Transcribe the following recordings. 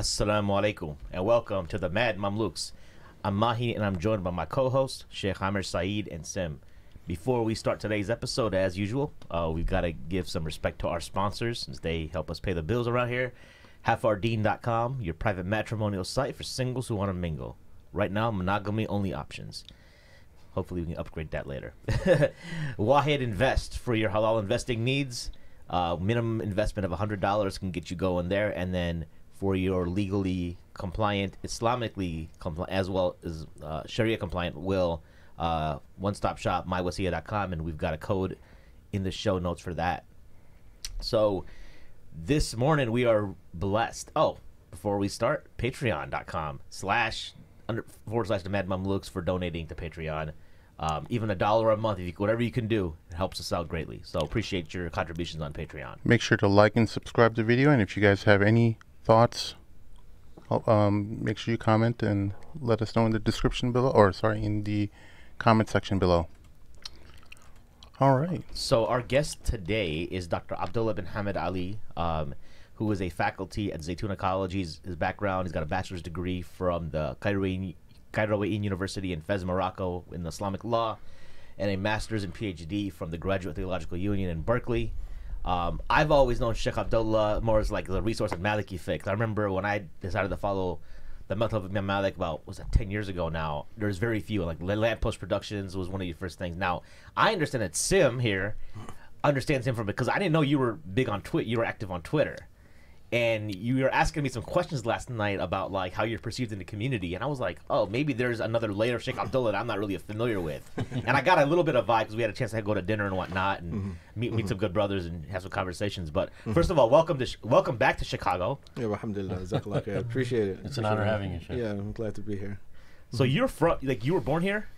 Assalamu alaikum and welcome to the Mad Mamluks. I'm Mahi and I'm joined by my co-host Sheikh Amir Saeed and Sim. Before we start today's episode, as usual, uh, we've got to give some respect to our sponsors since they help us pay the bills around here. HalfOurDeen.com, your private matrimonial site for singles who want to mingle. Right now, monogamy only options. Hopefully, we can upgrade that later. Wahed Invest for your halal investing needs. Uh, minimum investment of $100 can get you going there. And then for your legally compliant, Islamically compliant, as well as uh, Sharia compliant will, uh, one stop shop, mywassiyah.com. And we've got a code in the show notes for that. So this morning we are blessed. Oh, before we start, patreon.com slash under forward slash the Mad Mamluks for donating to Patreon. Um, even a dollar a month, if you, whatever you can do, it helps us out greatly. So appreciate your contributions on Patreon. Make sure to like and subscribe to the video. And if you guys have any thoughts, um, make sure you comment and let us know in the description below, or sorry, in the comment section below. All right. So our guest today is Dr. Abdullah bin Hamid Ali, um, who is a faculty at Zaytuna College. He's, his background, he's got a bachelor's degree from the Qarawiyyin University in Fez, Morocco, in Islamic law, and a master's and PhD from the Graduate Theological Union in Berkeley. Um, I've always known Sheikh Abdullah more as like the resource of Maliki fiqh. I remember when I decided to follow the method of Imam Malik about was that ten years ago now. There's very few like Lamppost Productions was one of your first things. Now I understand that Sim here understands him from because I didn't know you were big on Twitter. You were active on Twitter and you were asking me some questions last night about like how you're perceived in the community, and I was like, oh, maybe there's another layer of Sheikh Abdullah that I'm not really familiar with, and I got a little bit of vibe because we had a chance to go to dinner and whatnot, and mm-hmm. meet meet mm-hmm. some good brothers and have some conversations. But mm-hmm. first of all, welcome to welcome back to Chicago. Yeah, alhamdulillah, I appreciate it. It's appreciate an honor it. having you. Sheikh. Yeah, I'm glad to be here. So you're from like you were born here.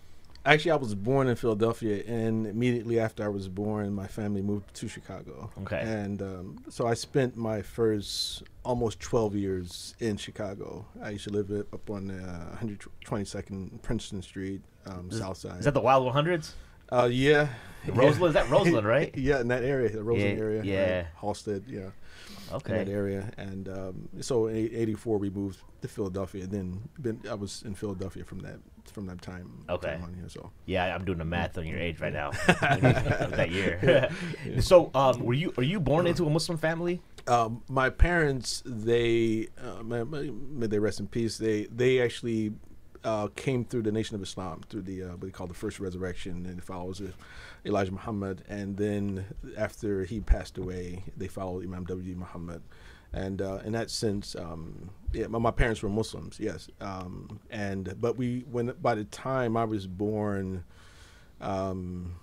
Actually, I was born in Philadelphia, and immediately after I was born, my family moved to Chicago. Okay. And um, so I spent my first almost 12 years in Chicago. I used to live up on uh, 122nd Princeton Street, um, is, South Side. Is that the Wild 100s? Uh, yeah. Roseland? Yeah. Is that Roseland, right? yeah, in that area, the Roseland yeah, area. Yeah. Right? Halsted, yeah. Okay. In that area, and um, so in '84 we moved to Philadelphia. And then been, I was in Philadelphia from that from that time. Okay. Time on here, so yeah, I'm doing the math on your age right now. that year. so, um, were you are you born into a Muslim family? Um, my parents, they uh, may, may they rest in peace. They they actually uh, came through the Nation of Islam through the uh, what they call the First Resurrection, and it follows Elijah Muhammad. And then after he passed away, they followed Imam W. Muhammad. And uh, in that sense, um, yeah, my, my, parents were Muslims, yes. Um, and but we when by the time I was born, um,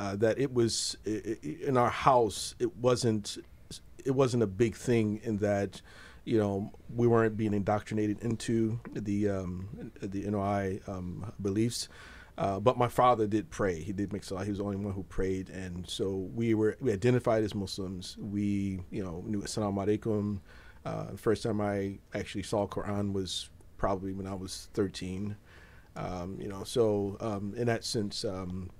uh, that it was it, it, in our house. It wasn't it wasn't a big thing in that you know, we weren't being indoctrinated into the um, the NOI um, beliefs. Uh, but my father did pray. He did make salah. He was the only one who prayed, and so we were we identified as Muslims. We you know knew Assalamu alaikum. Uh, the first time I actually saw Quran was probably when I was 13. Um, you know, so um, in that sense, um,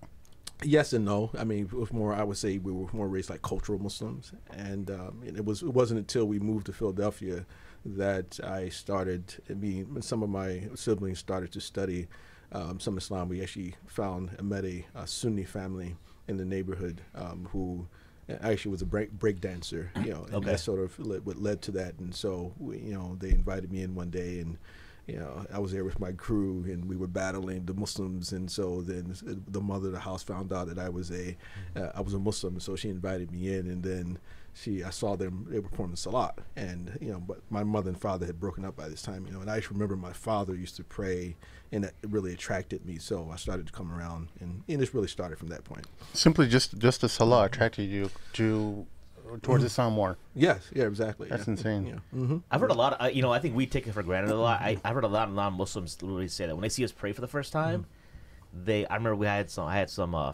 yes and no. I mean, it was more. I would say we were more raised like cultural Muslims, and um, it was. It wasn't until we moved to Philadelphia that I started. I mean, some of my siblings started to study um, some Islam. We actually found and met a, a Sunni family in the neighborhood um, who actually was a break break dancer. You know, and okay. that sort of led, what led to that. And so, we, you know, they invited me in one day and you know, I was there with my crew and we were battling the Muslims. And so then the mother of the house found out that I was a, uh, I was a Muslim. So she invited me in and then she, I saw them, they were performing Salat. And, you know, but my mother and father had broken up by this time, you know, and I just remember my father used to pray and it really attracted me. So I started to come around and, and it really started from that point. Simply just, just the Salah attracted you to towards Islam more. Yes, yeah, exactly. That's yeah. insane. Yeah. Mm-hmm. I've heard a lot. Of, uh, you know, I think we take it for granted a lot. I, have heard a lot of non-Muslims literally say that when they see us pray for the first time, mm-hmm. they. I remember we had some. I had some, uh,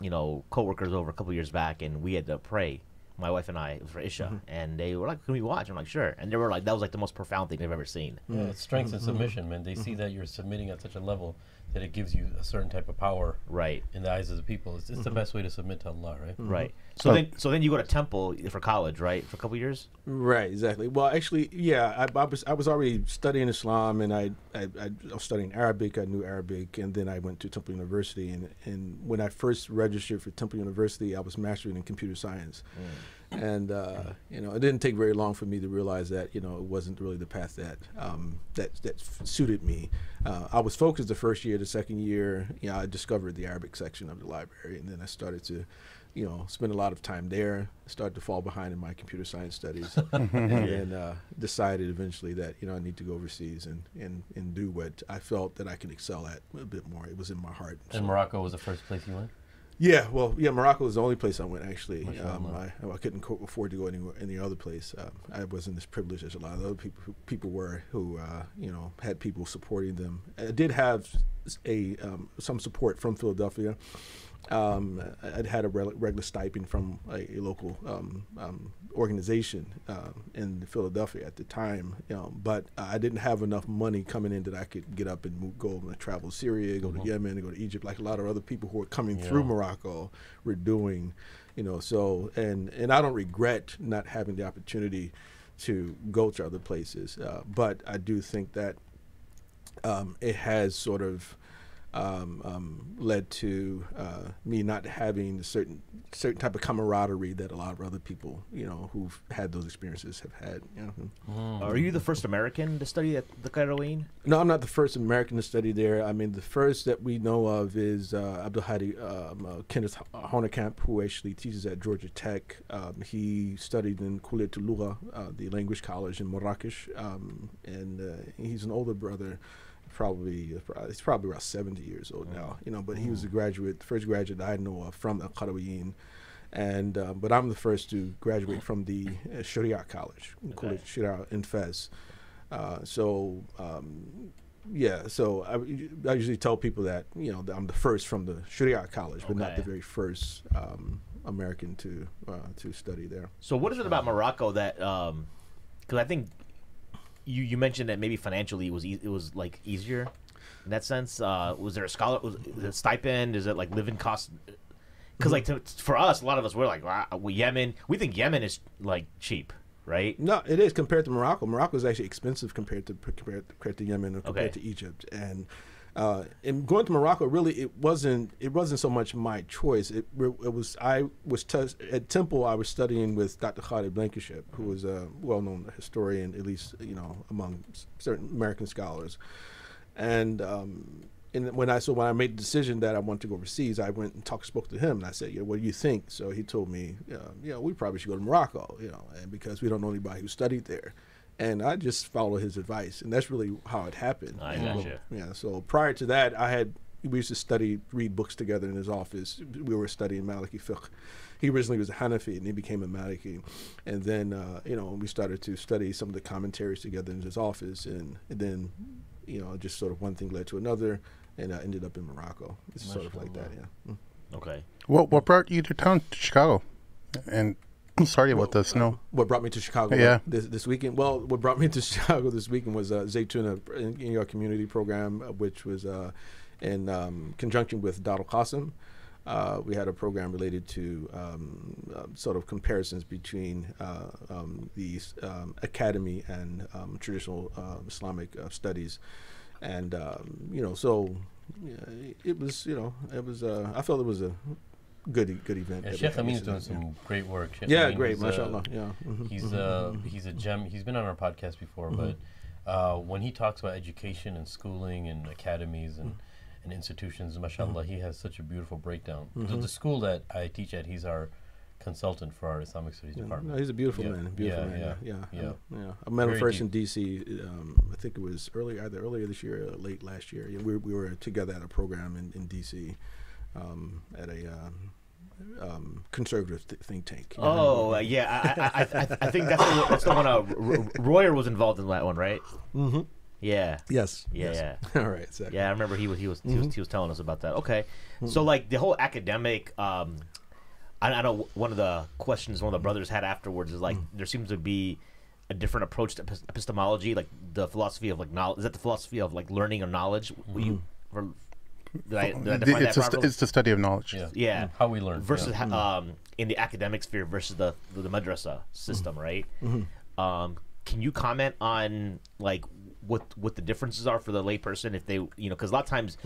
you know, coworkers over a couple years back, and we had to pray. My wife and I, it was for Isha, Mm-hmm. and they were like, "Can we watch?" I'm like, "Sure," and they were like, "That was like the most profound thing they've ever seen." Yeah, it's strength and mm-hmm. submission, man. They see mm-hmm. that you're submitting at such a level that it gives you a certain type of power Right, in the eyes of the people. It's, it's the mm-hmm. best way to submit to Allah, right? Mm-hmm. right. Mm-hmm. So Oh. then, so then you go to Temple for college, right, for a couple years. Right, exactly. Well, actually, yeah, I, I was I was already studying Islam, and I, I I was studying Arabic. I knew Arabic, and then I went to Temple University. And, and when I first registered for Temple University, I was mastering in computer science. Mm. And uh, you know, it didn't take very long for me to realize that you know it wasn't really the path that um, that that suited me. Uh, I was focused the first year. The second year, you know, I discovered the Arabic section of the library, and then I started to you know, spend a lot of time there. Started to fall behind in my computer science studies, and then uh, decided eventually that you know I need to go overseas and, and and do what I felt that I could excel at a bit more. It was in my heart. So- And Morocco was the first place you went. Yeah, well, yeah, Morocco was the only place I went. Actually, um, I, I couldn't co- afford to go anywhere any other place. Um, I wasn't as privileged as a lot of other people who, people were who uh, you know had people supporting them. I did have a um, some support from Philadelphia. Um, I'd had a regular stipend from a, a local um, um, organization uh, in Philadelphia at the time, you know, but I didn't have enough money coming in that I could get up and move, go and travel Syria, go to Yemen, go to Egypt, like a lot of other people who were coming through Morocco were doing, you know. So and and I don't regret not having the opportunity to go to other places, uh, but I do think that um, it has sort of um, um, led to uh, me not having a certain certain type of camaraderie that a lot of other people, you know, who've had those experiences have had. You know. Mm-hmm. Are you the first American to study at the Qarawiyyin? No, I'm not the first American to study there. I mean, the first that we know of is uh, Abdul Hadi um, uh, Kenneth Honerkamp, who actually teaches at Georgia Tech. Um, he studied in Kulit Lugha, uh, the language college in Marrakesh, um, and uh, he's an older brother. Probably, he's probably about 70 years old now, you know. But he was a graduate, the first graduate I know of from Al Qarawiyyin, and uh, but I'm the first to graduate from the uh, Sharia College, Okay. Kulit Sharia in Fez. Uh, so um, yeah, so I, I usually tell people that you know that I'm the first from the Sharia college, but not the very first um, American to uh, to study there. So what is it about Morocco that? Because I think you you mentioned that maybe financially it was e- it was like easier in that sense. Uh, was there a scholar? Was it stipend? Is it like living costs? Because like to, for us, a lot of us we're like wow, well, Yemen. We think Yemen is like cheap, right? No, it is compared to Morocco. Morocco is actually expensive compared to compared, compared to Yemen or compared Okay. to Egypt. And uh, in going to Morocco, really, it wasn't it wasn't so much my choice. It, it was I was at Temple. I was studying with Dr. Khalid Blankinship, who was a well-known historian, at least you know among certain American scholars. And um, and when I so when I made the decision that I wanted to go overseas, I went and talked, spoke to him, and I said, "Yeah, what do you think?" So he told me, uh, "You know, we probably should go to Morocco, you know, and because we don't know anybody who studied there." And I just followed his advice, and that's really how it happened. I And, gotcha. Yeah. So prior to that, I had we used to study, read books together in his office. We were studying Maliki fiqh. He originally was a Hanafi, and he became a Maliki. And then, uh, you know, we started to study some of the commentaries together in his office, and, and then, you know, just sort of one thing led to another, and I ended up in Morocco. It's sort of like that, yeah. Mm. Okay. What what brought you to town to Chicago? And sorry about the snow. What brought me to Chicago Yeah. this, this weekend? Well, what brought me to Chicago this weekend was uh, Zaytuna in, in your community program, uh, which was uh, in um, conjunction with Darul Qasim. Uh, we had a program related to um, uh, sort of comparisons between uh, um, the um, academy and um, traditional uh, Islamic uh, studies, and um, you know, so yeah, it was, you know, it was. Uh, I felt it was a good, good event. Yeah, Sheikh Amin's doing some great work. Sheikh Yeah, Amin great, is, uh, mashallah. Yeah, mhm, He's mhm, uh he's a gem. He's been on our podcast before, Mhm. but uh, when he talks about education and schooling and academies and, and institutions, mashallah, he has such a beautiful breakdown. The, the school that I teach at, he's our consultant for our Islamic studies Yeah, department. no, he's a beautiful Yeah, man. Beautiful yeah, man. yeah, Yeah, yeah, yeah. yeah. yeah. I met him first in D.C. Um, I think it was early, either earlier this year or late last year. Yeah, we, we were together at a program in, in D.C. Um, at a um, um, conservative th- think tank. Oh uh, yeah, I, I, I, I- think that's the, that's the one. Uh, Royer was involved in that one, right? Mm-hmm. Yeah. Yes. Yeah, yes. All right. Exactly. Yeah, I remember he was he was he was, Mhm. he was telling us about that. Okay, so like the whole academic, um, I, I know one of the questions one of the brothers had afterwards is like there seems to be a different approach to epistemology, like the philosophy of like knowledge. Is that the philosophy of like learning or knowledge? Will you, for, did I, did I define it's, that a properly? it's the study of knowledge. Yeah. Yeah. How we learn. versus yeah. ha- um, in the academic sphere versus the the madrasa system, right? Um, can you comment on like what what the differences are for the layperson if they you know because a lot of times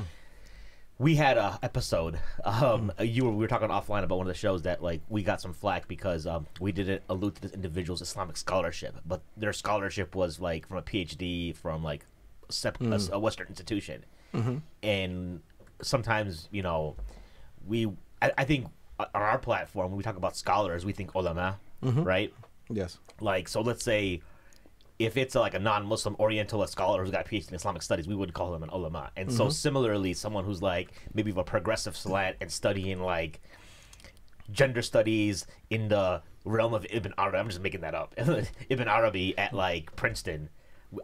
we had a episode um you were we were talking offline about one of the shows that like we got some flack because um we didn't allude to this individual's islamic scholarship but their scholarship was like from a phd from like a, sep- a s- a western institution and sometimes you know we I, I think on our platform when we talk about scholars we think ulama mm-hmm. right? Yes. like so let's say if it's like a non-muslim orientalist scholar who's got a phd in islamic studies we wouldn't call him an ulama. And so mm-hmm. similarly someone who's like maybe of a progressive slant and studying like gender studies in the realm of ibn arabi i'm just making that up ibn arabi at like princeton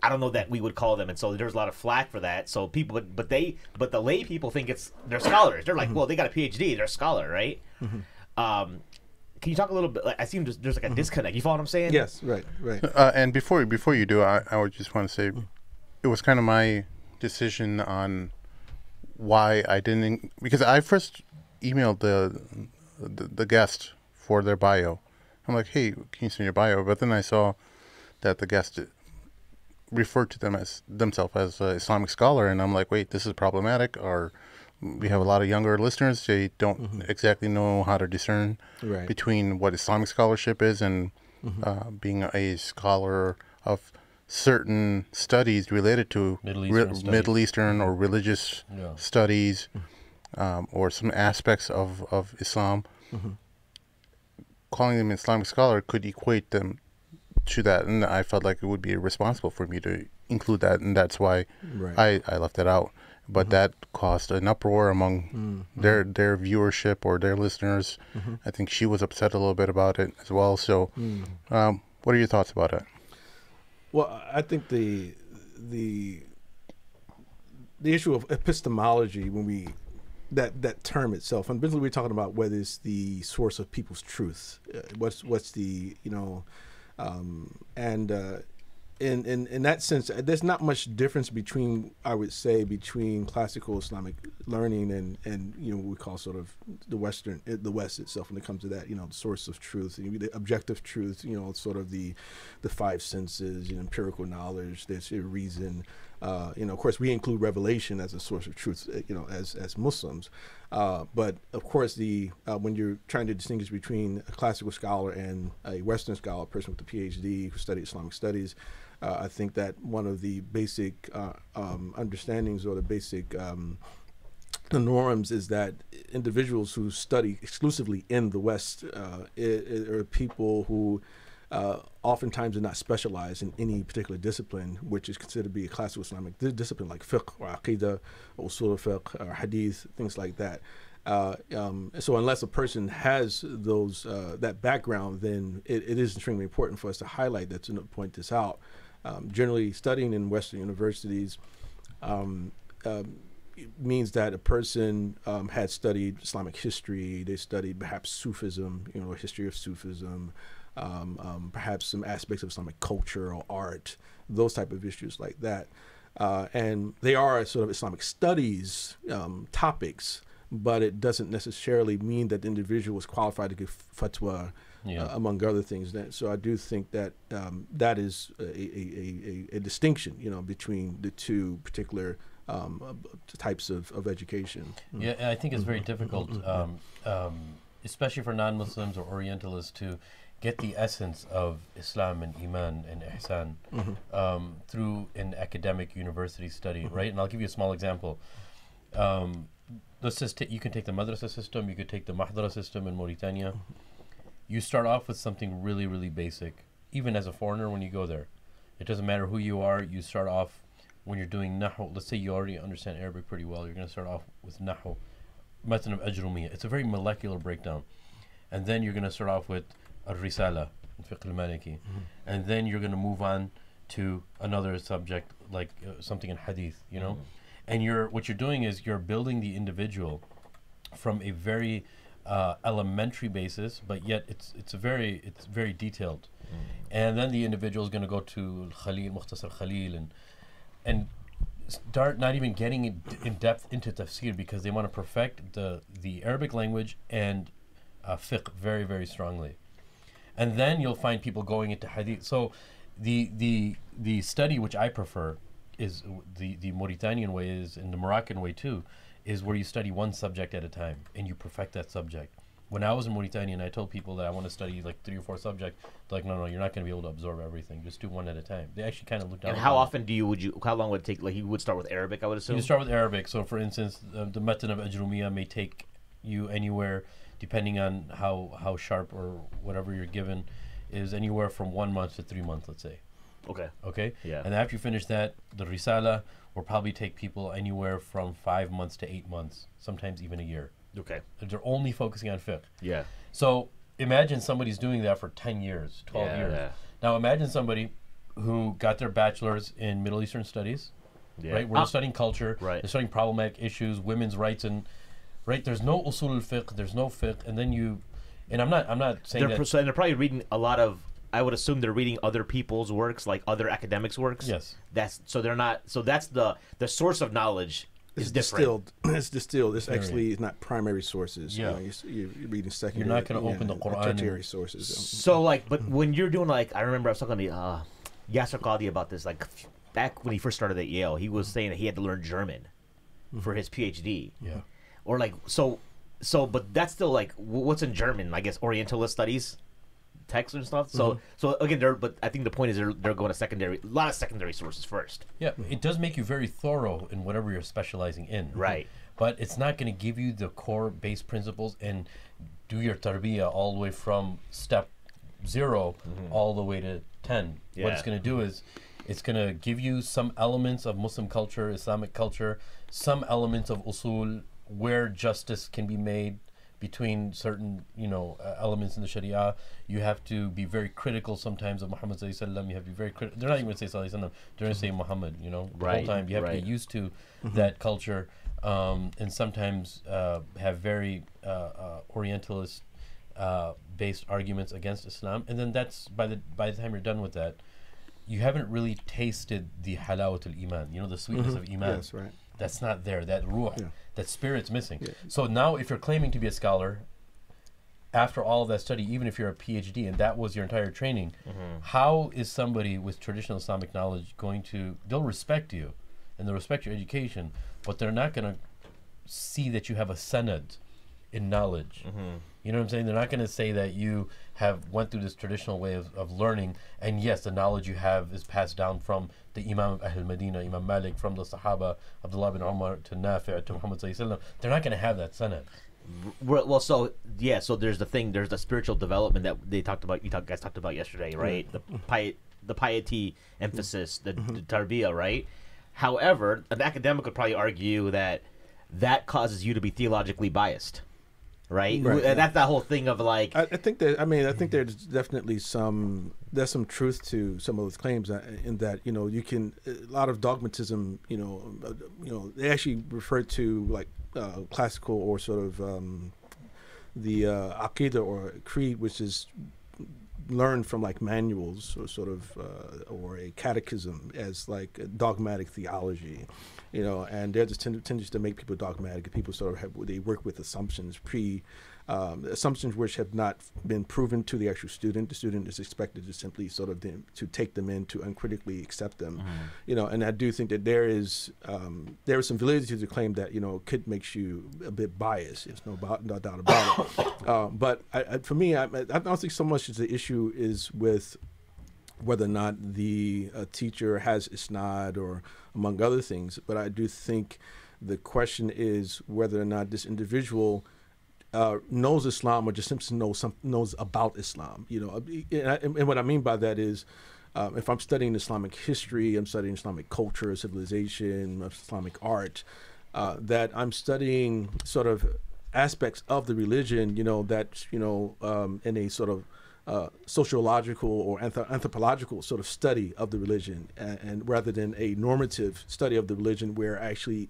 I don't know that we would call them, and so there's a lot of flack for that. So people, but, but they, but the lay people think it's they're scholars. They're like, well, they got a PhD, they're a scholar, right? Um, can you talk a little bit? Like, I seem there's, there's like a disconnect. You follow what I'm saying? Yes. Right. Right. Uh, and before before you do, I, I would just want to say, it was kind of my decision on why I didn't because I first emailed the the, the guest for their bio. I'm like, hey, can you send your bio? But then I saw that the guest referred to them as themselves as an Islamic scholar, and I'm like, wait, this is problematic. Or we have a lot of younger listeners; they don't mm-hmm. exactly know how to discern Right. between what Islamic scholarship is and mm-hmm. uh, being a scholar of certain studies related to Middle re- Eastern studies. Middle Eastern or mm-hmm. religious Yeah. studies, um, or some aspects of of Islam. Calling them Islamic scholar could equate them to that, and I felt like it would be irresponsible for me to include that, and that's why Right. I, I left it out. But that caused an uproar among their their viewership or their listeners. I think she was upset a little bit about it as well. So, um, what are your thoughts about it? Well, I think the the the issue of epistemology when we that that term itself, and basically we're talking about whether it's the source of people's truth. Uh, what's what's the you know, um, and uh, in in in that sense, there's not much difference between I would say between classical Islamic learning and and you know what we call sort of the Western uh, the West itself when it comes to that you know the source of truth, the objective truth, you know, sort of the the five senses, you know, empirical knowledge, there's reason. Uh, you know, of course, we include revelation as a source of truth. uh, You know, as as Muslims, uh, but of course, the uh, when you're trying to distinguish between a classical scholar and a Western scholar, a person with a PhD who studied Islamic studies, uh, I think that one of the basic uh, um, understandings or the basic um, the norms is that individuals who study exclusively in the West are people who uh, oftentimes are not specialized in any particular discipline, which is considered to be a classical Islamic di- discipline like fiqh or aqidah or usul al-fiqh or hadith, things like that. Uh, um, so unless a person has those uh, that background, then it, it is extremely important for us to highlight that to point this out. Um, generally, studying in Western universities um, um, means that a person um, had studied Islamic history. They studied perhaps Sufism, you know, history of Sufism, um, um, perhaps some aspects of Islamic culture or art, those type of issues like that. Uh, and they are sort of Islamic studies um, topics, but it doesn't necessarily mean that the individual is qualified to give fatwa, Yeah. uh, among other things. That, so I do think that um, that is a, a, a, a, distinction, you know, between the two particular um, uh, types of, of education. Yeah, I think it's very difficult, um, um, especially for non-Muslims or Orientalists, to get the essence of Islam and Iman and Ihsan um, through an academic university study, right? And I'll give you a small example. Um, let's just take, you can take the madrasa system, you could take the mahdara system in Mauritania. You start off with something really, really basic, even as a foreigner when you go there. It doesn't matter who you are, you start off when you're doing nahu. Let's say you already understand Arabic pretty well, you're going to start off with nahu, method of ajrumiyya. It's a very molecular breakdown. And then you're going to start off with al-risala, fiqh al-maliki. And then you're going to move on to another subject like uh, something in hadith, you know? And you're what you're doing is you're building the individual from a very uh, elementary basis, but yet it's it's a very it's very detailed. And then the individual is going to go to Khalil, Mukhtasar Khalil, and and start not even getting in, in depth into tafsir because they want to perfect the the Arabic language and uh, fiqh very very strongly. And then you'll find people going into hadith. So the the the study which I prefer is the the Mauritanian way is and the Moroccan way too is where you study one subject at a time and you perfect that subject. When I was in Mauritania and I told people that I want to study like three or four subjects, they're like, no, no, you're not going to be able to absorb everything. Just do one at a time. They actually kind of looked down. And how often do you would you how long would it take? Like you would start with Arabic, I would assume. You start with Arabic. So, for instance, uh, the method of Ajrumiyya may take you anywhere, depending on how how sharp or whatever you're given, is anywhere from one month to three months, let's say. okay. Okay. Yeah. And after you finish that, the Risala will probably take people anywhere from five months to eight months, sometimes even a year. Okay. They're only focusing on fiqh. Yeah. So imagine somebody's doing that for 10 years, 12 Yeah, years. yeah. Now imagine somebody who got their bachelor's in Middle Eastern studies, Yeah. right? Where Ah, studying culture, Right. they're studying problematic issues, women's rights, and right. There's no usul al fiqh, there's no fiqh, and then you, and I'm not, I'm not saying they're, that. pro- so they're probably reading a lot of. I would assume they're reading other people's works, like other academics' works. Yes. That's so they're not. So that's the the source of knowledge It's is distilled. it's distilled. It's actually actually not primary sources. Yeah. You know, you're, you're reading secondary. not gonna open the or Quran and- Tertiary sources. So like, but when you're doing like, I remember I was talking to uh, Yasir Qadhi about this. Like back when he first started at Yale, he was saying that he had to learn German for his PhD. Yeah. Or like so, so but that's still like what's in German? I guess Orientalist studies, text and stuff. So so again, they're but I think the point is they're they're going to secondary, a lot of secondary sources first. Yeah, it does make you very thorough in whatever you're specializing in. Right. But it's not going to give you the core base principles and do your tarbiyah all the way from step 0 all the way to 10. What it's Mm-hmm. Going to do is it's going to give you some elements of Muslim culture, Islamic culture, some elements of usul, where justice can be made between certain, you know, uh, elements in the Sharia. You have to be very critical sometimes of Muhammad sallallahu alaihi wasallam. You have to be very critical. They're not even going to say sallallahu alaihi wasallam. They're going to say Muhammad. You know, the whole time you have to right. get used to that culture, um, and sometimes uh, have very uh, uh, Orientalist uh, based arguments against Islam. And then that's by the by the time you're done with that, you haven't really tasted the halawatul iman. You know, the sweetness of iman. Yes, right. That's not there. That ruh, Yeah. that spirit's missing. Yeah. So now, if you're claiming to be a scholar, after all of that study, even if you're a PhD and that was your entire training, mm-hmm. how is somebody with traditional Islamic knowledge going to? They'll respect you, and they'll respect your education, but they're not going to see that you have a sanad in knowledge. Mm-hmm. You know what I'm saying? They're not going to say that you have went through this traditional way of, of learning, and yes, the knowledge you have is passed down from the Imam of Ahl Medina, Imam Malik, from the Sahaba, Abdullah bin Umar to Nafi' to Muhammad Sallallahu Alaihi Wasallam. They're not going to have that sanad. Well, well, so yeah, so there's the thing. There's the spiritual development that they talked about. You talk, guys talked about yesterday, right? The piety, the piety emphasis, the, mm-hmm. the tarbiyah, right? However, an academic would probably argue that that causes you to be theologically biased, right? Right. That's that whole thing of like, I, I think that I mean I think there's definitely some there's some truth to some of those claims uh, in that you know you can a lot of dogmatism you know uh, you know they actually refer to like uh, classical or sort of um, the uh, aqidah or creed which is learned from like manuals or sort of uh, or a catechism as like dogmatic theology you know and there's a tend- tendency to make people dogmatic. People sort of have they work with assumptions pre um, assumptions which have not been proven to the actual student. The student is expected to simply sort of to take them in to uncritically accept them. You know and i do think that there is um, there is some validity to the claim that you know kid makes you a bit biased. There's no, about, no doubt about it. Um, but I, I, for me I, I don't think so much as the issue is with whether or not the uh, teacher has isnad or among other things. But I do think the question is whether or not this individual uh, knows Islam or just simply knows some, knows about Islam. You know, and, I, and what I mean by that is. Um, if I'm studying Islamic history, I'm studying Islamic culture, civilization, Islamic art, uh, that I'm studying sort of aspects of the religion, you know, that, you know, um, in a sort of uh, sociological or anthrop- anthropological sort of study of the religion, and, and rather than a normative study of the religion, where actually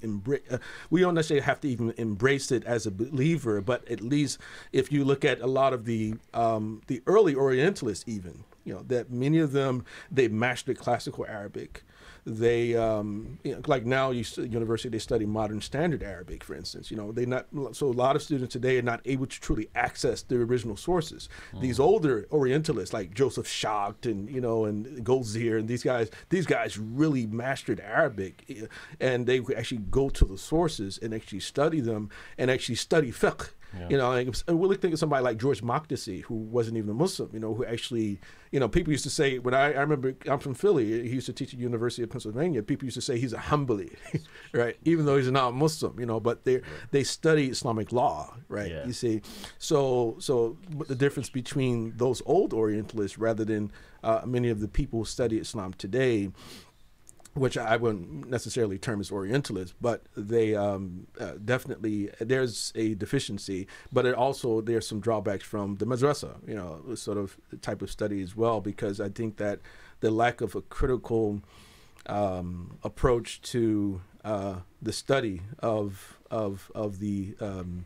uh, we don't necessarily have to even embrace it as a believer, but at least if you look at a lot of the um, the early Orientalists, even you know that many of them they mastered classical Arabic they um, you know, like now you university they study modern standard Arabic, for instance. You know they not so a lot of students today are not able to truly access the original sources. Mm. These older Orientalists like Joseph Schacht and you know and Goldziher and these guys these guys really mastered Arabic, eh, and they actually go to the sources and actually study them and actually study fiqh yeah. You know, like, we think of somebody like George Makdisi, who wasn't even a Muslim, you know, who actually, you know, people used to say, when I, I remember, I'm from Philly, he used to teach at University of Pennsylvania, people used to say he's a Hanbali, right? Even though he's not a Muslim, you know, but they they study Islamic law, right? Yeah. You see, so so the difference between those old Orientalists rather than uh, many of the people who study Islam today which I wouldn't necessarily term as Orientalist, but they um, uh, definitely there's a deficiency, but it also there's some drawbacks from the madrasa, you know, sort of type of study as well, because I think that the lack of a critical um, approach to uh, the study of of of the um,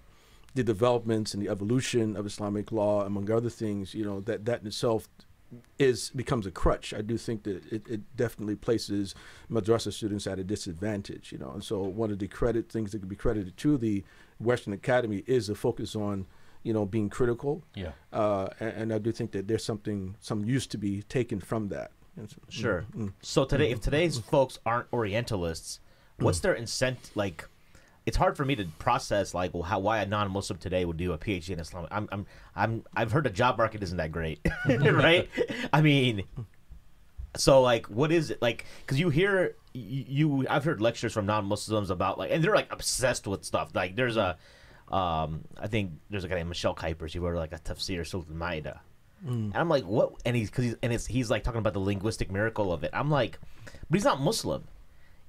the developments and the evolution of Islamic law, among other things, you know, that that in itself is becomes a crutch. I do think that it, it, definitely places madrasa students at a disadvantage, you know. And so one of the credit things that can be credited to the Western Academy is a focus on, you know, being critical. Yeah. Uh, and, and, I do think that there's something some use to be taken from that. Sure. Mm-hmm. So today, if today's folks aren't Orientalists, what's mm. their incentive? Like, it's hard for me to process like well how why a non-Muslim today would do a PhD in Islam. I'm I'm I'm I've heard the job market isn't that great, right? I mean, so like what is it like? Because you hear you I've heard lectures from non-Muslims about like and they're like obsessed with stuff. Like there's a um I think there's a guy named Michel Cuypers. He wrote like a tafsir Surah Maida. Mm. And I'm like, what? And he's because he's and it's he's like talking about the linguistic miracle of it. I'm like, but he's not Muslim.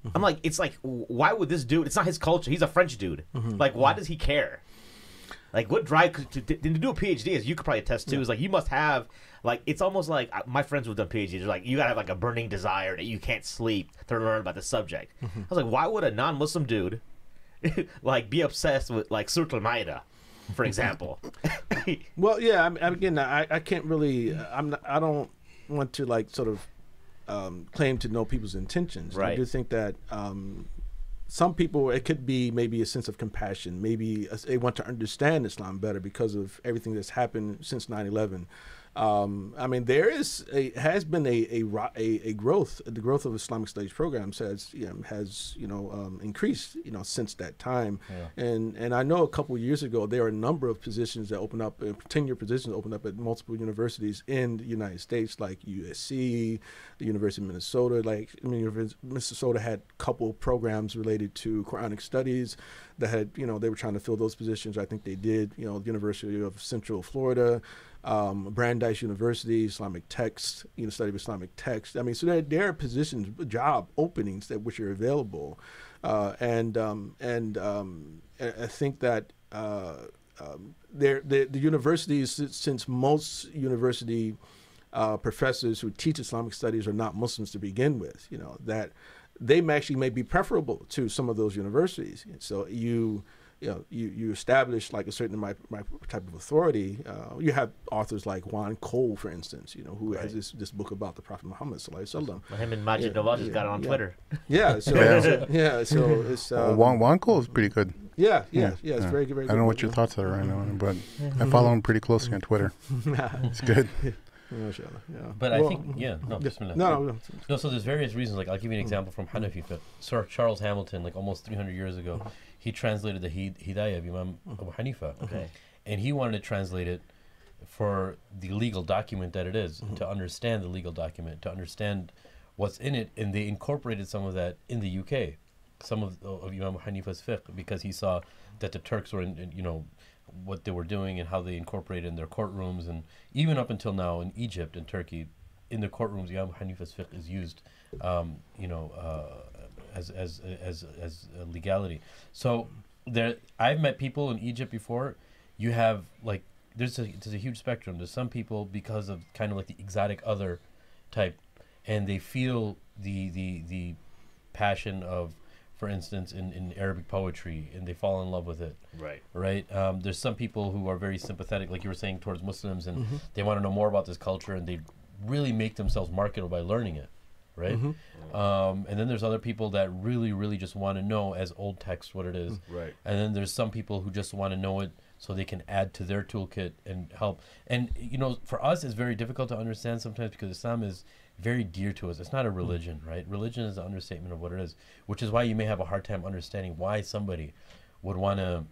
Mm-hmm. I'm like, it's like, why would this dude? It's not his culture. He's a French dude. Mm-hmm. Like, why does he care? Like, what drive to, to, to, do a PhD, as you could probably attest to, yeah. is like you must have like it's almost like uh, my friends who've done PhDs. Are like you gotta have like a burning desire that you can't sleep to learn about the subject. Mm-hmm. I was like, why would a non-Muslim dude like be obsessed with like Surah Maida? for example. well, yeah. I mean, again, I, I can't really. I'm. Not, I don't want to like sort of um, claim to know people's intentions. Right. I do think that um, some people, it could be maybe a sense of compassion. Maybe they want to understand Islam better because of everything that's happened since 9 11. Um, I mean, there is a has been a a, a, a growth. The growth of Islamic studies programs has you know, has you know um, increased you know since that time. Yeah. And and I know a couple years ago there are a number of positions that opened up, uh, tenure positions opened up at multiple universities in the United States, like USC, the University of Minnesota. Like I mean, Minnesota had a couple programs related to Quranic studies that had you know they were trying to fill those positions. I think they did. You know, the University of Central Florida um, Brandeis University, Islamic text, you know, study of Islamic text. I mean, so there, there are positions, job openings that which are available, uh, and um, and um, I think that uh, um, the, the universities, since most university uh, professors who teach Islamic studies are not Muslims to begin with, you know that they actually may be preferable to some of those universities. So you you know, you, you establish like a certain my, my type of authority. Uh, you have authors like Juan Cole, for instance, you know, who right. has this, this book about the Prophet Muhammad sallallahu alaihi wasallam. Him and Majid yeah, yeah, got it on yeah. Twitter. Yeah, so yeah, so, yeah, so it's um, Juan, Juan Cole is pretty good. Yeah, yeah, yeah, it's very good. Very I don't know what your thoughts are right now, but I follow him pretty closely on Twitter. it's good. Yeah. But well, I think, yeah, no, no, no, no. So there's various reasons. Like I'll give you an example from Hanafi fiqh. Sir Charles Hamilton, like almost 300 years ago, he translated the Hidayah of Imam Abu Hanifa. Okay. And he wanted to translate it for the legal document that it is, mm-hmm. to understand the legal document, to understand what's in it. And they incorporated some of that in the UK, some of, of Imam Hanifa's fiqh, because he saw that the Turks were, in, in, you know, what they were doing and how they incorporated in their courtrooms. And even up until now in Egypt and Turkey, in the courtrooms, Imam Hanifa's fiqh is used, um, you know, uh, as as as as legality. So there, I've met people in Egypt before. You have like there's a there's a huge spectrum. There's some people because of kind of like the exotic other type, and they feel the the the passion of, for instance, in, in Arabic poetry, and they fall in love with it. Right. Right. Um, there's some people who are very sympathetic, like you were saying, towards Muslims, and Mm-hmm. they want to know more about this culture, and they really make themselves marketable by learning it. Right. Mm-hmm. Um, and then there's other people that really, really just want to know as old text what it is. Right. And then there's some people who just want to know it so they can add to their toolkit and help. And you know, for us, it's very difficult to understand sometimes because Islam is very dear to us. It's not a religion, right? Religion is an understatement of what it is, which is why you may have a hard time understanding why somebody would want to.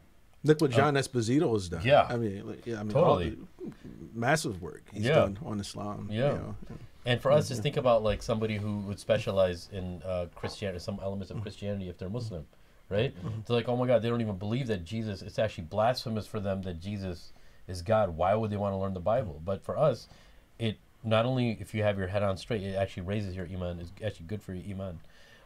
Look what John Esposito has done. Uh, yeah. I mean, like, yeah, I mean, Totally. all the massive work he's Yeah. done on Islam. you Yeah. know. And for us, just think about like somebody who would specialize in uh, Christianity, some elements Mm-hmm. of Christianity if they're Muslim, right? They're like, oh my God, they don't even believe that Jesus. It's actually blasphemous for them that Jesus is God. Why would they want to learn the Bible? But for us, it not only if you have your head on straight, it actually raises your iman. It's actually good for your iman.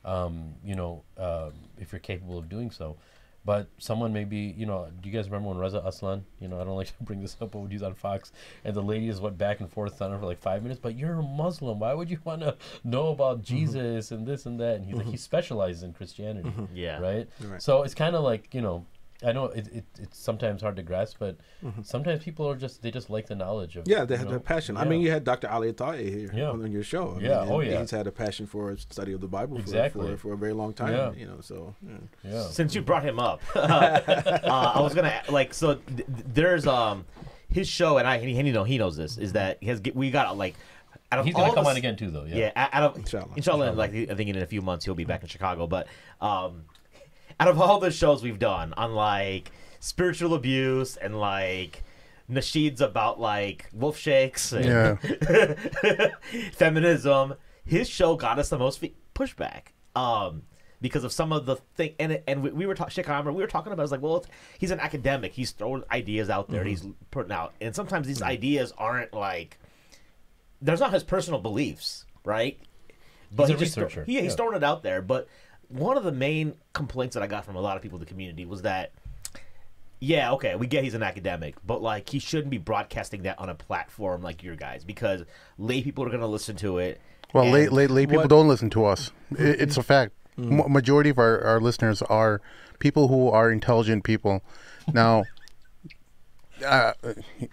Um, you know, um, if you're capable of doing so. But someone maybe, you know, do you guys remember when Reza Aslan, you know, I don't like to bring this up, but when he was on Fox, and the ladies went back and forth on her for like five minutes, but you're a Muslim. Why would you want to know about mm-hmm. Jesus and this and that? And he's like, mm-hmm. he specializes in Christianity, mm-hmm. Yeah. right? Right. So it's kind of like, you know, I know it, it, it's sometimes hard to grasp, but sometimes people are just, they just like the knowledge of Yeah, they you have know, that passion. I mean, you had Dr. Ali Ataie here Yeah. on, on your show. I Yeah, mean, oh, yeah. He's had a passion for study of the Bible for, Exactly. for, for a very long time. Yeah. You know, so yeah. Yeah. Since you brought him up, uh, I was gonna like so. Th- th- there's um his show, and I and he, and he know he knows this is that he has we got like. Out of He's going to come the on again too, though. Yeah, Yeah. out of Inshallah. inshallah, like I think in a few months he'll be back in Chicago. But um, out of all the shows we've done on like spiritual abuse and like nasheeds about like wolf sheikhs and Yeah. feminism, his show got us the most pushback. Um, because of some of the thing, and and we, we were talking, we were talking about. It's like, well, it's, he's an academic. He's throwing ideas out there. He's putting out, and sometimes these ideas aren't like there's not his personal beliefs, right? But He's a just throw- researcher, yeah, he's yeah. throwing it out there. But one of the main complaints that I got from a lot of people in the community was that, yeah, okay, we get he's an academic, but like he shouldn't be broadcasting that on a platform like your guys because lay people are going to listen to it. Well, lay, lay, lay people what- don't listen to us. I it's mm-hmm. a fact. M- majority of our, our listeners are people who are intelligent people. Now, uh,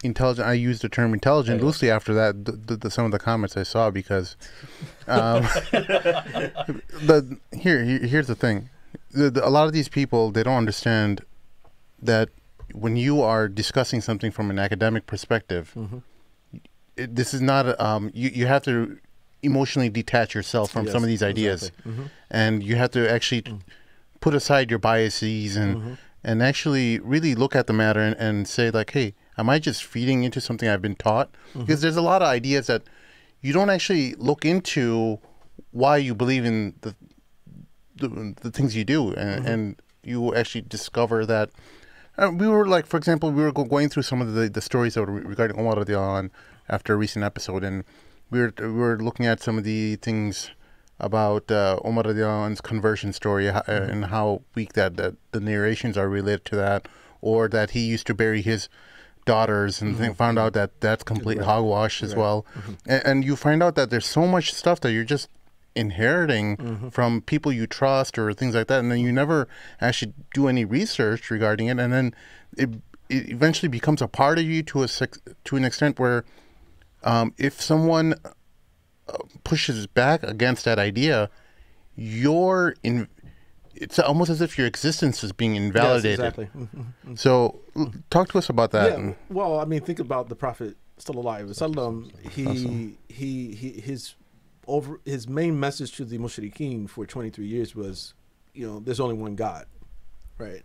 intelligent. I use the term intelligent loosely after that. The, the, the, some of the comments I saw because, um, the here, here here's the thing. A lot of these people they don't understand that when you are discussing something from an academic perspective, it, this is not um, you. You have to emotionally detach yourself from some of these ideas, exactly. Mhm. and you have to actually put aside your biases and and actually really look at the matter and, and say like, hey, am I just feeding into something I've been taught? Because there's a lot of ideas that you don't actually look into why you believe in the the, the things you do, and, and you actually discover that. Uh, we were like, for example, we were go- going through some of the, the stories that were regarding Omar radiallahu after a recent episode, and we were we were looking at some of the things about uh, Omar radiallahu conversion story uh, and how weak that, that the narrations are related to that, or that he used to bury his daughters and then found out that that's complete hogwash as well, and, and you find out that there's so much stuff that you're just inheriting from people you trust or things like that, and then you never actually do any research regarding it, and then it, it eventually becomes a part of you to a to an extent where um, if someone pushes back against that idea, your in it's almost as if your existence is being Yes, invalidated. exactly. Mhm. So, talk to us about that. Yeah, well, I mean, think about the Prophet sallallahu alaihi wasallam. He he he his over his main message to the mushrikeen for 23 years was, you know, there's only one God, right?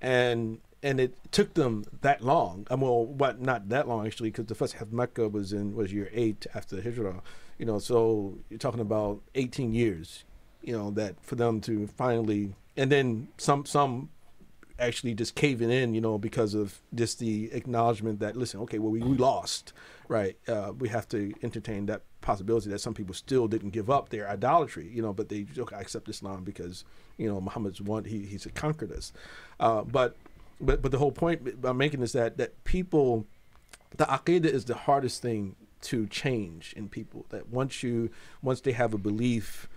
And and it took them that long. I mean, well, what not that long actually, because the first half of Mecca was in was year eight after the Hijrah, you know. So you're talking about 18 years, you know, that for them to finally, and then some some actually just caving in, you know, because of just the acknowledgement that listen, okay, well we, we lost, right? Uh, we have to entertain that possibility that some people still didn't give up their idolatry, you know, but they okay, I accept Islam because you know Muhammad's won, he he's conquered us, uh, but but but the whole point I'm making is that that people the aqidah is the hardest thing to change in people. That once you once they have a belief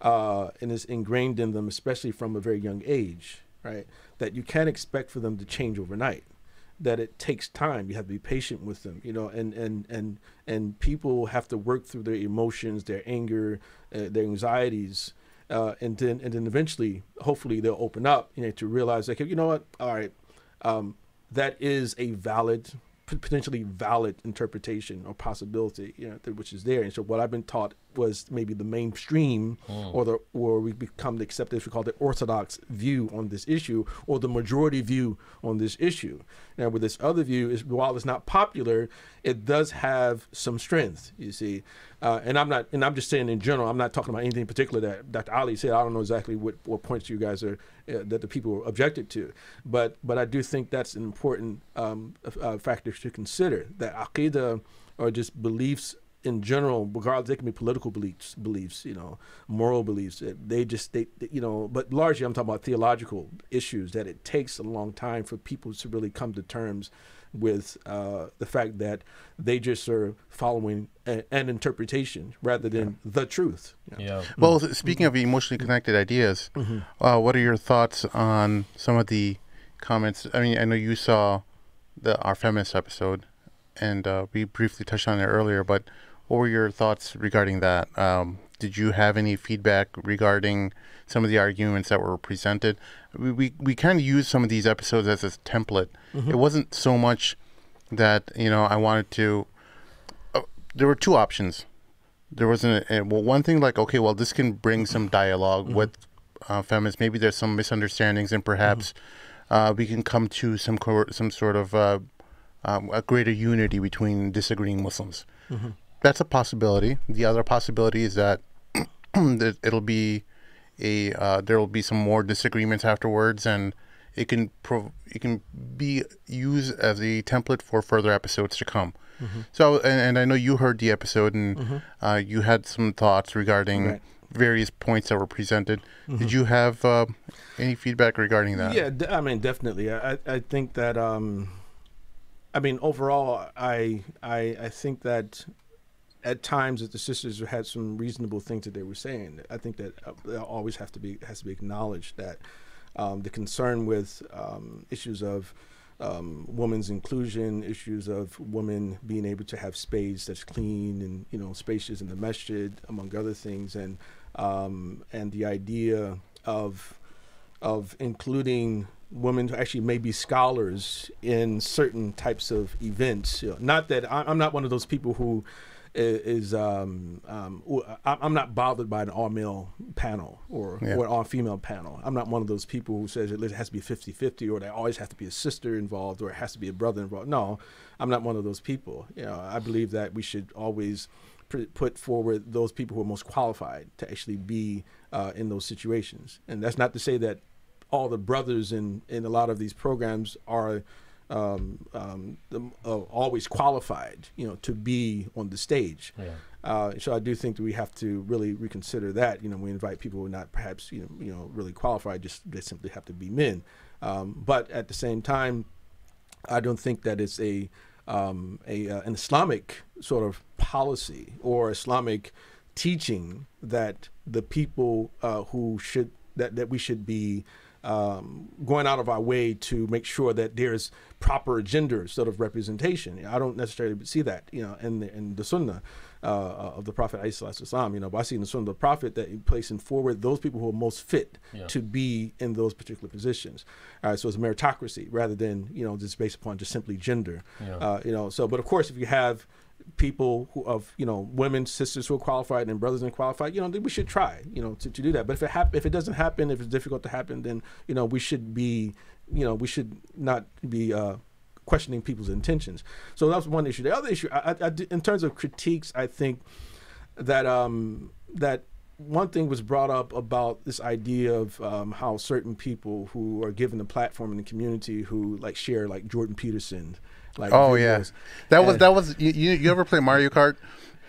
uh, and it's ingrained in them, especially from a very young age, right? That you can't expect for them to change overnight. That it takes time. You have to be patient with them, you know, and and and and people have to work through their emotions, their anger, uh, their anxieties, uh, and then and then eventually, hopefully, they'll open up, you know, to realize like, you know what, all right, um, that is a valid potentially valid interpretation or possibility, you know, which is there. And so what I've been taught was maybe the mainstream Mm. or the or we become the accepted, if we call the orthodox view on this issue or the majority view on this issue. Now with this other view is while it's not popular, it does have some strength, you see. Uh, and I'm not and I'm just saying in general, I'm not talking about anything in particular that Dr. Ali said. I don't know exactly what, what points you guys are uh, that the people objected to. But but I do think that's an important um, uh, factor to consider that aqidah or just beliefs in general, regardless, they can be political beliefs, beliefs, you know, moral beliefs. They just, they, they- you know, but largely I'm talking about theological issues that it takes a long time for people to really come to terms with uh, the fact that they just are following a, an interpretation rather than the truth. you know. Yeah. Well, s- speaking of emotionally connected ideas, uh, what are your thoughts on some of the comments? I mean, I know you saw the our feminist episode, and uh, we briefly touched on it earlier. But what were your thoughts regarding that? Um, did you have any feedback regarding some of the arguments that were presented? We we, we kind of used some of these episodes as a template. It wasn't so much that you know I wanted to. Uh, there were two options there wasn't a, well one thing like okay well this can bring some dialog with uh, feminists maybe there's some misunderstandings and perhaps uh, we can come to some some sort of uh, um, a greater unity between disagreeing Muslims that's a possibility. The other possibility is that that it'll be a uh, there will be some more disagreements afterwards and it can prov- it can be used as a template for further episodes to come. So and, and I know you heard the episode and uh, you had some thoughts regarding Right. various points that were presented. Did you have uh, any feedback regarding that? Yeah, I mean, definitely. I, I- I think that, um, I mean, overall, I, I, I think that at times that the sisters had some reasonable things that they were saying. I think that uh, always have to be has to be acknowledged that um, the concern with um, issues of um, women's inclusion, issues of women being able to have space that's clean and you know spacious in the masjid, among other things, and um, and the idea of of including women who actually may be scholars in certain types of events. You know, not that I, I'm not one of those people who is um, um, I'm not bothered by an all male panel or Yeah. or all female panel. I'm not one of those people who says it has to be 50 50 or there always has to be a sister involved or it has to be a brother involved. No, I'm not one of those people. You know, I believe that we should always pr- put forward those people who are most qualified to actually be uh, in those situations. And that's not to say that all the brothers in, in a lot of these programs are um, um, the, uh, always qualified, you know, to be on the stage. Yeah. Uh, so I do think that we have to really reconsider that. You know, we invite people who are not perhaps you know, you know really qualified, just they simply have to be men. Um, but at the same time, I don't think that it's a um, a uh, an Islamic sort of policy or Islamic teaching that the people uh, who should that that we should be um, going out of our way to make sure that there's proper gender sort of representation. I don't necessarily see that, you know, in the, in the Sunnah uh, of the Prophet Islam. You know, but I see in the Sunnah of the Prophet that he placing forward those people who are most fit Yeah. to be in those particular positions. All right, so it's a meritocracy rather than you know just based upon just simply gender. Yeah. Uh, you know, so but of course, if you have people who of you know women sisters who are qualified and brothers and qualified you know we should try you know to, to do that. But if it hap- if it doesn't happen if it's difficult to happen then you know we should be you know we should not be uh questioning people's intentions. So that's one issue. The other issue I, I, in terms of critiques i think that um that one thing was brought up about this idea of um, how certain people who are given a platform in the community who like share like Jordan Peterson, like Oh yeah, that was that was you. You, ever play Mario Kart?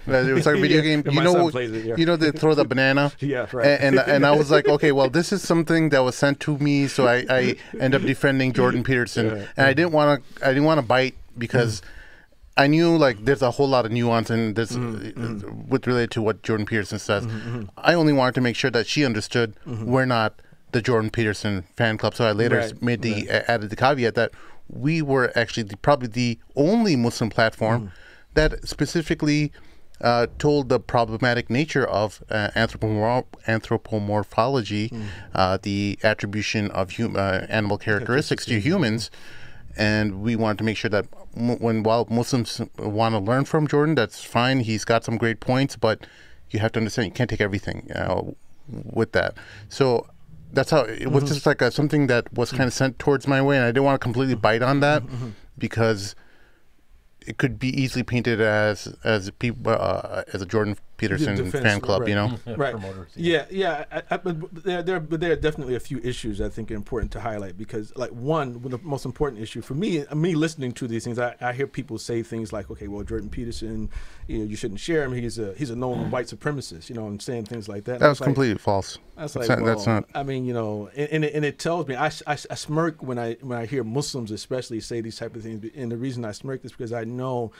Uh, It was like a video Yeah, game. You know, son what- plays it, yeah. you know they throw the banana. Yeah, right. And, and and I was like, okay, well, this is something that was sent to me, so I, I end up defending Jordan Peterson, Yeah. and I didn't want to I didn't want to bite because I knew like there's a whole lot of nuance and this uh, with related to what Jordan Peterson says. I only wanted to make sure that she understood we're not the Jordan Peterson fan club. So I later Right, made the a- added the caveat that we were actually the, probably the only Muslim platform that specifically uh, told the problematic nature of uh, anthropomor- anthropomorphology, uh, the attribution of hum- uh, animal characteristics to humans, and we wanted to make sure that m- when while Muslims want to learn from Jordan, that's fine. He's got some great points, but you have to understand you can't take everything uh, with that. So that's how it was mm-hmm. just like a, something that was mm. kind of sent towards my way, and I didn't want to completely bite on that mm-hmm. Mm-hmm. because it could be easily painted as as people uh, as a Jordan Peterson defense, fan club, right. you know. right. promoters, Yeah, yeah. I, I, but there, there, but there are definitely a few issues I think are important to highlight because, like, one, the most important issue for me, me listening to these things, I, I hear people say things like, "Okay, well, Jordan Peterson, you know, you shouldn't share him. He's a he's a known mm-hmm. white supremacist," you know, and saying things like that. That was like, completely false. That's That's like, not- that's not- I mean, you know, and, and, it, and it tells me I, I, I smirk when I when I hear Muslims especially say these type of things, and the reason I smirk is because I know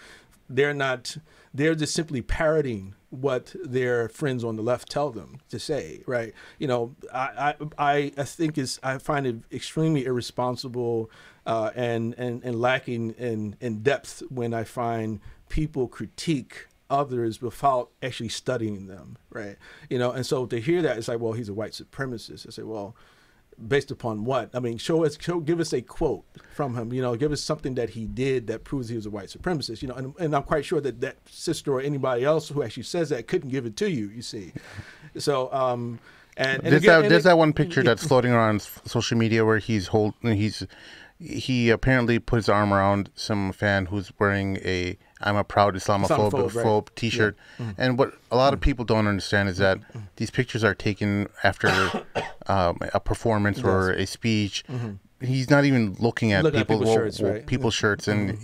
they're not they're just simply parroting what their friends on the left tell them to say, right? You know, I I I, think is I find it extremely irresponsible uh, and and and lacking in in depth when I find people critique others without actually studying them, right? You know, and so to hear that, it's like, well, he's a white supremacist. I say, well, based upon what? I mean, show us, show, give us a quote from him. You know, give us something that he did that proves he was a white supremacist. You know, and, and I'm quite sure that that sister or anybody else who actually says that couldn't give it to you. You see, so um, and, and there's again- that there's it- that one picture that's floating around social media where he's holding he's he apparently put his arm around some fan who's wearing a I'm a proud Islamophobe Islamophobe, right. t-shirt. And what a lot of people don't understand is that these pictures are taken after um, a performance or a speech. He's not even looking at Looking at people people's shirts, right? Mm-hmm. people's shirts and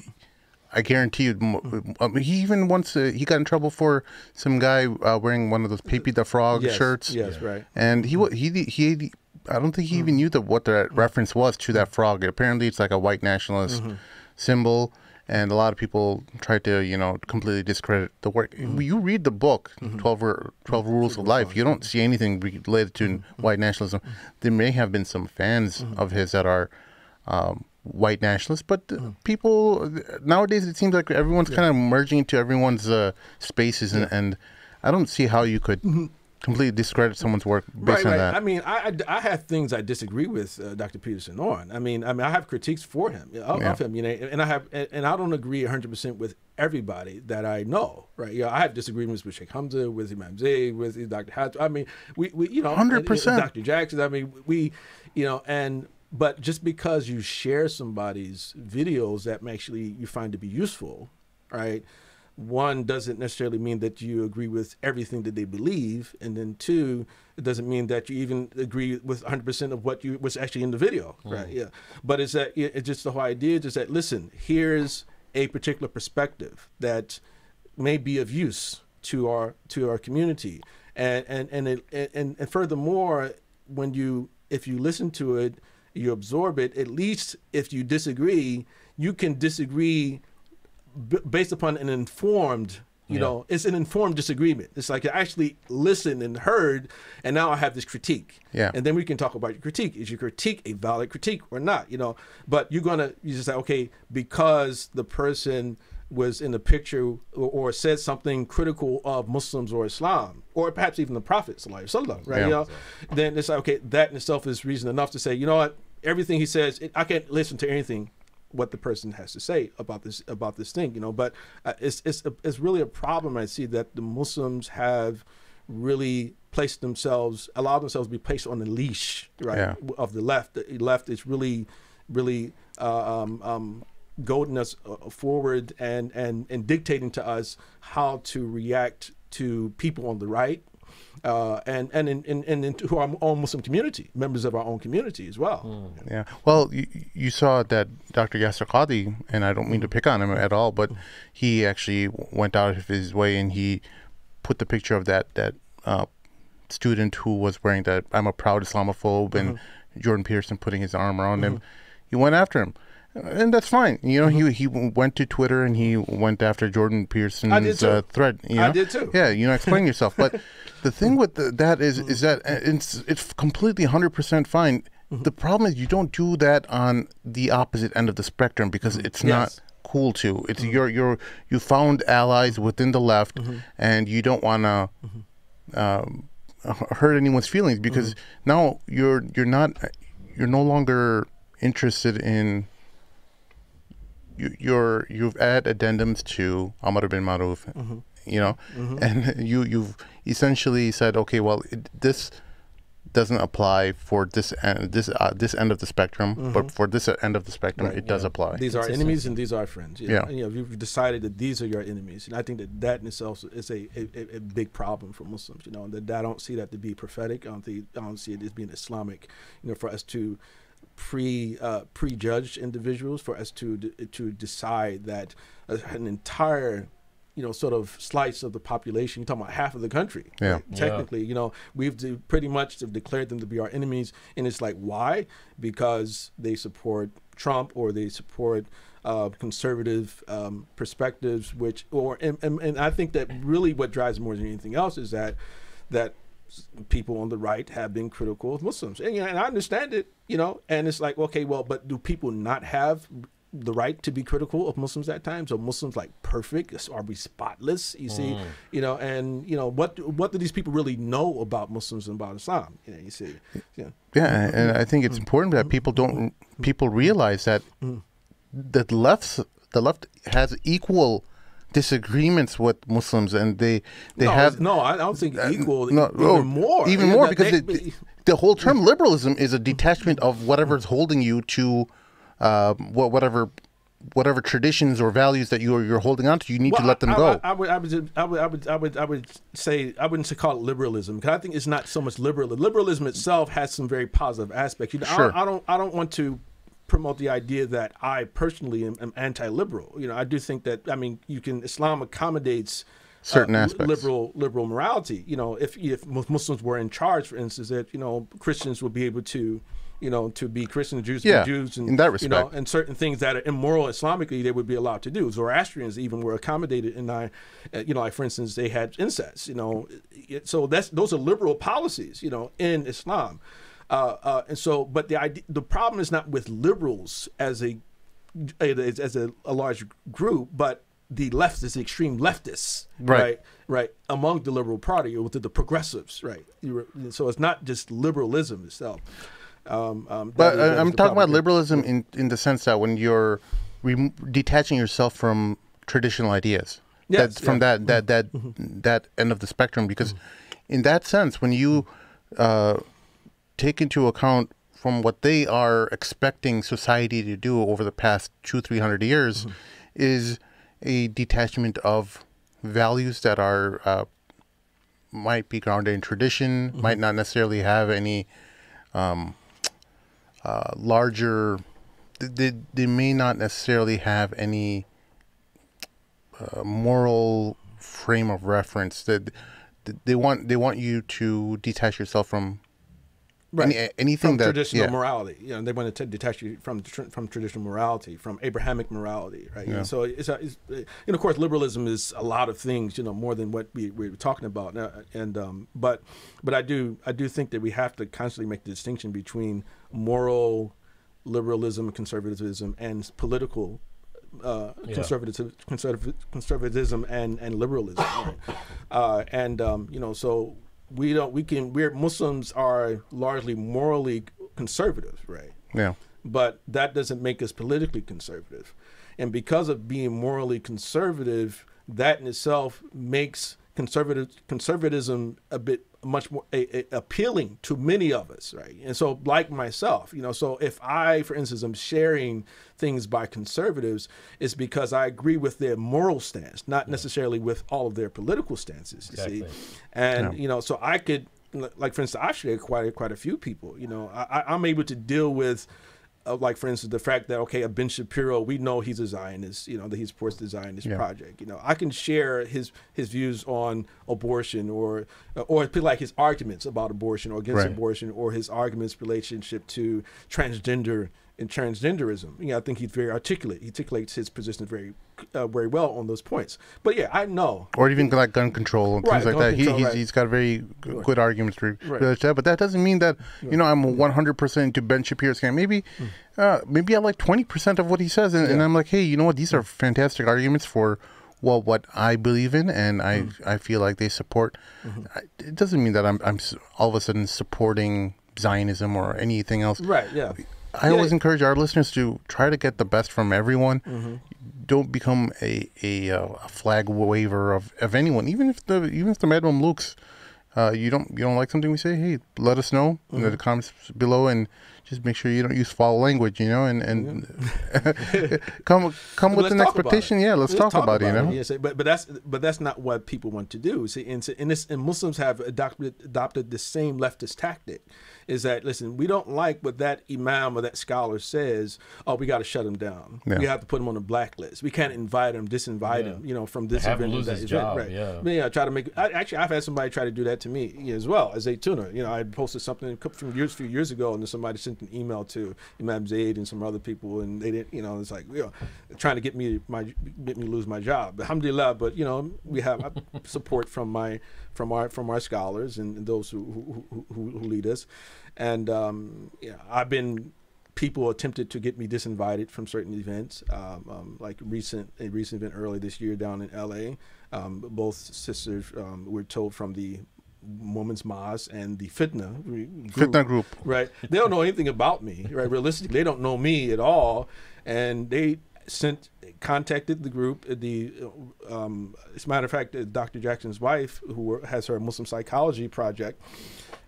I guarantee you, m- um, he even once uh, he got in trouble for some guy uh, wearing one of those Pepe the Frog Yes, shirts. yes, right. And he wa- he he I don't think he even knew that what the reference was to that frog. Apparently, it's like a white nationalist symbol, and a lot of people try to you know completely discredit the work. Mm-hmm. You read the book mm-hmm. 12, Ru- 12 mm-hmm. Rules of Life. You don't see anything related to white nationalism. There may have been some fans of his that are. Um, white nationalists but people nowadays it seems like everyone's kind of merging into everyone's uh, spaces and, and i don't see how you could completely discredit someone's work based right, on right. that I mean, I, I, I have things I disagree with uh, Dr. Peterson on. I mean, I mean, I have critiques for him of, Yeah. of him, you know, and I have, and, and I don't agree 100 percent with everybody that I know, right? You know, I have disagreements with Sheikh Hamza, with Imam Zayd, with Dr. Hatch. I mean, we, we you know, and, uh, 100%. Dr. Jackson. I mean, we, you know, and but just because you share somebody's videos that actually you find to be useful, right? One doesn't necessarily mean that you agree with everything that they believe and then two it doesn't mean that you even agree with 100% of what you was actually in the video mm. right? Yeah. But it's that it's just the whole idea is that listen here's a particular perspective that may be of use to our to our community. And and and it, and, and furthermore when you if you listen to it you absorb it at least if you disagree you can disagree based upon an informed you Yeah. know it's an informed disagreement it's like I actually listened and heard and now i have this critique Yeah. and then we can talk about your critique is your critique a valid critique or not you know but you're gonna you just say okay because the person was in the picture or, or said something critical of muslims or islam or perhaps even the prophet sallallahu alaihi wasallam, right Yeah. you know then it's like okay that in itself is reason enough to say you know what everything he says it, i can't listen to anything what the person has to say about this about this thing, you know. But uh, it's it's it's really a problem I see that the Muslims have really placed themselves, allowed themselves to be placed on the leash, right, Yeah. of the left. The left is really, really. Uh, um, um, goading us uh, forward and, and, and dictating to us how to react to people on the right uh, and and in, in, and into our own Muslim community, members of our own community as well. Hmm. Yeah. Well, you, you saw that Dr. Yasir Qadhi, and I don't mean to hmm. pick on him at all, but hmm. he actually went out of his way and he put the picture of that that uh, student who was wearing that I'm a proud Islamophobe and mm-hmm. Jordan Peterson putting his arm around him. Mm-hmm. He went after him. And that's fine. You know, he he went to Twitter and he went after Jordan Peterson's too. uh, thread. You I did too. Yeah, you know, explain yourself. But the thing with the, that is is that uh, it's it's completely hundred percent fine. Mm-hmm. The problem is you don't do that on the opposite end of the spectrum because it's not Mm-hmm. Yes. Mm-hmm. cool to. It's you're you're you found allies within the left, and you don't want to. Um, hurt anyone's feelings because Mm-hmm. now you're you're not you're no longer interested in you, you're you've add addendums to Amr bil Ma'ruf, Mm-hmm. you know, and you you've essentially said, okay, well, it, this doesn't apply for this end, this uh, this end of the spectrum, but for this end of the spectrum, Right, it does apply. These are Consistent. enemies and these are friends. You know? Yeah. And, you know, you've decided that these are your enemies, and I think that that in itself is a, a, a- a big problem for Muslims. You know, and that I don't see that to be prophetic. I don't think I don't see it as being Islamic. You know, for us to pre uh, prejudge individuals, for us to to decide that uh, an entire you know, sort of slice of the population. You're talking about half of the country. Yeah. right? Yeah. Technically, you know, we've de- pretty much have declared them to be our enemies, and it's like why? Because they support Trump or they support uh, conservative um, perspectives, which or and, and, and I think that really what drives more than anything else is that that people on the right have been critical of Muslims, and, you know, and I understand it, you know, and it's like okay, well, but do people not have the right to be critical of Muslims at times? Are Muslims like perfect? Are we spotless? You see, mm. you know, and you know what what do these people really know about Muslims and about Islam? You know, you see, yeah, Yeah, and I think it's mm. important that people don't mm. people realize that the left the left has equal disagreements with Muslims, and they they no, have no, I don't think equal, no, even oh, more, even more because they- it, the whole term liberalism is a detachment of whatever's holding you to uh, wha- whatever whatever traditions or values that you're you're holding on to. You need to let them I, go. I, I, would, I, would, I would, I would, I would, I would say I wouldn't say call it liberalism because I think it's not so much liberal. Liberalism itself has some very positive aspects. You know, Sure. don't, I don't, I don't want to promote the idea that I personally am, am anti-liberal. You know, I do think that I mean you can Islam accommodates. Certain uh, aspects. liberal liberal morality. You know, if if Muslims were in charge, for instance, that you know Christians would be able to, you know, to be Christians, Jews Yeah, be Jews, and in that you know, and certain things that are immoral Islamically they would be allowed to do. Zoroastrians even were accommodated and I, uh, you know, like for instance, they had incest. You know, so that's those are liberal policies. You know, in Islam, uh, uh, and so but the idea, the problem is not with liberals as a as, as a, a large group, but the leftists, the extreme leftists, Right. right, right, among the liberal party or with the, progressives, right. So it's not just liberalism itself. Um, um, But that is- that is I'm talking about liberalism in in the sense that when you're rem- detaching yourself from traditional ideas, Yes, that, from yeah. Mm-hmm. that that that that end of the spectrum, because in that sense, when you uh, take into account from what they are expecting society to do over the past two three hundred years, Mm-hmm. is a detachment of values that are uh, might be grounded in tradition, Mm-hmm. might not necessarily have any uh, larger they, they may not necessarily have any uh, moral frame of reference that they want they want you to detach yourself from Right. any, anything from that traditional yeah. morality. You know, they want to detach you from from traditional morality, from Abrahamic morality, right? Yeah. And so it's, a, it's uh, and of course liberalism is a lot of things, you know, more than what we, we were talking about. Uh, and um, but but I do I do think that we have to constantly make the distinction between moral liberalism, conservatism, and political uh, Yeah. conservative, conservative, conservatism and and liberalism, right? uh, and um, you know, so we don't we can we're Muslims are largely morally conservative, right? yeah But that doesn't make us politically conservative, and because of being morally conservative, that in itself makes conservative conservatism a bit much more a, a- appealing to many of us, right? And so, like myself, you know, so if I, for instance, am sharing things by conservatives, it's because I agree with their moral stance, not necessarily with all of their political stances. You Exactly. see, and you know, so I could, like, for instance, I've shared quite quite a few people. You know, I- I'm able to deal with uh, like for instance the fact that okay a Ben Shapiro we know he's a Zionist you know that he supports the Zionist Yeah. project you know I can share his his views on abortion or or like his arguments about abortion or against Right. abortion or his arguments relationship to transgender in transgenderism. You know, I think he's very articulate. He articulates his position very, uh, very well on those points. But yeah, I know. or even like gun control and Right, things like that. control, he, he's, right. he's got very good arguments for that. But that doesn't mean that you know I'm 100 percent into Ben Shapiro's camp. Maybe, Hmm. uh, maybe I like 20 percent of what he says, and, and I'm like, hey, you know what? These are fantastic arguments for well what I believe in, and I Hmm. I feel like they support. Mm-hmm. I, it doesn't mean that I'm I'm all of a sudden supporting Zionism or anything else. Right. Yeah. I Yeah. always encourage our listeners to try to get the best from everyone. Mm-hmm. Don't become a a, uh, a flag waver of, of anyone, even if the even if the Mad Mamluks, uh, you don't you don't like something we say. Hey, let us know in Mm-hmm. the comments below, and just make sure you don't use foul language. You know, and and come come with an expectation. Yeah, let's, talk, about, it. You know, Yeah, say- but but that's but that's not what people want to do. See, and, so- and this and Muslims have adopted adopted the same leftist tactic. Is that listen? We don't like what that imam or that scholar says. Oh, we got to shut him down. Yeah. We have to put him on a blacklist. We can't invite him, disinvite Yeah. him. You know, from this Have him event, or lose that his event. job, Right. yeah. But, yeah. Try to make. I, actually, I've had somebody try to do that to me as well as a tuner. You know, I posted something a couple from years, few years ago, and then somebody sent an email to Imam Zaid and some other people, and they didn't. You know, it's like you know, trying to get me my get me lose my job. Alhamdulillah, but you know, we have support from my from our from our scholars and those who who, who, who lead us, and um, yeah, I've been people attempted to get me disinvited from certain events, um, um, like recent a recent event early this year down in L.A. Um, both sisters um, were told from the Women's Mosque and the Fitna group, Fitna group. right? They don't know anything about me, right? Realistically, they don't know me at all, and they sent contacted the group. The um, as a matter of fact, uh, Dr. Jackson's wife, who has her Muslim psychology project,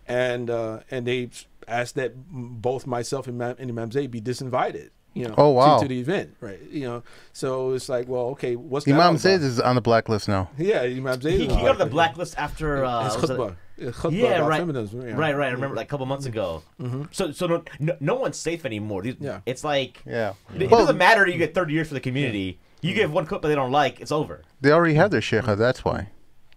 and uh, and they asked that both myself and Imam, and Imam be disinvited. You know, Oh, wow. to, to the event, right? You know, so it's like, well, okay, what's that all Imam about? Zayd is on the blacklist now. yeah, Imam Zayd. He, is he on got on the blacklist after uh, His khutbah. Yeah, khutbah Yeah, right. feminism, yeah. Right, right. I remember like a couple months ago. So, so no, no, no one's safe anymore. These- Yeah. It's like Yeah. it Well, doesn't matter. You get 30 years for the community. You give one clip that they don't like, it's over. they already have their sheikha. That's why.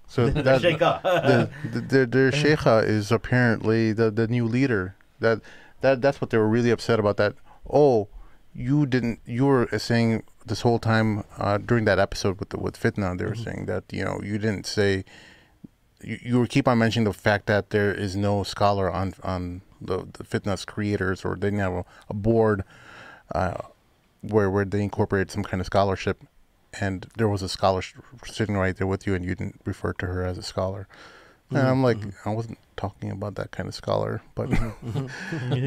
So that, Shake up. the, the, their, their sheikha is apparently the, the new leader. That that that's what they were really upset about. That oh, you didn't. You were saying this whole time uh, during that episode with the, with Fitna. They were saying that you know you didn't say. You, you were keep on mentioning the fact that there is no scholar on on the, the Fitna's creators, or they didn't have a, a board uh, where where they incorporated some kind of scholarship, and there was a scholar sitting right there with you, and you didn't refer to her as a scholar. And I'm like, I wasn't talking about that kind of scholar, but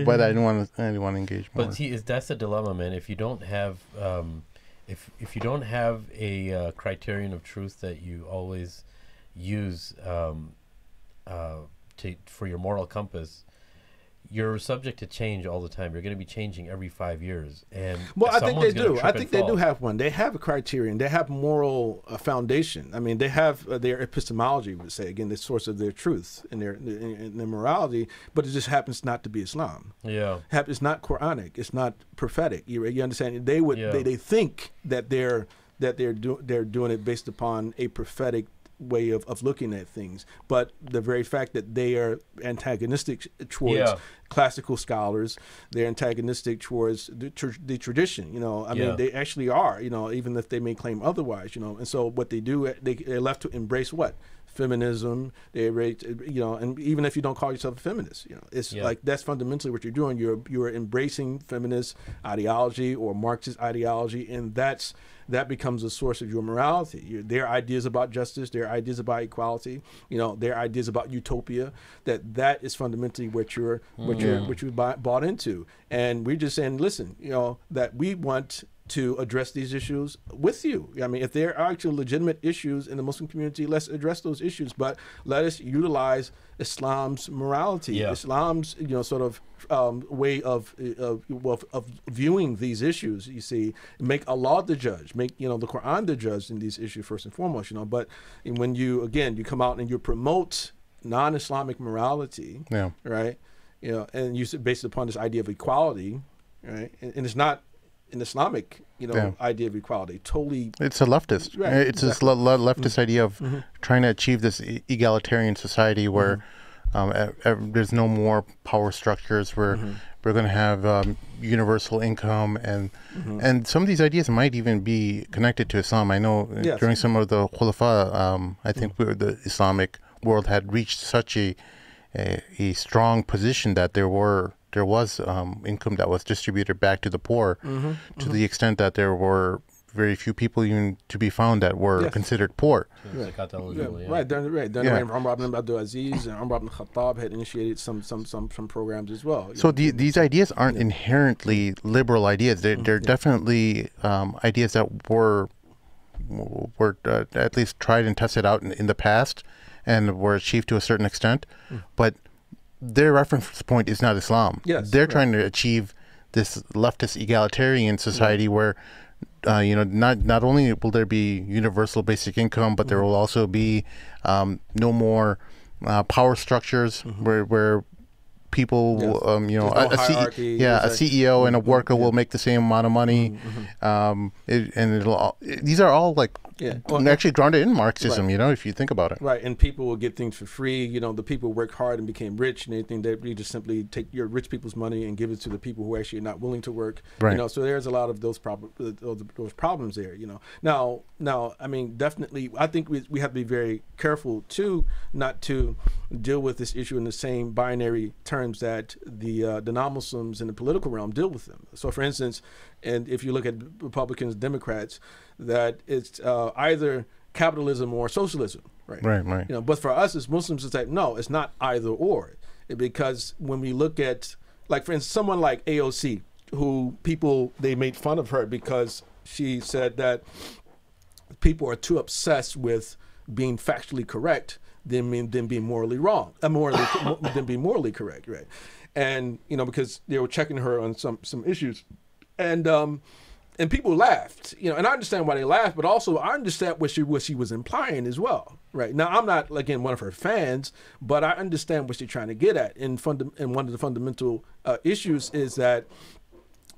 but I didn't want to I didn't want to engage more. But see, is that's the dilemma, man. If you don't have, um, if if you don't have a uh, criterion of truth that you always use um, uh, to for your moral compass, you're subject to change all the time. You're going to be changing every five years, and Well, I think they do. I think and they do have one. They have a criterion. They have moral uh, foundation. I mean, they have uh, their epistemology. Would say again, the source of their truth and their in, in their morality. But it just happens not to be Islam. Yeah. It's not Quranic. It's not prophetic. You, you understand? They would. Yeah. They, they think that they're that they're do, they're doing it based upon a prophetic way of, of looking at things but the very fact that they are antagonistic towards Yeah. Classical scholars. They're antagonistic towards the, tr- the tradition you know. I Yeah. mean they actually are you know even if they may claim otherwise you know. And so what they do eh, they, they're left to embrace what? Feminism. They rate eh, you know and even if you don't call yourself a feminist you know it's Yeah. like that's fundamentally what you're doing. You're you're embracing feminist ideology or marxist ideology and that's that becomes a source of your morality. Your, their ideas about justice their ideas about equality you know their ideas about utopia that that is fundamentally what you're what you're what you buy, bought into and we're just saying listen you know that we want to address these issues with you. I mean, if there are actual legitimate issues in the Muslim community, let's address those issues. But let us utilize Islam's morality, Yeah. Islam's you know sort of um, way of, of of of viewing these issues. You see, make Allah the judge, make you know the Quran the judge in these issues first and foremost. You know, but when you again you come out and you promote non-Islamic morality, yeah. right? You know, and you based upon this idea of equality, right? And, and it's not an Islamic, you know, Yeah. idea of equality. Totally, It's a leftist. Right, it's this le- le- leftist idea of Mm-hmm. trying to achieve this e- egalitarian society where Um, e- e- there's no more power structures. We're Mm-hmm. we're going to have um, universal income, and Mm-hmm. and some of these ideas might even be connected to Islam. I know uh, Yes. during some of the Khulafa, um, I think we the Islamic world had reached such a, a a strong position that there were there was um, income that was distributed back to the poor, Mm-hmm. to the extent that there were very few people even to be found that were Yes. considered poor. Zakat Yeah, eligible, yeah. right. During, right. During Yeah. the reign of Umar ibn Abdul Aziz and Umar ibn Khattab had initiated some some some some programs as well. you So know. the, these ideas aren't inherently liberal ideas. They're, they're definitely um, ideas that were were uh, at least tried and tested out in, in the past and were achieved to a certain extent. But their reference point is not Islam. Yes, they're right. trying to achieve this leftist egalitarian society where. Uh, you know, not not only will there be universal basic income, but Mm-hmm. there will also be um, no more uh, power structures where where people, Mm-hmm. Yes. um, you know, no a, a C- yeah, a like- CEO and a Mhm, worker yeah. Mm-hmm, will make the same amount of money. Um, it, and it'll all, these are all like Yeah. actually grounded in Marxism. Right. You know, if you think about it. Right, and people will get things for free. You know, the people work hard and became rich, and anything that you just simply take your rich people's money and give it to the people who actually are not willing to work. Right. You know, so there's a lot of those problem those, those problems there. You know, now now I mean definitely I think we we have to be very careful too not to deal with this issue in the same binary terms that the uh, the non-Muslims in the political realm deal with them. So, for instance, and if you look at Republicans, Democrats, that it's uh, either capitalism or socialism, right? Right, right. You know, but for us as Muslims, it's like no, it's not either or, because when we look at, like for instance, someone like AOC, who people they made fun of her because she said that people are too obsessed with being factually correct than being, than being morally wrong, uh, morally than being morally correct, right? And you know because they were checking her on some some issues, and um, and people laughed, you know, and I understand why they laughed, but also I understand what she what she was implying as well, right? Now I'm not again one of her fans, but I understand what she's trying to get at. And funda- and one of the fundamental uh, issues is that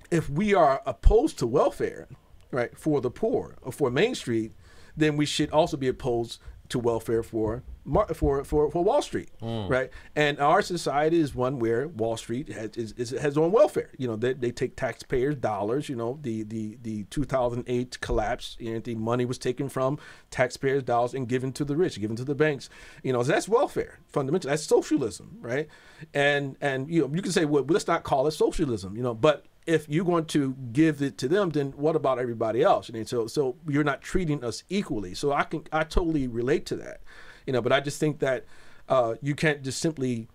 if we are opposed to welfare, right, for the poor or for Main Street, then we should also be opposed to welfare for for for, for Wall Street, mm. right? And our society is one where Wall Street has is, is, has on welfare. You know, they, they take taxpayers' dollars. You know, the the the 2008 collapse, you know, the money was taken from taxpayers' dollars and given to the rich, given to the banks. You know, so that's welfare fundamentally. That's socialism, right? And and you know, you can say, well, let's not call it socialism. You know, but if you're going to give it to them, then what about everybody else? And so, so you're not treating us equally. So I can, I totally relate to that, you know. But I just think that uh, you can't just simply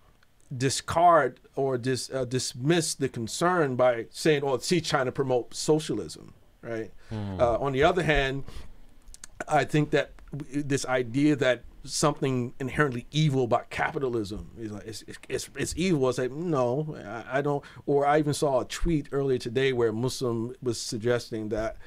discard or dis, uh, dismiss the concern by saying, "Oh, see, trying to promote socialism," right? Uh, on the other hand, I think that this idea that something inherently evil about capitalism is like it's it's, it's evil. It's like no, I, I don't. Or I even saw a tweet earlier today where a Muslim was suggesting that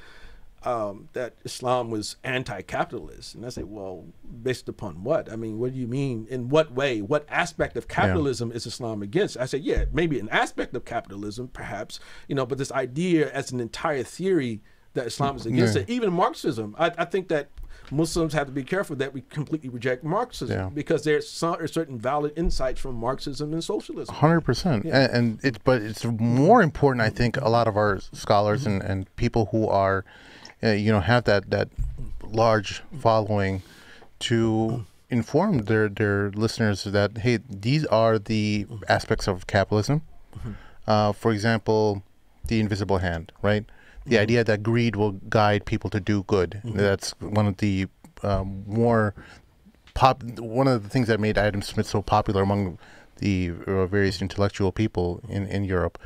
um, that Islam was anti-capitalist, and I say, well, based upon what? I mean, what do you mean? In what way? What aspect of capitalism is Islam against? I say, yeah, maybe an aspect of capitalism, perhaps, you know, but this idea as an entire theory that Islam is against Yeah. it, even Marxism, I, I think that Muslims have to be careful that we completely reject Marxism Yeah. because there's some certain valid insights from Marxism and socialism. Hundred percent, Yeah. and, and it. But it's more important, I think. A lot of our scholars and, and people who are, uh, you know, have that that large following, to inform their their listeners that hey, these are the aspects of capitalism. Uh, for example, the invisible hand, right? The idea that greed will guide people to do good. That's one of the um, more pop. One of the things that made Adam Smith so popular among the uh, various intellectual people in in Europe.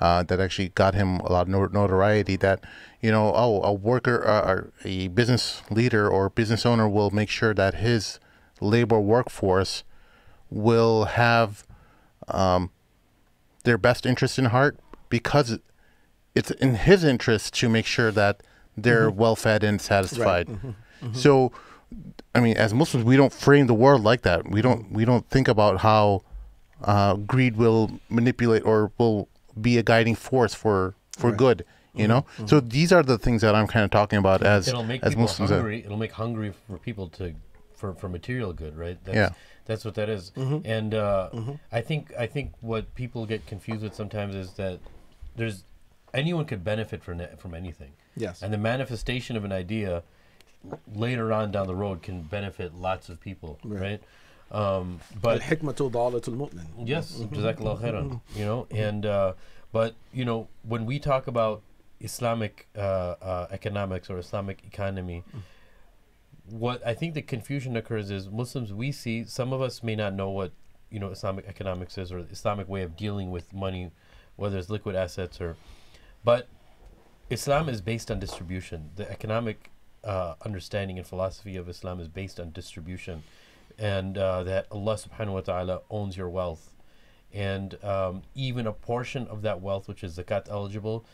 Uh, that actually got him a lot of notoriety. That you know, oh, a worker, uh, or a business leader or business owner will make sure that his labor workforce will have um, their best interest in heart because it's in his interest to make sure that they're well fed and satisfied. So, I mean, as Muslims, we don't frame the world like that. We don't we don't think about how uh, greed will manipulate or will be a guiding force for for good. You mm-hmm. know, mm-hmm. so these are the things that I'm kind of talking about as It'll make as people Muslims. hungry. It'll make hungry for people to for, for material good, right? That's, Yeah. that's what that is. Mm-hmm. And uh, I think I think what people get confused with sometimes is that there's anyone could benefit from it- from anything, Yes. and the manifestation of an idea later on down the road can benefit lots of people, Right. right? Um, but Al-hikmatu dalatul mu'min. Yes, jazakallah khairan. You know, and uh, but you know when we talk about Islamic uh, uh, economics or Islamic economy, what I think the confusion occurs is Muslims we see some of us may not know what you know Islamic economics is or the Islamic way of dealing with money, whether it's liquid assets or, but Islam is based on distribution. The economic uh, understanding and philosophy of Islam is based on distribution, and uh, that Allah Subhanahu wa Taala owns your wealth, and um, even a portion of that wealth which is zakat eligible,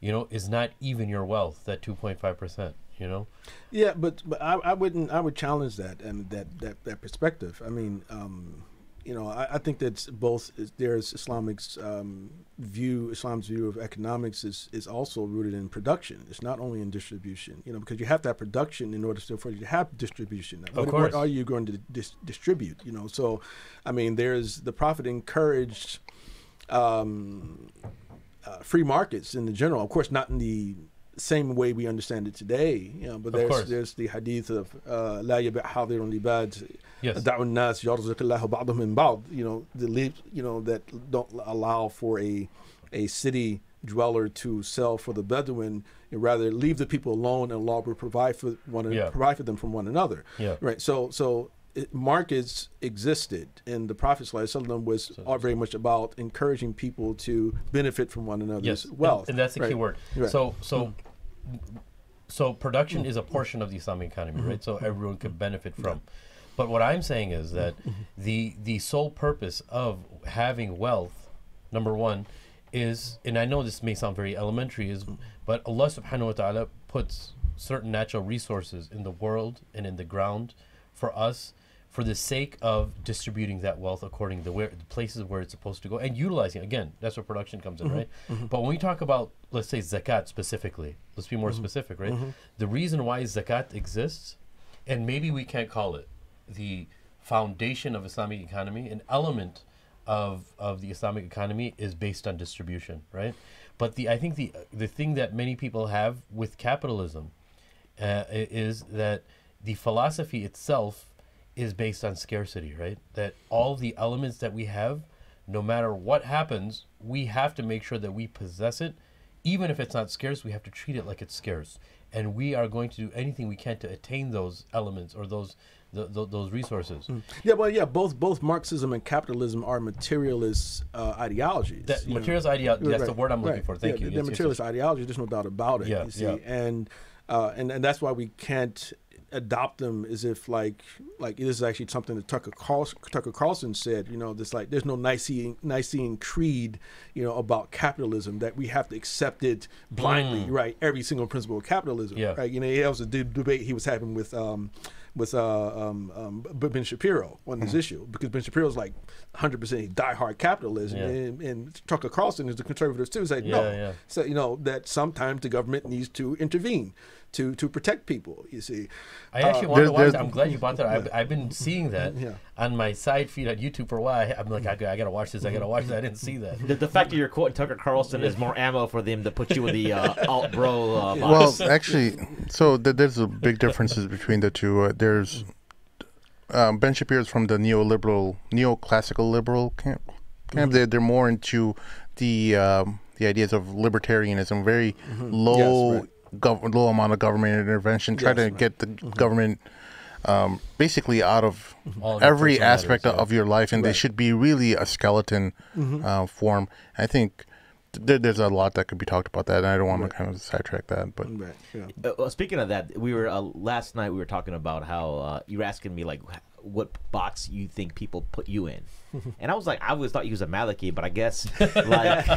you know, is not even your wealth. That two point five percent. You know, Yeah, but but I, I wouldn't I would challenge that and that that that perspective. I mean, um, you know, I, I think that both is- there's Islamic's um, view, Islam's view of economics is is also rooted in production. It's not only in distribution. You know, because you have to have production in order to, for you to have distribution. What, course. what are you going to dis- distribute? You know, so I mean, there's the Prophet encouraged. Um, uh, free markets in the general, of course, not in the same way we understand it today. You know, but Of there's course. there's the hadith of uh, لا يبيع حاضر لباد Yes. دعوا الناس يرزق الله بعضهم من بعض. You know, the leave, you know that don't allow for a a city dweller to sell for the Bedouin, and rather leave the people alone, and Allah will provide for one Yeah. provide for them from one another. Yeah. Right. So so it, markets existed, and the Prophet ﷺ was all very much about encouraging people to benefit from one another's yes, and- wealth. and, that's the key Right. word. Right. Mm. So so. So production is a portion of the Islamic economy, right? Mm-hmm. So everyone could benefit from. But what I'm saying is that Mm-hmm. the the sole purpose of having wealth, number one, is and I know this may sound very elementary, is but Allah subhanahu wa ta'ala puts certain natural resources in the world and in the ground for us for the sake of distributing that wealth according to where the places where it's supposed to go and utilizing again that's where production comes in mm-hmm. right? Mm-hmm. But when we talk about let's say zakat specifically let's be more mm-hmm. specific right? The reason why zakat exists and maybe we can't call it the foundation of Islamic economy, an element of of the Islamic economy is based on distribution, right? But the I think the the thing that many people have with capitalism uh, is that the philosophy itself is based on scarcity, right? That all the elements that we have, no matter what happens, we have to make sure that we possess it, even if it's not scarce. We have to treat it like it's scarce, and we are going to do anything we can to attain those elements or those th- th- those resources. Yeah, well, yeah, both both Marxism and capitalism are materialist uh, ideologies. That materials ideology. That's the word I'm looking right. for. Thank yeah, you. They're Yes, yes, materialist ideology. There's no doubt about it. Yeah, you see, yeah. and uh, and and that's why we can't adopt them as if like like this is actually something that Tucker Carlson, Tucker Carlson said. You know, this like there's no Nicene Nicene creed. You know about capitalism that we have to accept it blindly. Right, every single principle of capitalism. Mm. Yeah. Right. You know, that was a debate he was having with. Um, with uh, um, um, B- Ben Shapiro on Mm-hmm. this issue because Ben Shapiro's like 100% diehard capitalism, Yeah. and, and Tucker Carlson is the conservative too. Say Yeah, no, yeah. so you know that sometimes the government needs to intervene to to protect people. You see, I actually Uh, want to watch. that. I'm glad you brought that. I've, I've been seeing that Yeah. on my side feed on YouTube for a while. I'm like, I, got- I gotta watch this. I gotta watch that. I didn't see that. The, the fact that you're quoting Tucker Carlson is more ammo for them to put you in the uh, alt bro uh, Well, actually, so th- there's a big differences between the two. Uh, there's um, Ben Shapiro's from the neoliberal, neoclassical liberal camp. camp. They're, they're more into the um, the ideas of libertarianism, very low Yes, right. Gov- low amount of government intervention. Try Yes, to right. get the government um, basically out of All every aspect matters, yeah. of your life, and they should be really a skeleton uh, form. I think. th- There, there's a lot that could be talked about that, and I don't want Right. to kind of sidetrack that. But right, yeah. Uh, well, speaking of that, we were uh, last night. We were talking about how uh, you were asking me like what box you think people put you in, and I was like, I always thought you was a Maliki, but I guess like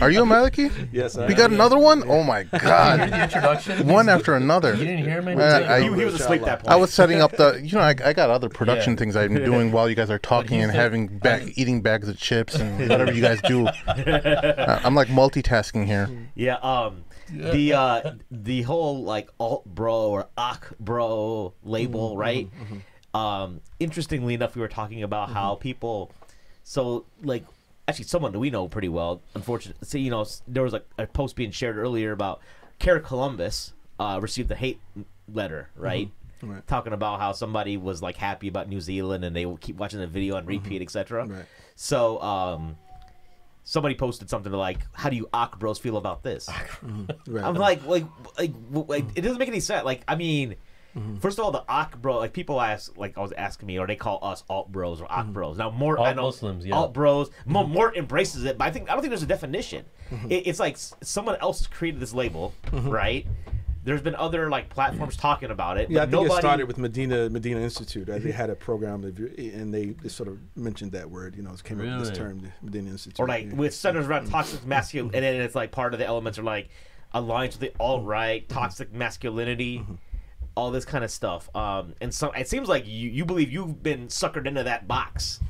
Are you a Maliki? Yes, I We am. got another one? Oh my Hear god. the introduction. One after another. You didn't hear me. I- he, he was asleep that point. I was setting up the, you know, I, I got other production Yeah. things I'm doing while you guys are talking and said- having bag, eating bags of chips and whatever you guys do. Uh, I'm like multitasking here. Yeah, um the uh the whole like alt bro or ak bro label, right? Um, interestingly enough, we were talking about how people, so like actually someone that we know pretty well. Unfortunately, so, you know, there was like a post being shared earlier about Kara Columbus uh, received a hate letter, right? Right. Talking about how somebody was like happy about New Zealand and they will keep watching the video on repeat, etc. Right. So, um, somebody posted something like, "How do you Ak Bros feel about this?" Right. I'm like, like, like, like, it doesn't make any sense. Like, I mean, Mm-hmm. first of all, the Ak bro, like people ask, like, I was asking me, or they call us alt bros or Ak mm-hmm. bros. Now, more I know Muslims, yeah. alt bros, mm-hmm. more, more embraces it, but I think I don't think there's a definition. It, it's like someone else has created this label, right? There's been other like platforms talking about it, Yeah, I but think nobody. it started with Medina Medina Institute. They had a program, and they, they sort of mentioned that word. You know, it came up with this term, the Medina Institute. or like yeah. with centers around toxic masculinity, and then it's like part of the elements are like alliance with the alt right, toxic masculinity, all this kind of stuff. Um, and so it seems like you you believe you've been suckered into that box,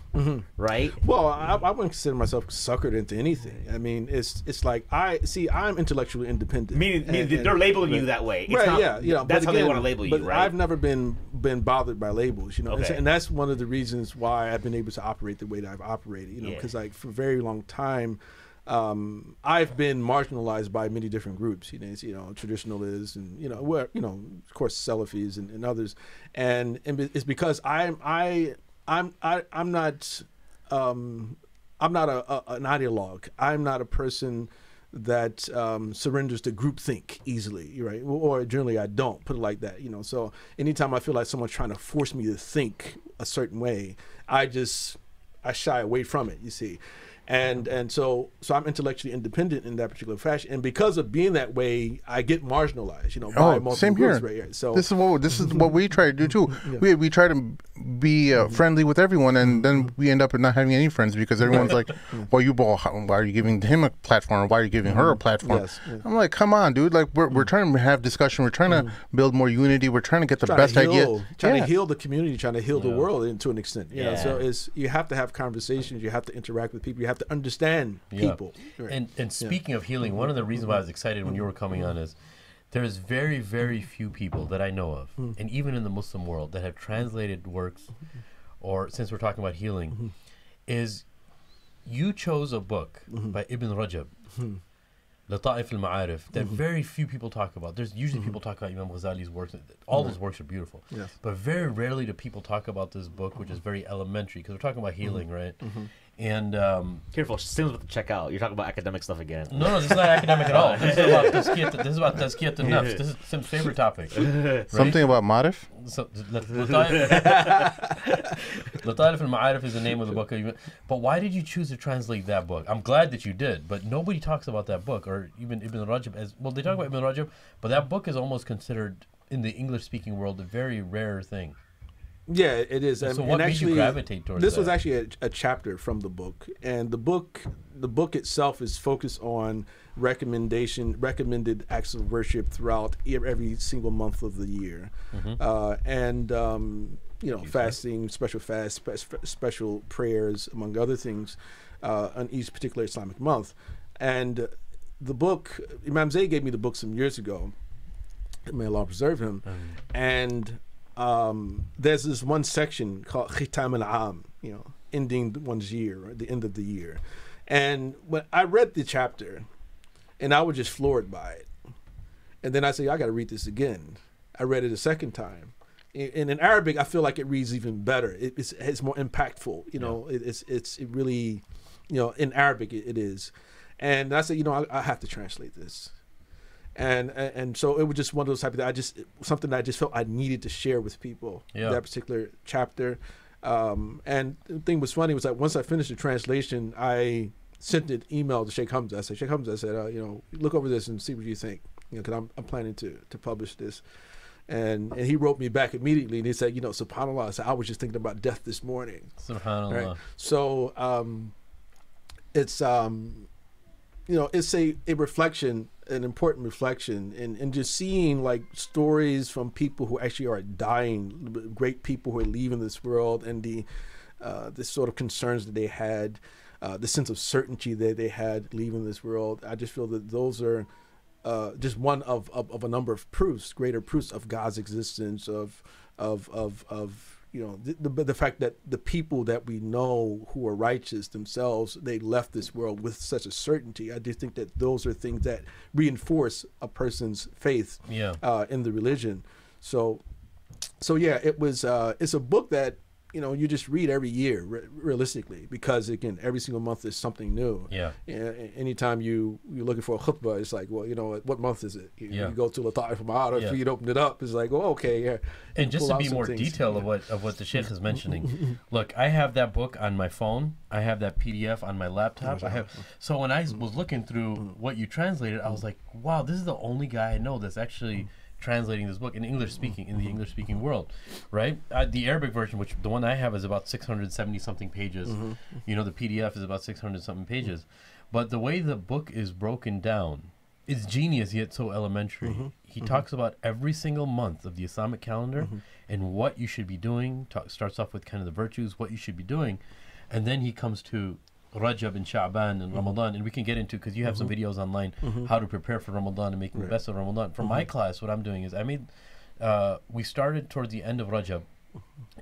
right? Well, I, I wouldn't consider myself suckered into anything. I mean, it's it's like I see. I'm intellectually independent. Meaning, meaning And- that and- they're labeling you that way. It's right? not- yeah, you know, that's how they want to label you, but right? I've never been been bothered by labels, you know, Okay. and that's one of the reasons why I've been able to operate the way that I've operated, you know, Yeah. because like for a very long time. Um, I've been marginalized by many different groups, you know, you know, traditionalists and you know, where you know, of course, Salafis and, and others, and, and it's because I'm I I'm I, I'm not um, I'm not a, a an ideologue. I'm not a person that um, surrenders to groupthink easily, right? Or generally, I don't put it like that, you know. So anytime I feel like someone's trying to force me to think a certain way, I just I shy away from it. You see. And and so so I'm intellectually independent in that particular fashion, and because of being that way, I get marginalized. You know, by Oh, multiple same here. right? right. So this is what this is what we try to do too. We we try to be uh, mm-hmm. friendly with everyone, and then mm-hmm. we end up not having any friends because everyone's like, mm. "Well, you ball. Why are you giving him a platform? Why are you giving her a mm-hmm. platform?" Yes, yeah. I'm like, "Come on, dude! Like we're we're mm. trying to have discussion. We're trying to mm. build more unity. We're trying to get the trying best heal, idea. trying Yeah. to heal the community, trying to heal the world to an extent. You know, so Yeah. it's you have to have conversations, you have to interact with people, you have to understand Yeah. people. Right. And and speaking of healing, one of the reasons why I was excited when you were coming on is there's very very few people that I know of, mm-hmm. and even in the Muslim world, that have translated works, or since we're talking about healing, mm-hmm. is you chose a book mm-hmm. by Ibn Rajab. Lata'if al-Ma'arif that very few people talk about. There's usually people talk about Imam Ghazali's works. All those works are beautiful. Yes. But very rarely do people talk about this book, which is very elementary because we're talking about healing, right? And um, Careful, Sim's about to check out. You're talking about academic stuff again. no, no, this is not academic at all. This is about tazkiyat. This is about tazkiyat nafs. This is Sim's favorite topic. right? Something about Marif. So, Lataif Lataif al-Ma'arif is the name of the book. But why did you choose to translate that book? I'm glad that you did, but nobody talks about that book or even Ibn Rajab as well. They talk about Ibn Rajab, but that book is almost considered in the English-speaking world a very rare thing. Yeah, it is. So And- what and made you actually, gravitate towards This was actually a, a chapter from the book, and the book, the book itself is focused on recommendation, recommended acts of worship throughout every single month of the year, Mm-hmm. uh, and um, you know, fasting, special fast, spe- spe- special prayers, among other things, uh, on each particular Islamic month, and the book Imam Zayd gave me the book some years ago. May Allah preserve him. And um, there's this one section called Khitam al-Am, you know, ending one's year, or the end of the year. And when I read the chapter, and I was just floored by it. And then I said, I got to read this again. I read it a second time. And in Arabic, I feel like it reads even better. It's, it's more impactful. You know, it, it's it's it really, you know, in Arabic it, it is. And I said, you know, I, I have to translate this and and so it was just one of those type of that I just something that I just felt I needed to share with people. Yeah. That particular chapter, um, and the thing was funny was that once I finished the translation, I sent an email to Sheikh Hamza. I said, Sheikh Hamza, I said, uh, you know, look over this and see what you think, you know, because I'm I'm planning to to publish this. And and he wrote me back immediately, and he said, you know, Subhanallah, I, said, I was just thinking about death this morning. Subhanallah. Right. So um, it's um, you know it's a, a reflection, an important reflection, and and just seeing like stories from people who actually are dying, great people who are leaving this world, and the uh, the sort of concerns that they had, uh, the sense of certainty that they had leaving this world. I just feel that those are. Uh, just one of, of, of a number of proofs, greater proofs of God's existence, of of of of you know the, the the fact that the people that we know who are righteous themselves they left this world with such a certainty. I do think that those are things that reinforce a person's faith Yeah. uh, in the religion. So, so yeah, it was. Uh, it's a book that you know you just read every year, re- realistically, because again, every single month is something new. Yeah. A- anytime you you're looking for a khutbah, it's like, well, you know, what, month is it? You, Yeah. you go to Lata'if Ma'arif, Yeah. you open it up, it's like, oh, okay, yeah. And just to be more things. detailed of what of what the sheikh is mentioning, look, I have that book on my phone. I have that PDF on my laptop. I have so when I was looking through what you translated, I was like, wow, this is the only guy I know that's actually translating this book in English speaking in the mm-hmm. English speaking world, right? Uh, the Arabic version, which the one I have is about 670 something pages. Mm-hmm. You know, the PDF is about 600 something pages. But the way the book is broken down, it's genius yet so elementary. Mm-hmm. He talks about every single month of the Islamic calendar and what you should be doing. Talk, starts off with kind of the virtues, what you should be doing, and then he comes to Rajab and Sha'ban and mm-hmm. Ramadan, and we can get into because you have some mm-hmm. videos online mm-hmm. how to prepare for Ramadan and making the best of Ramadan. For my class, what I'm doing is I made. Uh, we started towards the end of Rajab,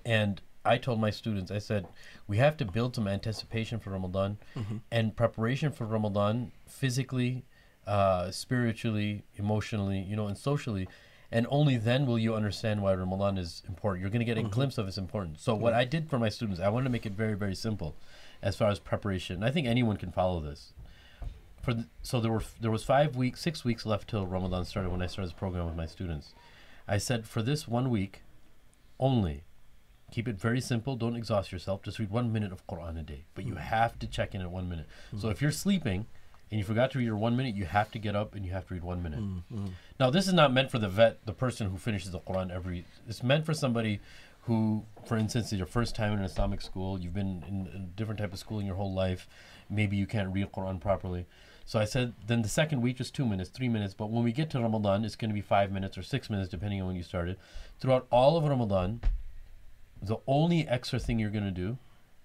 and I told my students, I said, we have to build some anticipation for Ramadan and preparation for Ramadan physically, uh, spiritually, emotionally, you know, and socially. And only then will you understand why Ramadan is important. You're going to get a glimpse of its importance. So, what I did for my students, I wanted to make it very, very simple as far as preparation. I think anyone can follow this. For the, so there were there was five weeks, six weeks left till Ramadan started when I started this program with my students. I said for this one week, only keep it very simple. Don't exhaust yourself. Just read one minute of Quran a day, but you hmm. have to check in at one minute. So hmm. if you're sleeping and you forgot to read your one minute, you have to get up and you have to read one minute. Hmm, now this is not meant for the vet, the person who finishes the Quran every. It's meant for somebody who, for instance, is your first time in an Islamic school. You've been in a different type of school in your whole life. Maybe you can't read Quran properly. So I said, then the second week is two minutes, three minutes. But when we get to Ramadan, it's going to be five minutes or six minutes, depending on when you started. Throughout all of Ramadan, the only extra thing you're going to do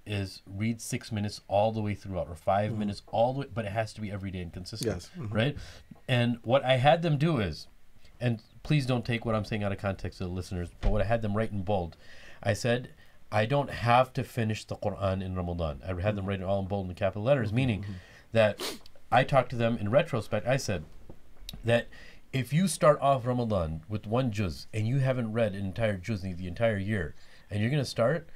is read six minutes all the way throughout, or 5 minutes all the way, but it has to be every day and consistent, Yes. Mhm. right? And what I had them do is, and please don't take what I'm saying out of context to the listeners, but what I had them write in bold, I said, I don't have to finish the Quran in Ramadan. I had them mm-hmm. write it all in bold in capital letters, mm-hmm. meaning mm-hmm. that I talked to them in retrospect. I said that if you start off Ramadan with one juz and you haven't read an entire juz the entire year, and you're going to start,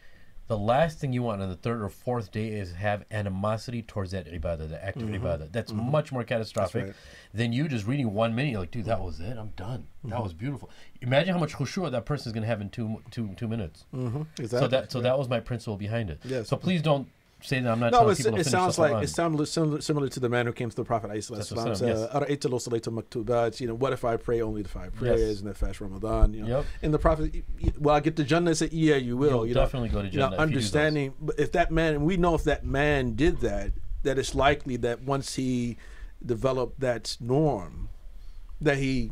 the last thing you want on the third or fourth day is have animosity towards that ibadah, the act of mm-hmm. ibadah. That's mm-hmm. much more catastrophic right. than you just reading one minute. You're like, dude, that was it. I'm done. That mm-hmm. was beautiful. Imagine how much khushu' that person is going to have in two, two, two minutes. Mm-hmm. Exactly. So that so that was my principle behind it. Yes. So please don't say that I'm not No, telling it's, people to it sounds like it sounds similar, to the man who came to the Prophet Islam. what I'm Said, saying, "Ara'ayta law salaytu maktubat?" You know, what if I pray only the five prayers Yes. and the fast Ramadan? You know, Yep. and the Prophet, well, I get to Jannah. Said, "Yeah, you will." You'll you know, definitely go to you know, Jannah if you do understanding, but if that man, and we know if that man did that, that it's likely that once he developed that norm, that he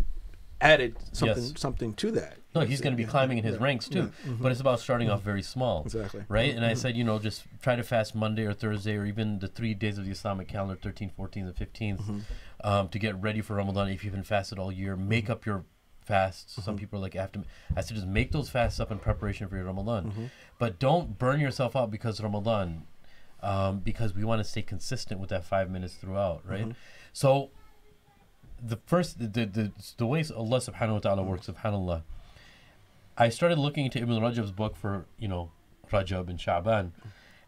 added something Yes. something to that. No, he's going to be climbing in his yeah, ranks too. yeah, mhm. But it's about starting off very small. Exactly. Right? And I said, you know, just try to fast Monday or Thursday or even the three days of the Islamic calendar, 13th, 14th, and 15th, um, to get ready for Ramadan. If you've been fasted all year, make up your fasts. Some people are like, after. I said, just make those fasts up in preparation for your Ramadan. But don't burn yourself out because Ramadan, um, because we want to stay consistent with that five minutes throughout, right? So the first the, the the the way Allah subhanahu wa ta'ala works, subhanallah. I started looking into Ibn Rajab's book for, you know, Rajab and Sha'ban.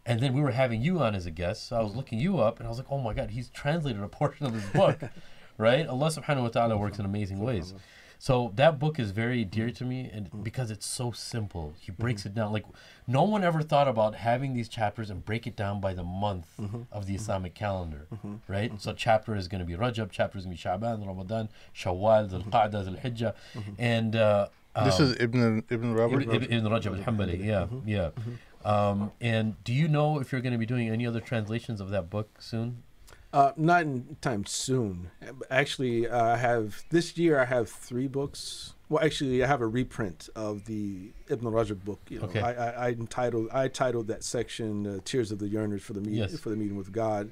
And then we were having you on as a guest. So I was looking you up and I was like, oh my God, he's translated a portion of his book. right? Allah subhanahu wa ta'ala works in amazing ways. So that book is very dear to me and mm-hmm. because it's so simple. He mm-hmm. breaks it down. Like no one ever thought about having these chapters and break it down by the month mm-hmm. of the Islamic calendar. Right? So chapter is gonna be Rajab, chapter is gonna be Sha'ban, Ramadan, Shawwal, Dhul Qa'dah, Dhul Hijjah. And uh This um, is Ibn Ibn Rajab. Ibn, Ibn, Ibn Rajab al-Hanbali, yeah, yeah. Um, and do you know if you're going to be doing any other translations of that book soon? Uh, not in time soon. Actually, uh, I have this year. I have three books. Well, actually, I have a reprint of the Ibn Rajab book. You know, Okay. I, I, I entitled I titled that section uh, "Tears of the Yearners" for the meet, Yes. for the meeting with God.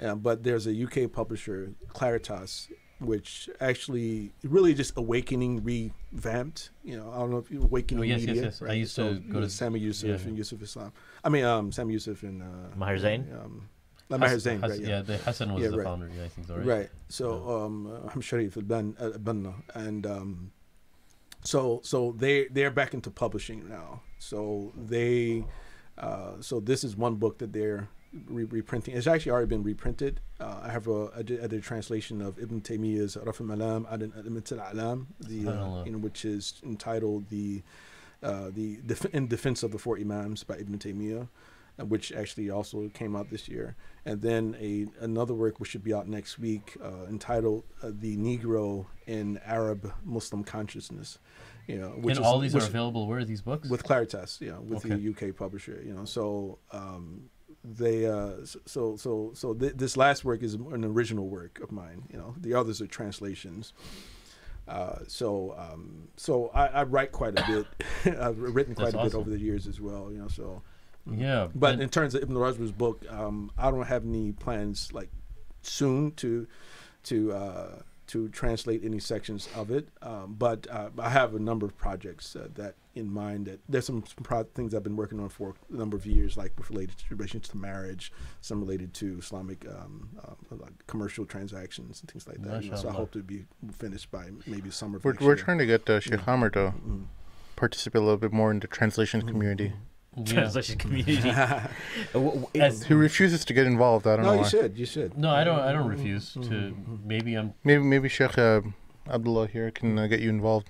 Uh, but there's a UK publisher, Claritas, which actually really just awakening revamped. You know, I don't know if you awakening Oh, yes, yes, media. yes. I right? used so, to go to- Sami Yusuf yeah. and Yusuf Islam. I mean, um, Sami Yusuf and uh, Maher Zain? Um, Hass- Zain, Hass- right? yeah. the Hassan was Yeah, the right. founder. Yeah, I think so. Right. Right. So um, uh, I'm Sharif Ban uh, Banna, and um, so so they they're back into publishing now. So they uh, so this is one book that they're re- reprinting. It's actually already been reprinted. Uh, I have a, I did, I did a translation of Ibn Taymiyyah's Raf al-Malam Ad al-Alam, the uh, Subhanallah. you know which is entitled the uh, the def- in defense of the four Imams by Ibn Taymiyyah, uh, which actually also came out this year, and then a another work which should be out next week uh, entitled uh, "The Negro in Arab Muslim Consciousness." You know, which and is- all these which- are available. Where are these books? with Claritas, yeah, with Okay. the UK publisher, you know. So um, they, uh, so so so th- this last work is an original work of mine. You know, the others are translations. Uh, so um, so I, I write quite a bit. I've written quite That's a bit over the years as well. You know, so. Yeah, But and- in terms of Ibn Rajab's book, um, I don't have any plans like soon to to uh, to translate any sections of it. Um, but uh, I have a number of projects uh, that in mind. That there's some, some pro- things I've been working on for a number of years, like with related to relations to marriage, some related to Islamic um, uh, like commercial transactions and things like that. You know, so I hope to be finished by maybe summer. We're, we're trying to get uh, Sheikh Hammer to Mm. participate a little bit more in the translation community. yeah. Translation community. W- w- As- He refuses to get involved. I don't no, know you why. should. You should. No, I don't. I don't refuse to. Maybe I'm. Maybe maybe Sheikh uh, Abdullah here can uh, get you involved,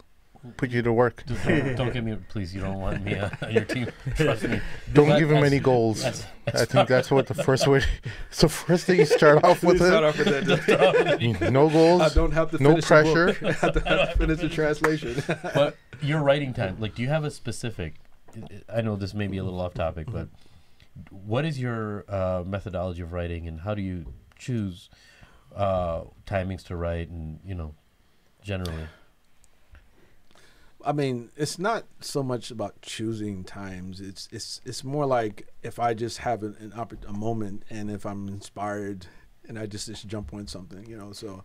put you to work. Don't, don't get me. Please, you don't want me uh, on your team. Trust me. Don't That- give him any goals. That's, I think that's what the first way. So first thing you start off with Start off with that. No I goals. don't have to No finish the book. pressure. I don't have to finish the translation. but your writing time, like, do you have a specific? I know this may be a little off topic, but what is your uh, methodology of writing, and how do you choose uh, timings to write, and you know, generally? I mean, it's not so much about choosing times. It's it's it's more like if I just have an, an oppor- a moment, and if I'm inspired, and I just just jump on something, you know. So,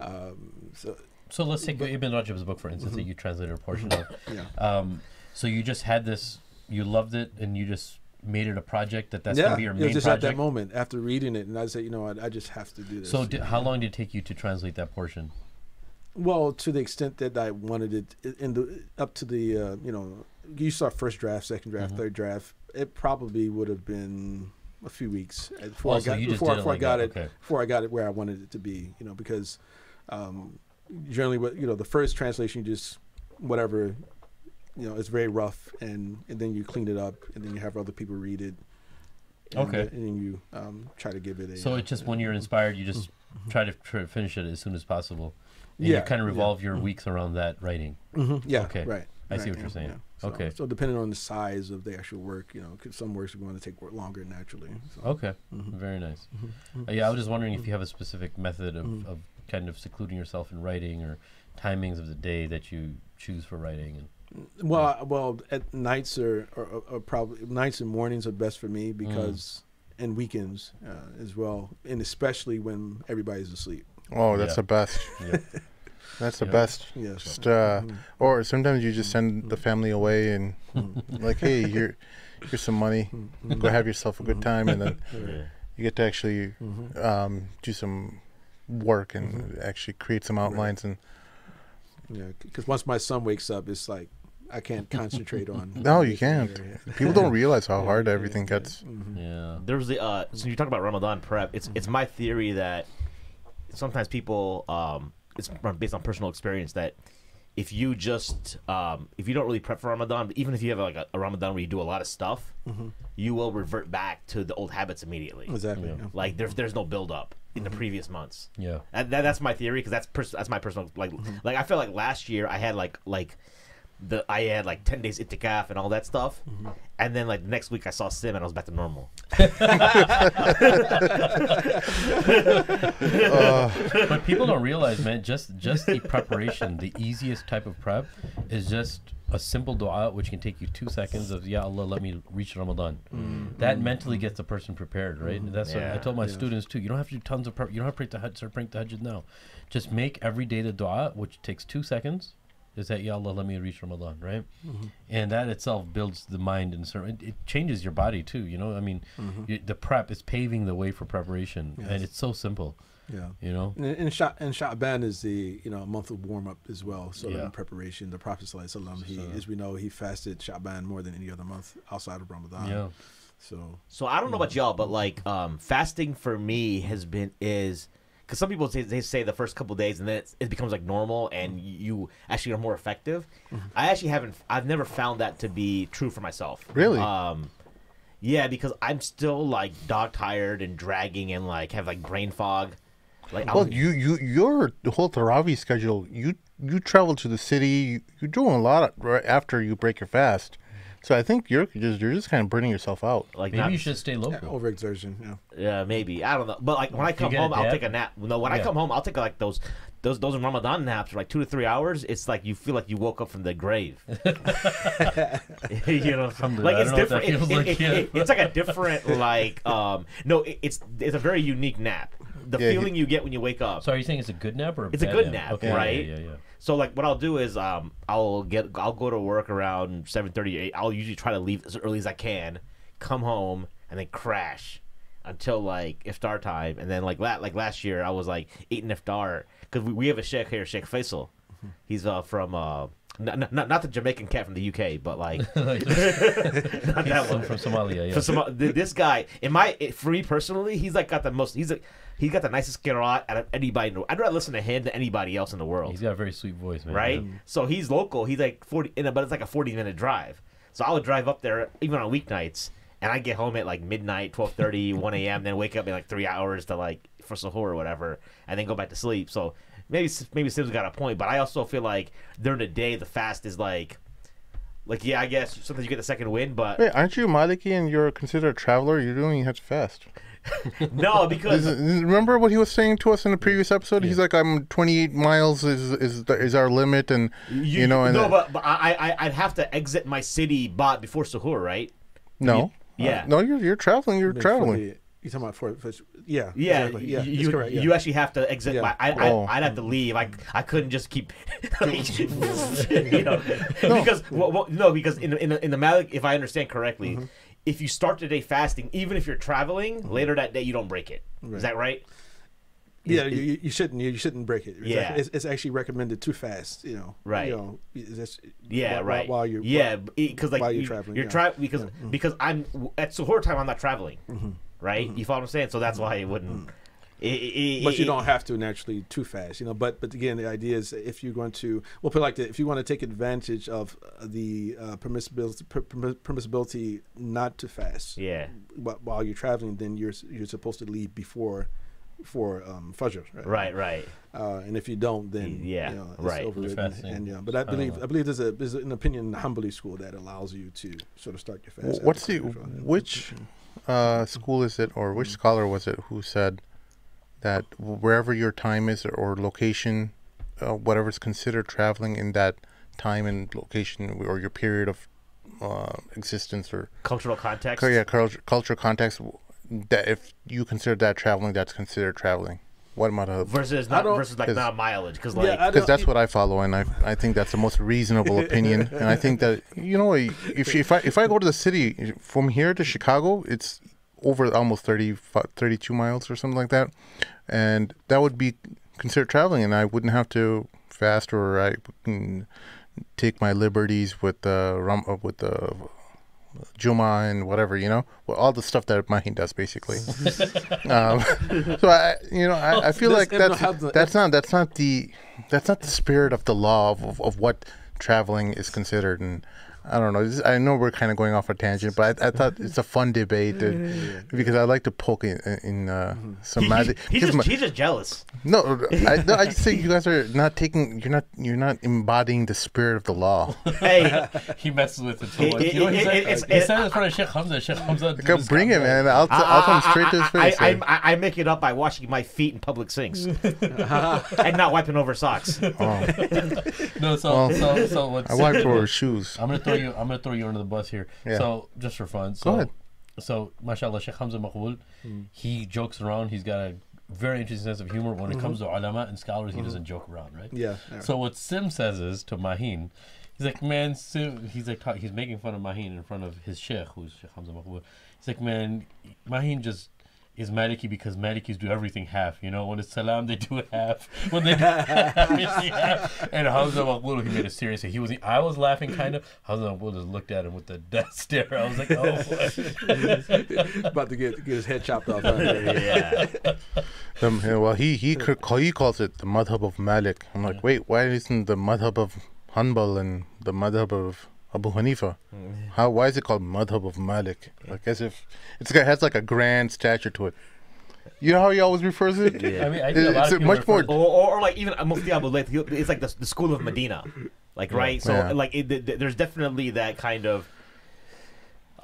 um, so So let's take Ibn Rajab's book for instance that you translated a portion of. yeah. Um, so you just had this, you loved it, and you just made it a project that that's yeah, gonna be your main just at that moment after reading it, and I said, you know what, I just have to do this. so di- how long did it take you to translate that portion? Well, to the extent that I wanted it i- in the up to the uh, you know you start first draft, second draft, Mhm. third draft. It probably would have been a few weeks before Oh, I got just before, it before like I got that, it okay. before I got it where I wanted it to be. You know because um, generally what you know the first translation you just whatever you know it's very rough and and then you clean it up and then you have other people read it. And Okay. then- and then you um, try to give it a. So it's just when you're inspired, you just try to try to finish it as soon as possible. And Yeah, you kind of yeah. revolve your weeks around that writing. Mhm, Yeah. Okay. Right. I see what you're saying. yeah. So, Okay. So depending on the size of the actual work, you know, 'cause some works are going to take longer naturally. So. Okay, Mhm. very nice. Mhm. Uh, yeah, I was just wondering if you have a specific method of, Mhm. of kind of secluding yourself in writing or timings of the day that you choose for writing. And Well, I- well, at nights are, are, are probably nights and mornings are best for Mm. me because and weekends uh, as well, and especially when everybody's asleep. Oh, that's Yeah. the best. yeah. That's the Yeah. best. Yes. Just uh, Mhm. or sometimes you just send the family away and Mhm. like, hey, here, here's some money. Go have yourself a good time, and then Yeah. you get to actually um, do some work and actually create some outlines and Yeah, because once my son wakes up, it's like I can't concentrate on. No, you can't. people don't realize how hard everything yeah. gets. Mhm. yeah. There was the uh, so you talk about Ramadan prep. It's it's my theory that sometimes people um, it's based on personal experience that if you just um, if you don't really prep for Ramadan, even if you have like a, a Ramadan where you do a lot of stuff, Mhm. you will revert back to the old habits immediately. Exactly. Yeah. yeah. Like there's there's no build up in the previous months. Yeah. That, that, that's my theory because that's pers- that's my personal like like I feel like last year I had like like the I had like ten days itikaf and all that stuff, mm-hmm. and then like the next week I saw Sim and I was back to normal. Uh. But people don't realize, man. Just just the preparation, the easiest type of prep is just a simple dua which can take you two seconds of Ya Allah, let me reach Ramadan. Mm-hmm. That mentally gets the person prepared, right? Mm-hmm. That's what I told my Yeah. students too. You don't have to do tons of prep. You don't have to pray tahajjud, start praying tahajjud now. Just make every day the dua, which takes two seconds. Is that Ya Allah, let me reach Ramadan, right? And that itself builds the mind and certain. It, it changes your body too. You know, I mean, you, the prep is paving the way for preparation, Yes. and it's so simple. Yeah. You know, And, and, Sha- and Sha'ban is the you know month of warm up as well. So Yeah. in preparation, the Prophet Sallallahu he, So- as we know, he fasted Sha'ban more than any other month outside of Ramadan. yeah. So So I don't know about y'all, but like um, fasting for me has been is because some people say they say the first couple days and then it becomes like normal and you actually are more effective. I actually haven't. I've never found that to be true for myself. Really? Um, yeah, because I'm still like dog tired and dragging and like have like brain fog. Like Well, I'm, you you your whole Taraweeh schedule. You you travel to the city. You, you're doing a lot right after you break your fast. So I think you're just you're just kind of burning yourself out. like Maybe not, you should stay yeah, local. overexertion. Yeah. Yeah, maybe I don't know. But like when I If you come home, I'll take a nap. No, when I come home, I'll take like those those those Ramadan naps for like two to three hours. It's like you feel like you woke up from the grave. you know, Alhamdulillah, like it's don't know what that different. It- feels it- like, it- it- it's like a different like um no, it, it's it's a very unique nap. The Yeah, he- feeling you get when you wake up. So are you saying it's a good nap or a It's a good nap, Okay, right? Yeah, yeah, yeah. So like what I'll do is um I'll get I'll go to work around seven thirty eight. I'll usually try to leave as early as I can, come home and then crash until like iftar time, and then like la- like last year I was like eating iftar because we, we have a sheikh here, Sheikh Faisal. He's uh from uh not, not, not the Jamaican cat from the UK, but like not that one from Somalia, yeah. for some this guy in my it- for me personally he's like got the most he's a he's got the nicest qiraat out of anybody in the, I'd rather listen to him than anybody else in the world He's got a very sweet voice, man. right Yeah. so he's local he's like 40 in a, but it's like a 40 minute drive so I would drive up there even on weeknights and I get home at like midnight 12:30 1 a.m then wake up in like three hours to like for sahur or whatever and then go back to sleep so maybe maybe Sim's got a point but I also feel like during the day the fast is like like yeah I guess sometimes you get the second wind but Wait, aren't you Maliki and you're considered a traveler? You don't even have to fast. no because Is- remember what he was saying to us in the previous episode? He's like, "I'm 28 miles is is the, is our limit," and you, know, and no, but, but I, I I'd have to exit my city bot before Suhoor, right? no, yeah. Uh, no, you're you're traveling. You're I mean, for traveling. the- You talking about for, for yeah Yeah, exactly. yeah you, that's correct, yeah. you actually have to exit. Yeah. My, I, I, Oh. I'd have to leave. I, I couldn't just keep, you know, because well, well, no, because in in in the Malik, if I understand correctly, Mm-hmm. If you start the day fasting, even if you're traveling mm-hmm. later that day, you don't break it. Is Right. that right? yeah, Is- you, you- shouldn't you shouldn't break it. It's Yeah. actually- it's, it's actually recommended to fast. You know, Right. You know, Yeah, while, right. While you're yeah, because like while you're you, traveling, you're yeah. tra- because Yeah, mm-hmm. because I'm at Suhoor time. I'm not traveling, mm-hmm. right? Mm-hmm. You follow what I'm saying? So that's why it wouldn't. It, it, but you it- don't have to naturally too fast, you know. But but again, the idea is if you're going to, well, put like that, if you want to take advantage of uh, the uh, permissibility per, permissibility not to fast, Yeah. wh- while you're traveling, then you're you're supposed to leave before for um, Fajr, right? Right, right. Uh, and if you don't, then Yeah, you know, it's right. overridden. fasting. And yeah, but I believe know. I believe there's a there's an opinion in the Hanbali school that allows you to sort of start your fast. What's the after which uh, school is it, or which scholar was it who said that wherever your time is or location, uh, whatever is considered traveling in that time and location or your period of uh, existence or Cultural context. Yeah, culture, culture context, that if you consider that traveling, that's considered traveling. What amount of Versus not versus like not mileage because like because don't- that's what I follow, and I I think that's the most reasonable opinion. And I think that you know if if I if I go to the city from here to Chicago, it's over almost 30, 32 miles or something like that, and that would be considered traveling, and I wouldn't have to fast or I can take my liberties with the rum uh, with the Juma and whatever you know, well, all the stuff that Mahin does basically. um, so I, you know, I, I feel like that's that's not that's not the that's not the spirit of the law of, of, of what traveling is considered, and I don't know. I know we're kind of going off a tangent, but I, I thought it's a fun debate and, because I like to poke in, in uh, some He, magic. he, because just, my- he's just jealous. no, I, no, I just think you guys are not taking. You're not. You're not embodying the spirit of the law. Hey, he messes with it so much. it- you know he said? it's- he it- said it in front of Sheikh Hamza. Sheikh Hamza. Come bring got it, man. I'll, t- I'll come straight to his face. I? I, I make it up by washing my feet in public sinks and not wiping over socks. Oh, No, so Well, so so what's I wipe for his shoes. I'm gonna throw you. I'm gonna throw you under the bus here. Yeah. So just for fun. So, ahead. So, mashallah, Sheikh Hamza Maqbul, hmm. he jokes around. He's got a very interesting sense of humor. When it mm-hmm. comes to ulama and scholars, he mm-hmm. doesn't joke around, right? Yeah. yeah. So what Sim says is to Mahin, he's like, man, Sim, he's like, he's making fun of Mahin in front of his sheikh, who's Sheikh Hamza Maqbul. He's like, man, Mahin just is Maliki because Malikis do everything half. You know, when it's salam, they do it half. When they do everything half. And Hamza Maqbul, he made it serious. He was, I was laughing kind of. Hamza Maqbul just looked at him with the death stare. I was like, oh, boy. About to get get his head chopped off. huh? yeah. Um, well, he he he calls it the madhab of Malik. I'm like, wait, why isn't the madhab of Hanbal and the madhab of Abu Hanifa? Mm-hmm. How? Why is it called madhab of Malik? Like as if it's got has like a grand stature to it. You know how he always refers to it? Yeah. I mean, I think a It's of people much refer- more- Or, or, or like even a Mufti Abu Layth, it's like the, the school of Medina, like right. So Yeah. like it, th- th- there's definitely that kind of.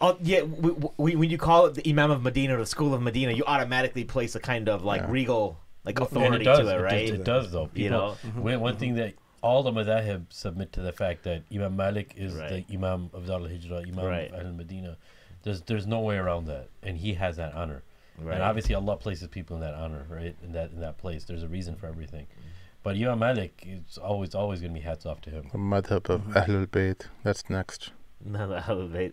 Oh yeah, we, we, when you call it the Imam of Medina or the school of Medina, you automatically place a kind of like Yeah. regal like authority it does, to it, it, right? does, it does though. People, You know? one, one thing that all the madhahib submit to the fact that Imam Malik is Right. the Imam of Dar al-Hijrah, Imam Right. of Ahl Medina. There's there's no way around that, and he has that honor. Right. And obviously, Allah places people in that honor, right? In that in that place, there's a reason for everything. But Imam Malik, it's always always going to be hats off to him. The madhab of Ahlul Bayt. That's next. No, no, Ahlul Bayt.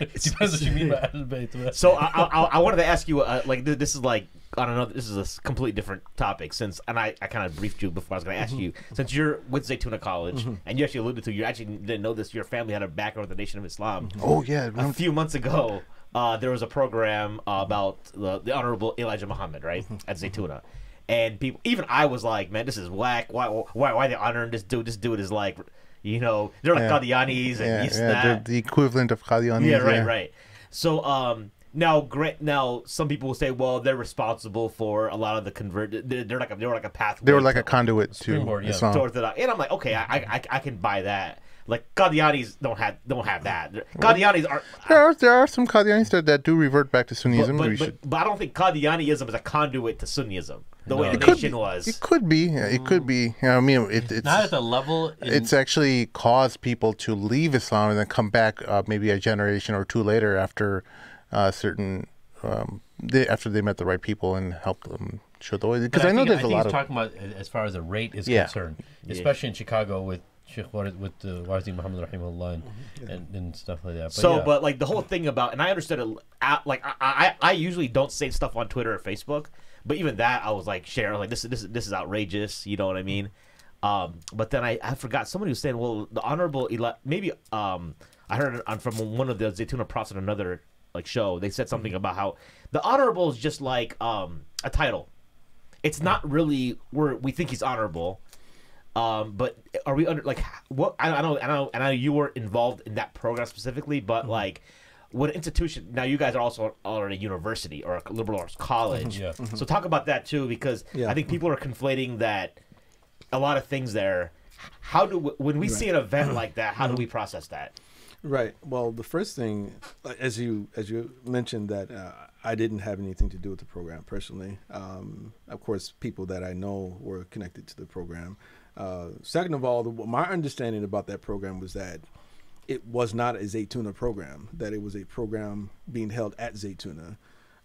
it depends what you mean by Ahl Bayt. So I, I, I wanted to ask you, uh, like, this is like, I don't know, this is a s- completely different topic. Since, and I, I kind of briefed you before I was going to ask you, since you're with Zaytuna College, and you actually alluded to, you actually didn't know this, your family had a background with the Nation of Islam. Oh yeah, A few months ago, uh, there was a program uh, about the, the Honorable Elijah Muhammad, right, at Zaytuna. And people, even I was like, man, this is whack. Why, why, why are they honoring this dude? This dude is like, you know, they're like Yeah. Qadianis and yeah, this, yeah, that. the, the equivalent of Qadianis. Yeah, right, yeah. right. So, um, now, grant now, some people will say, well, they're responsible for a lot of the convert. They're, they're like a, they were like a pathway. They were like to, a conduit to Springboard, yeah. Islam. to Orthodox, and I'm like, okay, I, I, I can buy that. Like Qadianis don't have don't have that. They're- Qadianis are. There are there are some Qadianis that, that do revert back to But, Sunnism. but, we but, should. but I don't think Qadianism is a conduit to Sunnism the way No. the It could nation be. was. It could be. yeah, It could be. Yeah, I mean, it, it's Not at the level. In, it's actually caused people to leave Islam and then come back uh, maybe a generation or two later after uh, certain um, they, after they met the right people and helped them show the way. Because I, know think, there's I a think lot he's of talking about as far as the rate is Yeah. concerned, especially in Chicago with Sheikh Warith, with the Wazi Muhammad Rahimahullah and, and, and stuff like that. But so, yeah. but like the whole thing about, and I understood it. uh, Like I, I, I usually don't say stuff on Twitter or Facebook, but even that I was like sharing like this, is this, is this is outrageous. You know what I mean? Um, but then I, I forgot somebody was saying, well, the honorable Eli, maybe um, I heard it on from one of the Zaytuna prophets on another like show. They said something about how the honorable is just like um a title. It's not really where we think he's honorable. Um, but are we under like what? I, I know, I know, and I know you were involved in that program specifically, but like, what institution? Now you guys are also are at a university or a liberal arts college. Yeah. So talk about that too, because Yeah. I think people are conflating that a lot of things there. How do when we see an event like that? How do we process that? Right. Well, the first thing, as you as you mentioned, that uh, I didn't have anything to do with the program personally. Um, of course, people that I know were connected to the program. Uh, second of all, the, my understanding about that program was that it was not a Zaytuna program; that it was a program being held at Zaytuna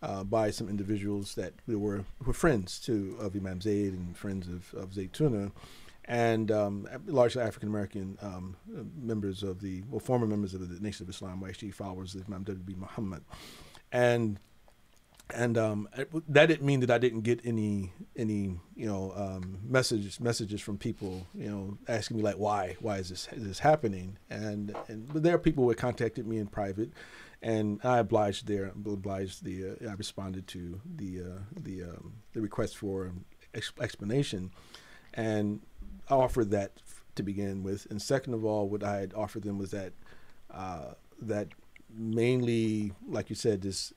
uh, by some individuals that were were friends to of Imam Zayd and friends of of Zaytuna and um, largely African American um, members of the, well, former members of the Nation of Islam, YHD followers of Imam W.D. Muhammad, and and um, that didn't mean that I didn't get any any you know um, messages messages from people you know asking me like why why is this is this happening and and but there are people who contacted me in private. And I obliged there, obliged the, uh, I responded to the uh, the um, the request for ex- explanation, and I offered that f- to begin with. And second of all, what I had offered them was that uh, that mainly, like you said, this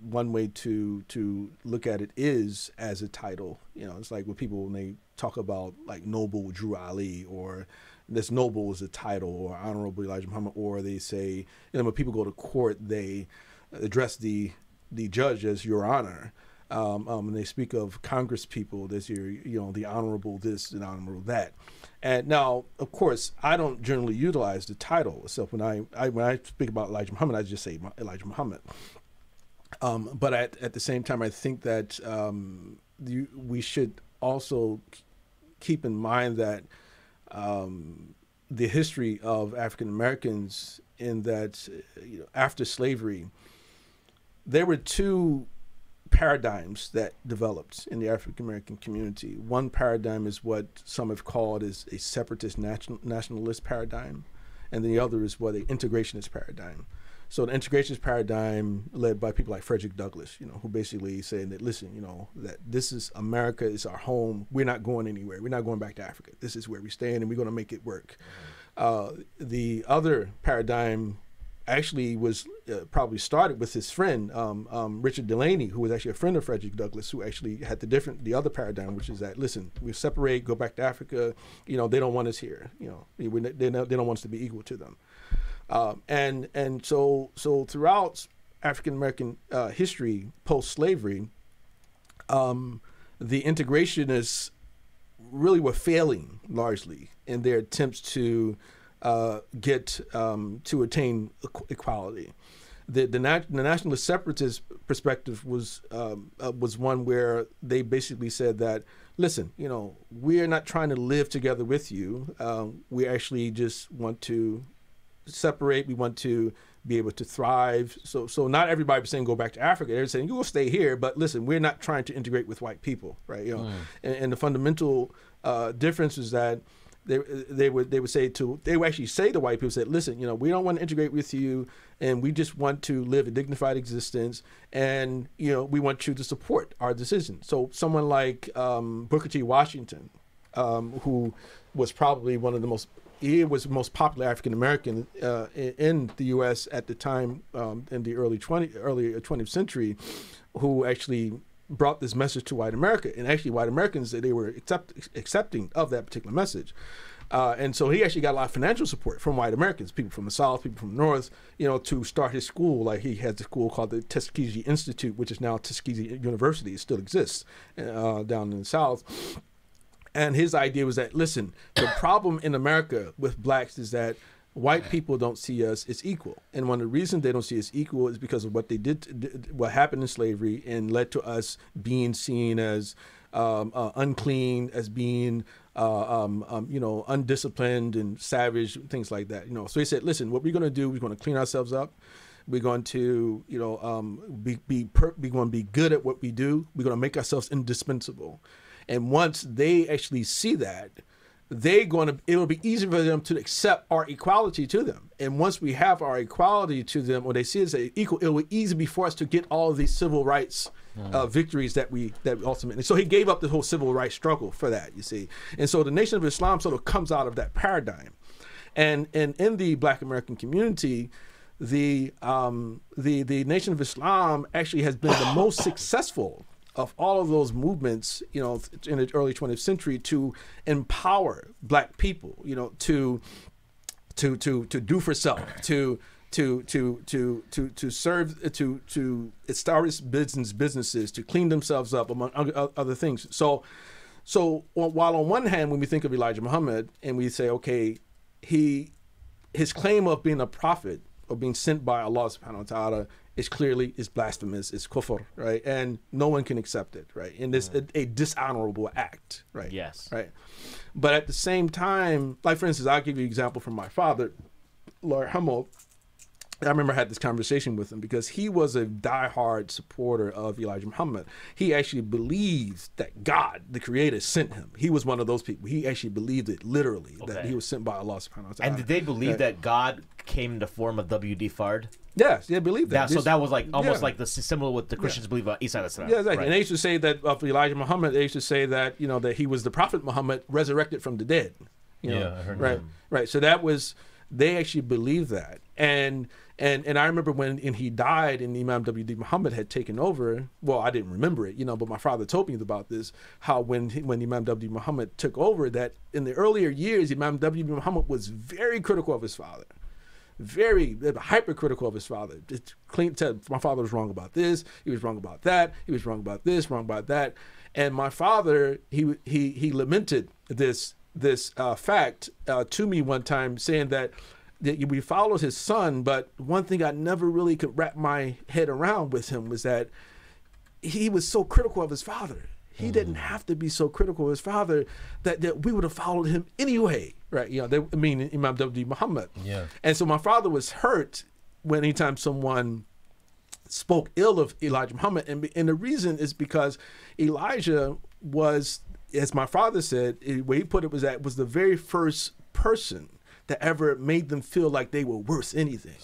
one way to to look at it is as a title. You know, it's like when people when they talk about like Noble Drew Ali or this Noble is a title or Honorable Elijah Muhammad, or they say, you know, when people go to court, they address the the judge as Your Honor. Um, um, and they speak of Congress people, this your, you know, the honorable this and honorable that. And now, of course, I don't generally utilize the title. So when I, I when I speak about Elijah Muhammad, I just say Elijah Muhammad. Um, but at, at the same time, I think that um, you, we should also keep in mind that um, the history of African Americans in that you know, after slavery, there were two paradigms that developed in the African American community. One paradigm is what some have called is a separatist national, nationalist paradigm, and the other is what a integrationist paradigm. So the integrationist paradigm led by people like Frederick Douglass, you know, who basically saying that listen, you know, that this is America is our home. We're not going anywhere. We're not going back to Africa. This is where we stand, and we're going to make it work. Mm-hmm. Uh, the other paradigm actually was uh, probably started with his friend um, um, Richard Delany, who was actually a friend of Frederick Douglass, who actually had the different the other paradigm, which is that listen, we separate, go back to Africa. You know, they don't want us here. You know, they, they, don't, they don't want us to be equal to them. Um, and and so so throughout African American uh, history post slavery, um, the integrationists really were failing largely in their attempts to uh, get um, to attain equality. The, the, nat- the, nationalist separatist perspective was um, uh, was one where they basically said that listen, you know, we're not trying to live together with you. Um, we actually just want to separate. We want to be able to thrive. So, so not everybody was saying go back to Africa. They're saying you will stay here, but listen, we're not trying to integrate with white people, right? You know, mm. and, and, the fundamental uh, difference is that they they would they would say to they would actually say to white people said listen you know we don't want to integrate with you and we just want to live a dignified existence and you know we want you to support our decision so someone like um, Booker T Washington um, who was probably one of the most he was the most popular African American uh, in, the U.S. at the time um, in the early 20 early 20th century, who actually brought this message to white America, and actually white Americans they were accept, accepting of that particular message. Uh, and so he actually got a lot of financial support from white Americans, people from the South, people from the North, you know, to start his school. Like he has a school called the Tuskegee Institute, which is now Tuskegee University. It still exists uh, down in the South. And his idea was that, listen, the problem in America with blacks is that white people don't see us as equal. And one of the reasons they don't see us equal is because of what they did, what happened in slavery, and led to us being seen as um, uh, unclean, as being uh, um, um, you know undisciplined and savage, things like that. You know, so he said, listen, what we're going to do, we're going to clean ourselves up. We're going to, you know, um, be be per- we're going to be good at what we do. We're going to make ourselves indispensable. And once they actually see that, they're going to it will be easy for them to accept our equality to them. And once we have our equality to them or they see us as equal it will be easy for us to get all of these civil rights uh, mm. victories that we that we ultimately so he gave up the whole civil rights struggle for that you see. And so the nation of islam sort of comes out of that paradigm. And and in the black american community the um the the nation of islam actually has been the most successful of all of those movements, you know, in the early 20th century to empower black people, you know, to to to to do for self, to to to to to to serve to to establish business businesses to clean themselves up among other things. So so while on one hand when we think of Elijah Muhammad and we say okay he his claim of being a prophet or being sent by Allah subhanahu wa ta'ala is clearly is blasphemous, is kufr, right? And no one can accept it, right? And this mm. a, a, dishonorable act, right? Yes. Right. But at the same time, like for instance, I'll give you an example from my father, Lord Hummel. I remember I had this conversation with him because he was a diehard supporter of Elijah Muhammad. He actually believes that God, the Creator, sent him. He was one of those people. He actually believed it literally okay. that he was sent by Allah Subhanahu wa Taala. And did they believe that, that God came in the form of W.D. Fard? Yes, they believe that. that so that was like almost yeah. like the similar what the Christians yeah. believe about Isa. Yeah, exactly. Right. And they used to say that of Elijah Muhammad, they used to say that you know that he was the Prophet Muhammad resurrected from the dead. You know? yeah, I heard right, that. right. So that was they actually believed that and and and I remember when and he died and Imam W.D. Muhammad had taken over. Well, I didn't remember it, you know, but my father told me about this. How when when Imam W. Muhammad took over, that in the earlier years, Imam W. Muhammad was very critical of his father very hypercritical of his father. Just clean. My father was wrong about this. He was wrong about that. He was wrong about this. Wrong about that. And my father, he he he lamented this this uh, fact uh, to me one time, saying that that we followed his son, but one thing I never really could wrap my head around with him was that he was so critical of his father. He didn't have to be so critical of his father that, that we would have followed him anyway, right? You know, they, I mean, Imam W. Muhammad. Yeah. And so my father was hurt when anytime someone spoke ill of Elijah Muhammad, and and the reason is because Elijah was, as my father said, eh, the way he put it was that was the very first person that ever made them feel like they were worth anything.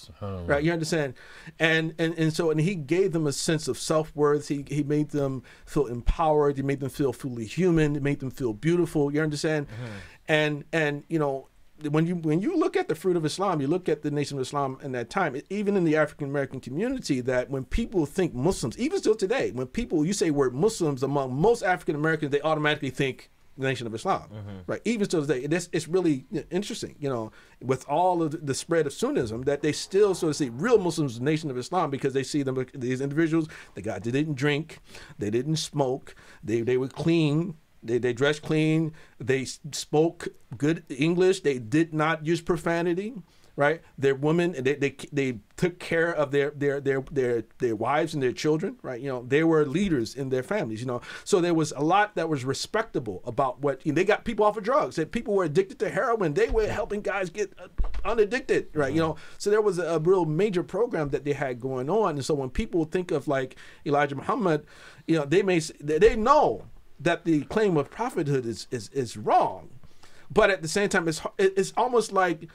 Right? You understand? And and and so and he gave them a sense of self worth. He he made them feel empowered. He made them feel fully human. He made them feel beautiful. You understand? Mm-hmm. And and you know when you when you look at the fruit of Islam, you look at the nation of Islam in that time, even in the African American community, that when people think Muslims, even still today, when people you say word Muslims among most African Americans, they automatically think the nation of Islam, mm-hmm. right? Even still today, it's, it's really interesting, you know, with all of the spread of Sunnism, that they still sort of see real Muslims, the nation of Islam, because they see them these individuals, the guys, they didn't drink, they didn't smoke, they they were clean, they, they dressed clean. They spoke good English. They did not use profanity. Right, they're women. They, they they took care of their their their their their wives and their children. Right, you know they were leaders in their families. You know, so there was a lot that was respectable about what you know, they got people off of drugs. That people were addicted to heroin. They were helping guys get uh, unaddicted. Right, you know. So there was a, real major program that they had going on. And so when people think of like Elijah Muhammad, you know, they may they know that the claim of prophethood is is, is wrong, but at the same time, it's it's almost like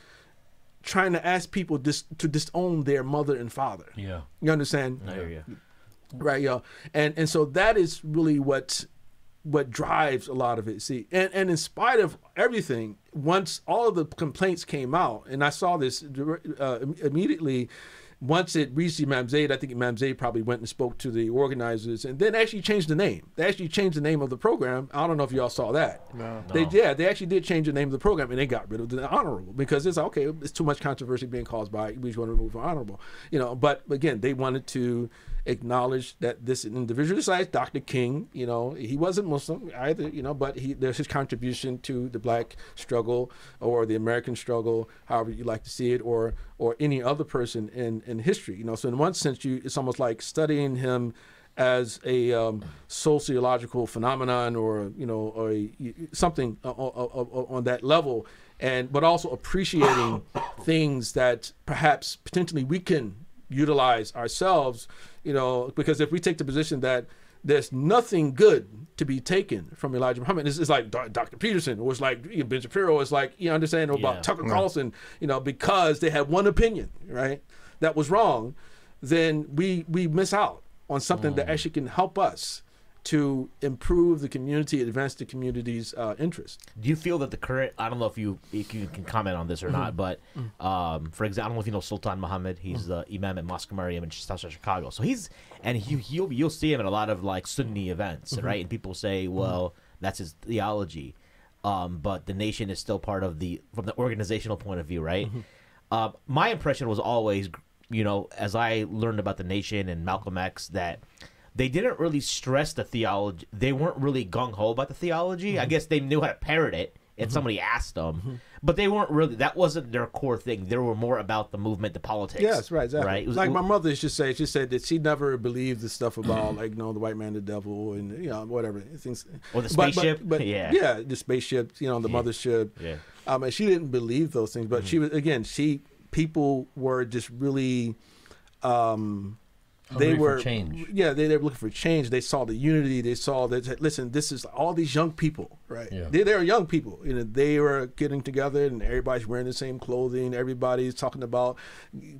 trying to ask people dis, to disown their mother and father. Yeah. You understand? Hear you. right yo and and so that is really what what drives a lot of it see and and in spite of everything once all of the complaints came out and i saw this uh, im- immediately once it reached Imam Zayd, I think Imam Zayd probably went and spoke to the organizers and then actually changed the name. They actually changed the name of the program. I don't know if y'all saw that. No. They No. yeah, they actually did change the name of the program and they got rid of the honorable because it's okay. It's too much controversy being caused by we just want to remove the honorable, you know. But again, they wanted to acknowledge that this individual besides Dr. King, you know, he wasn't Muslim either, you know, but he there's his contribution to the black struggle or the American struggle, however you like to see it, or or any other person in in history, you know. So in one sense, you it's almost like studying him as a um, sociological phenomenon or you know or a, something o- o- o- on that level and but also appreciating things that perhaps potentially we can utilize ourselves you know because if we take the position that there's nothing good to be taken from Elijah Muhammad. It's, it's like Dr. Peterson, or it's like you know, Ben Shapiro, it's like you understand or Yeah. about Tucker Carlson, you know, because they had one opinion, right, that was wrong, then we we miss out on something that mm. actually can help us to improve the community, advance the community's uh, interest. Do you feel that the current? I don't know if you if you can comment on this or not, but um, for example, I don't know if you know Sultan Muhammad. He's the imam at Mosque Maryam in South Chicago. So he's and you you'll you'll see him at a lot of like Sunni events, right? And people say, well, that's his theology, um, but the nation is still part of the from the organizational point of view, right? Uh, my impression was always, you know, as I learned about the nation and Malcolm X, that they didn't really stress the theology. They weren't really gung ho about the theology. I Mm-hmm. guess they knew how to parrot it if somebody asked them, but they weren't really. That wasn't their core thing. They were more about the movement, the politics. Yes, right, exactly. Right. Was- like my mother used to say, she said that she never believed the stuff about like you know the white man, the devil, and you know whatever things. Or the But- but- spaceship. but, Yeah. yeah, the spaceship, you know, the mothership. Yeah. Um, and she didn't believe those things, but Mm-hmm. she was again. She people were just really, um, they were change. Yeah, they, they were looking for change. They saw the unity. They saw that. Listen, this is all these young people, right? Yeah. They, they are young people. You know, they were getting together, and everybody's wearing the same clothing. Everybody's talking about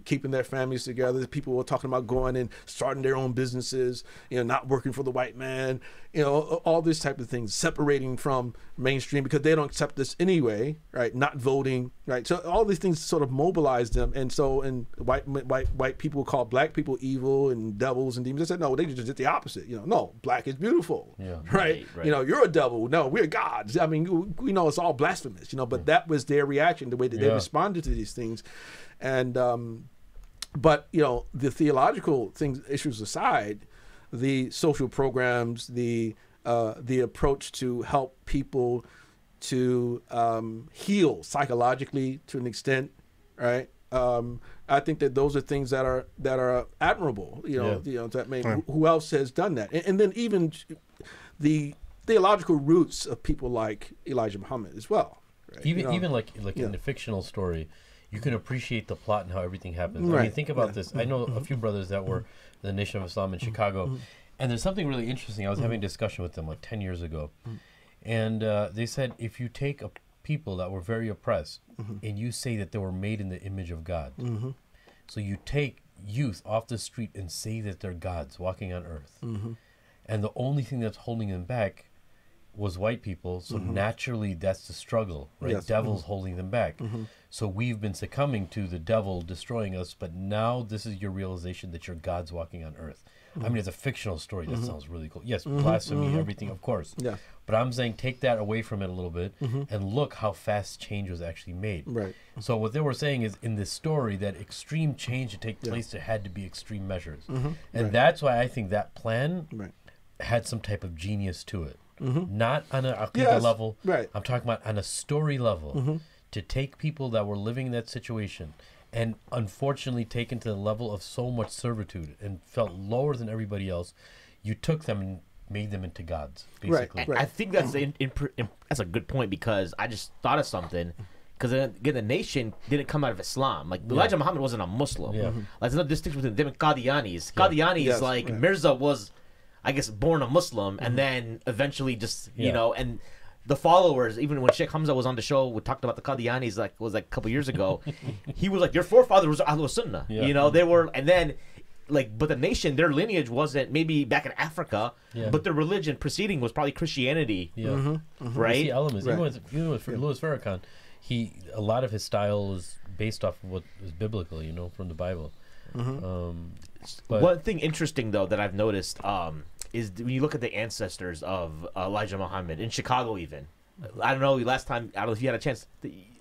keeping their families together. People were talking about going and starting their own businesses. You know, not working for the white man. You know, all these type of things, separating from mainstream because they don't accept this anyway, right? Not voting, right? So all these things sort of mobilized them, and so and white white white people call black people evil and devils and demons. They said no, they just did the opposite. You know, no, black is beautiful, Yeah. right? Right, right. You know, you're a devil. No, we're gods. I mean, you know it's all blasphemous, you know, but that was their reaction, the way that they responded to these things, and um, but you know, the theological things issues aside, the social programs, the uh, the approach to help people to um, heal psychologically to an extent, right? Um, I think that those are things that are that are admirable. You know, Yeah. you know that may, Right. who else has done that? And, and then even the theological roots of people like Elijah Muhammad as well. Right? even You know? even like like yeah. in the fictional story, you can appreciate the plot and how everything happens. I mean, think about yeah. this. I know a mm-hmm. few brothers that were in the Nation of Islam in mm-hmm. Chicago, and there's something really interesting. I was having a discussion with them like ten years ago, and uh, they said if you take a people that were very oppressed mm-hmm. and you say that they were made in the image of God, mm-hmm. so you take youth off the street and say that they're gods walking on earth, mm-hmm. and the only thing that's holding them back was white people. So naturally, that's the struggle, right? Yes. Devil's holding them back. So we've been succumbing to the devil destroying us, but now this is your realization that you're God's walking on earth. I mean, it's a fictional story. That mm-hmm. sounds really cool. Yes, mm-hmm. blasphemy, mm-hmm. everything, of course. Yeah. But I'm saying take that away from it a little bit and look how fast change was actually made. Right. So what they were saying is in this story that extreme change to take place, there had to be extreme measures, and that's why I think that plan Right. had some type of genius to it. Not on an aqidah Yes, level. right. I'm talking about on a story level. To take people that were living in that situation and unfortunately taken to the level of so much servitude and felt lower than everybody else, you took them and made them into gods, basically. right. I think that's in, in, in, that's a good point because I just thought of something. Because again, the nation didn't come out of Islam. Like Elijah Muhammad wasn't a Muslim. Yeah. Mm-hmm. Mhm. Like there's no distinction between them and Qadianis. Qadianis, Yes, like right. Mirza was, I guess, born a Muslim and then eventually just you Yeah. know and the followers. Even when Sheikh Hamza was on the show, we talked about the Qadianis. Like was like a couple years ago. he was like, your forefather was Ahlul Sunnah. Yeah. You know they were, and then. Like, but the nation, their lineage wasn't maybe back in Africa, Yeah. but their religion preceding was probably Christianity, Yeah. Mm-hmm. right? See elements. Even Right. with, even with Louis Farrakhan, he a lot of his style is based off of what is biblical, you know, from the Bible. Mm-hmm. Um, but One thing interesting though that I've noticed um, is when you look at the ancestors of uh, Elijah Muhammad in Chicago, even I don't know. Last time I don't know if you had a chance.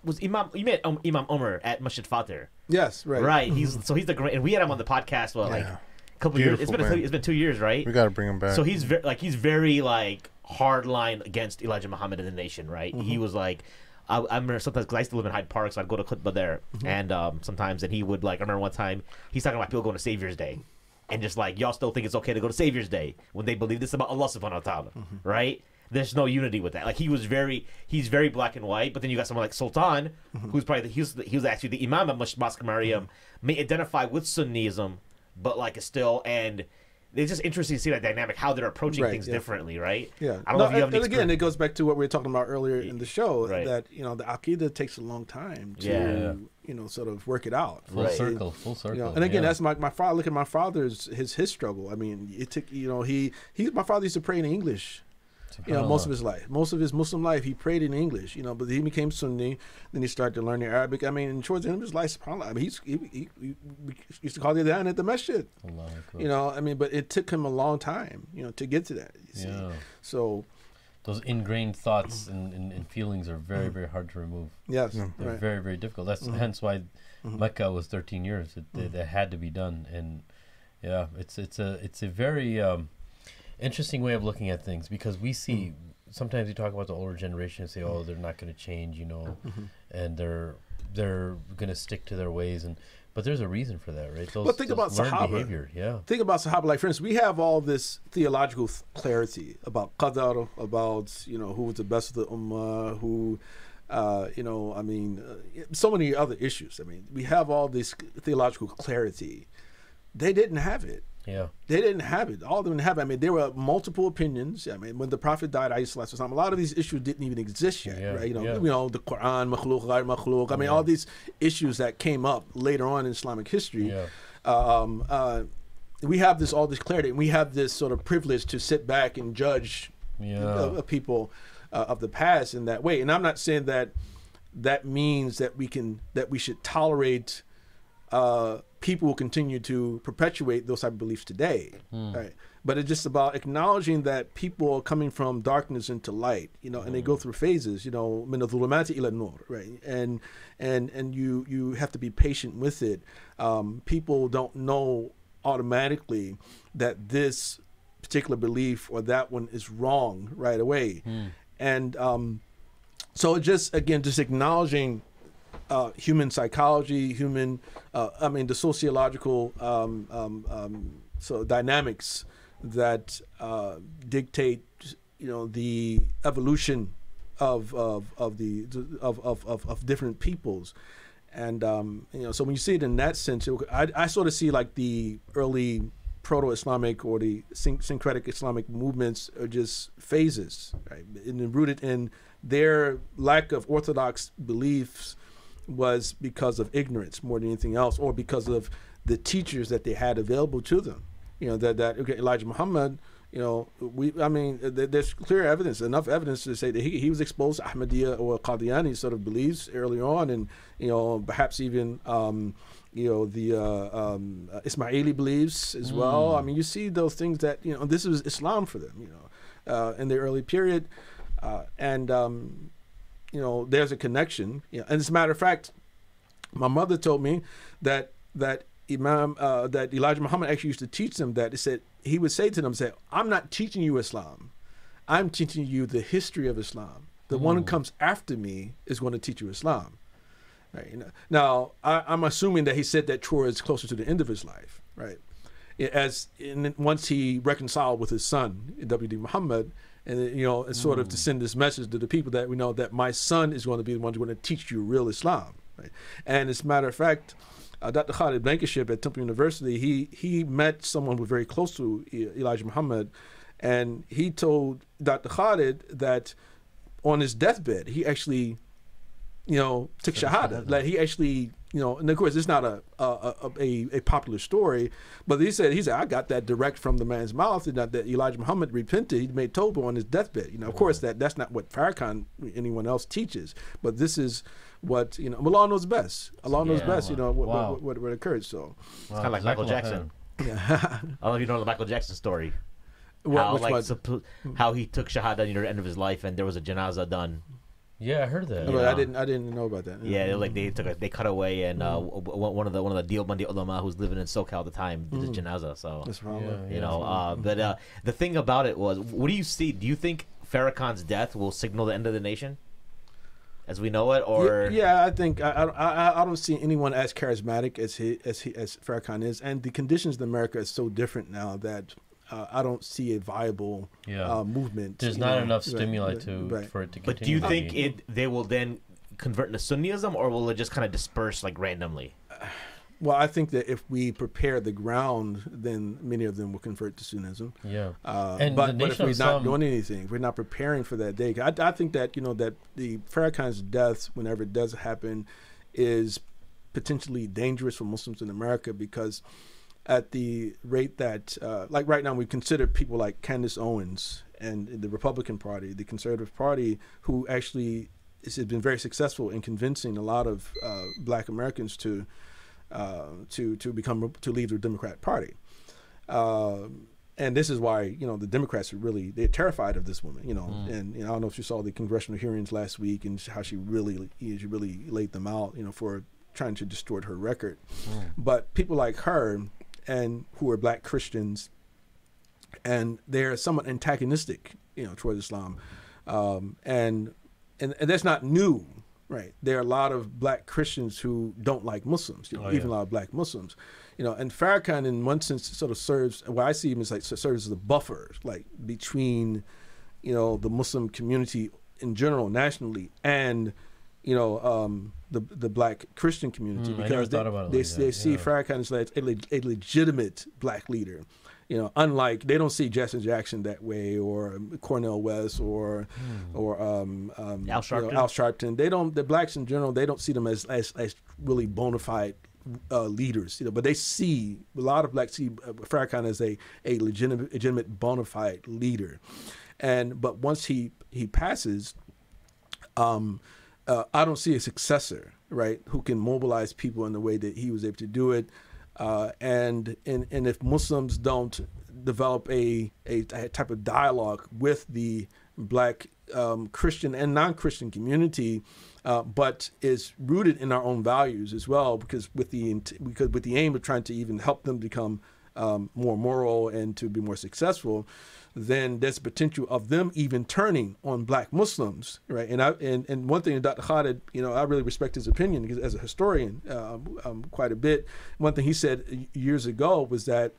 Was Imam you met um, Imam Omer at Masjid Fatir, Yes. Right. right? He's so he's the great, and we had him on the podcast. Well, like a couple years. It's Beautiful been a, it's been two years, right? We got to bring him back. So he's very like he's very like hard line against Elijah Muhammad in the nation, right? Mm-hmm. He was like, I, I remember sometimes because I used to live in Hyde Park, so I'd go to Khutbah there, Mm-hmm. and um, sometimes and he would like I remember one time he's talking about people going to Savior's Day, and just like y'all still think it's okay to go to Savior's Day when they believe this about Allah Subhanahu wa Taala, Mm-hmm. right? There's no unity with that. Like he was very, he's very black and white. But then you got someone like Sultan, Mm-hmm. who's probably the, he was the, he was actually the Imam of Mos- Mosque Maryam, may identify with Sunnism, but like it's still and it's just interesting to see that dynamic, how they're approaching Right, things yeah. differently, right? Yeah. I don't No, know if you have and, any and again, it goes back to what we were talking about earlier in the show Right. that you know the Aqidah takes a long time to Yeah. you know sort of work it out. full Right. circle, full You circle. know, and again, yeah. that's my my father. Look at my father's his his struggle. I mean, it took you know he he my father used to pray in English. You know, most of his life, most of his Muslim life, he prayed in English. You know, but he became Sunni. Then he started to learn the Arabic. I mean, towards the end of his life, subhanAllah, I mean, he's, he, he, he used to call the adhan at the masjid. Allahu You know, I mean, but it took him a long time, you know, to get to that. You see, Yeah. so Those ingrained thoughts and, and, and feelings are very, very hard to remove. yes, They're Mm-hmm. right. very, very difficult. That's hence why Mecca was 13 years. It, it, it had to be done, and yeah, it's it's a it's a very um, interesting way of looking at things because we see sometimes you talk about the older generation and say, oh, they're not going to change, you know, and they're they're going to stick to their ways, and but there's a reason for that, right? Those, Well, think about Sahaba. behavior, yeah. Think about Sahaba. Like, for instance, we have all this theological th- clarity about Qadar, about, you know, who was the best of the Ummah, who, uh, you know, I mean, uh, so many other issues. I mean, we have all this theological clarity. They didn't have it. Yeah. They didn't have it. All of them didn't have it. I mean, there were multiple opinions. I mean, when the Prophet died, Islam, a lot of these issues didn't even exist yet, yeah, right? You know, yeah. you know, the Quran, makhluk, ghair makhluk. I mean, yeah. all these issues that came up later on in Islamic history. Um, uh, we have this all this clarity, and we have this sort of privilege to sit back and judge uh, people uh, of the past in that way. And I'm not saying that that means that we can that we should tolerate uh, people who continue to perpetuate those type of beliefs today, right? But it's just about acknowledging that people are coming from darkness into light, you know, and they go through phases, you know, min al-dhulumati ila nur, right? And and and you you have to be patient with it. Um, people don't know automatically that this particular belief or that one is wrong right away, and um, so just again just acknowledging uh, human psychology, human, uh, I mean, the sociological um, um, um, so dynamics that uh, dictate, you know, the evolution of of of the of of of, of different peoples, and um, you know, so when you see it in that sense, it, I I sort of see like the early proto-Islamic or the syn- syncretic Islamic movements are just phases, right? And rooted in their lack of orthodox beliefs was because of ignorance more than anything else, or because of the teachers that they had available to them. You know that that okay, Elijah Muhammad. You know, we. I mean, th- there's clear evidence, enough evidence to say that he, he was exposed to Ahmadiyya or Qadiani sort of beliefs early on, and you know, perhaps even um, you know the uh, um, uh, Ismaili beliefs as well. I mean, you see those things that you know this was Islam for them. You know, uh, in the early period, uh, and um, you know, there's a connection. You know, and as a matter of fact, my mother told me that that Imam uh, that Elijah Muhammad actually used to teach them that. He said he would say to them, "say I'm not teaching you Islam, I'm teaching you the history of Islam. The one who comes after me is going to teach you Islam." Right. Now, I, I'm assuming that he said that towards closer to the end of his life, right? As in, once he reconciled with his son, W.D. Muhammad, and you know, it's sort of to send this message to the people that we know that my son is going to be the one who's going to teach you real Islam, right? And as a matter of fact, uh, Dr. Khalid Blankinship at Temple University, he he met someone who was very close to Elijah Muhammad, and he told Dr. Khalid that on his deathbed, he actually you know, took shahada. Like he actually, you know, and of course it's not a a, a, a a popular story, but he said he said I got that direct from the man's mouth, and that, that Elijah Muhammad repented. He made Toba on his deathbed. You know, of course that that's not what Farrakhan anyone else teaches, but this is what you know. Allah knows best. Allah knows Yeah. best. You know what Wow. what, what, what occurred. So, It's kind of like Michael Jazakallah Jackson. I don't know if you know the Michael Jackson story. what, how which like one? suppo- how he took shahada near the end of his life, and there was a janaza done. Yeah, I heard that. No, yeah. I didn't I didn't know about that. Yeah, they, like they took a, they cut away, and uh, w- w- one of the one of the Deobandi ulama who's living in SoCal at the time did his janaza. So That's wrong. Yeah, you know, uh, but uh, the thing about it was, what do you see? Do you think Farrakhan's death will signal the end of the nation, as we know it, or yeah, yeah, I think I, I I I don't see anyone as charismatic as he as he as Farrakhan is, and the conditions in America is so different now that uh, I don't see a viable Yeah. uh, movement. There's not know, enough right, stimuli right, to right. for it to But do you continue. think it they will then convert into Sunnism, or will it just kind of disperse like randomly? Well, I think that if we prepare the ground, then many of them will convert to Sunnism. Yeah. Uh, And but, but if we're of not Islam- doing anything, if we're not preparing for that day, I, I think that you know that the Farrakhan's death, whenever it does happen, is potentially dangerous for Muslims in America because at the rate that, uh, like right now, we consider people like Candace Owens and the Republican Party, the Conservative Party, who actually has been very successful in convincing a lot of uh, Black Americans to uh, to to become to leave the Democrat Party. Um, and this is why you know the Democrats are really they're terrified of this woman. You know, and you know, I don't know if you saw the congressional hearings last week and how she really she really laid them out. You know, for trying to distort her record. But people like her and who are black Christians and they're somewhat antagonistic, you know, towards Islam, um, and, and and that's not new, right? There are a lot of black Christians who don't like Muslims, you know, Oh, even yeah. a lot of black Muslims, you know. And Farrakhan, in one sense, sort of serves. What I see him as like serves as a buffer, like between, you know, the Muslim community in general, nationally, and you know, um, the the black Christian community Mm, because they, thought about they, like they see yeah. Farrakhan as like a, leg- a legitimate black leader. You know, unlike they don't see Jesse Jackson that way, or Cornel West, or Hmm. or um, um, Al you know, Sharpton. Al Sharpton. They don't. The blacks in general, they don't see them as as, as really bona fide uh, leaders. You know, but they see a lot of blacks see uh, Farrakhan as a a legitimate legitimate bona fide leader. And but once he he passes, um, uh, I don't see a successor, right, who can mobilize people in the way that he was able to do it. Uh, and and and if Muslims don't develop a, a, a type of dialogue with the black um, Christian and non-Christian community, uh, but is rooted in our own values as well, because with the because with the aim of trying to even help them become um, more moral and to be more successful, then there's potential of them even turning on black Muslims, right? And I and, and one thing that Dr. Khalid, you know, I really respect his opinion because as a historian, um, um, quite a bit. One thing he said years ago was that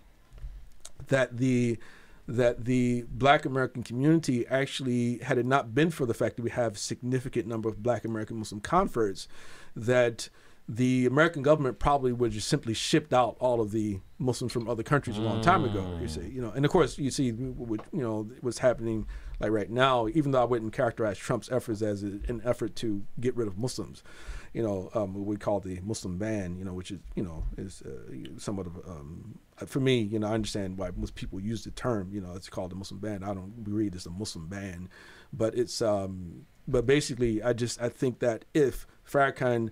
that the that the black American community actually, had it not been for the fact that we have significant number of black American Muslim converts, that the American government probably would just simply shipped out all of the Muslims from other countries a long time ago. You see, you know, and of course you see, what, you know, what's happening like right now. Even though I wouldn't characterize Trump's efforts as a, an effort to get rid of Muslims, you know, um, what we call the Muslim ban, you know, which is, you know, is uh, somewhat of, um, for me, you know, I understand why most people use the term, you know, it's called the Muslim ban. I don't read it as a Muslim ban, but it's, um, but basically, I just, I think that if Farrakhan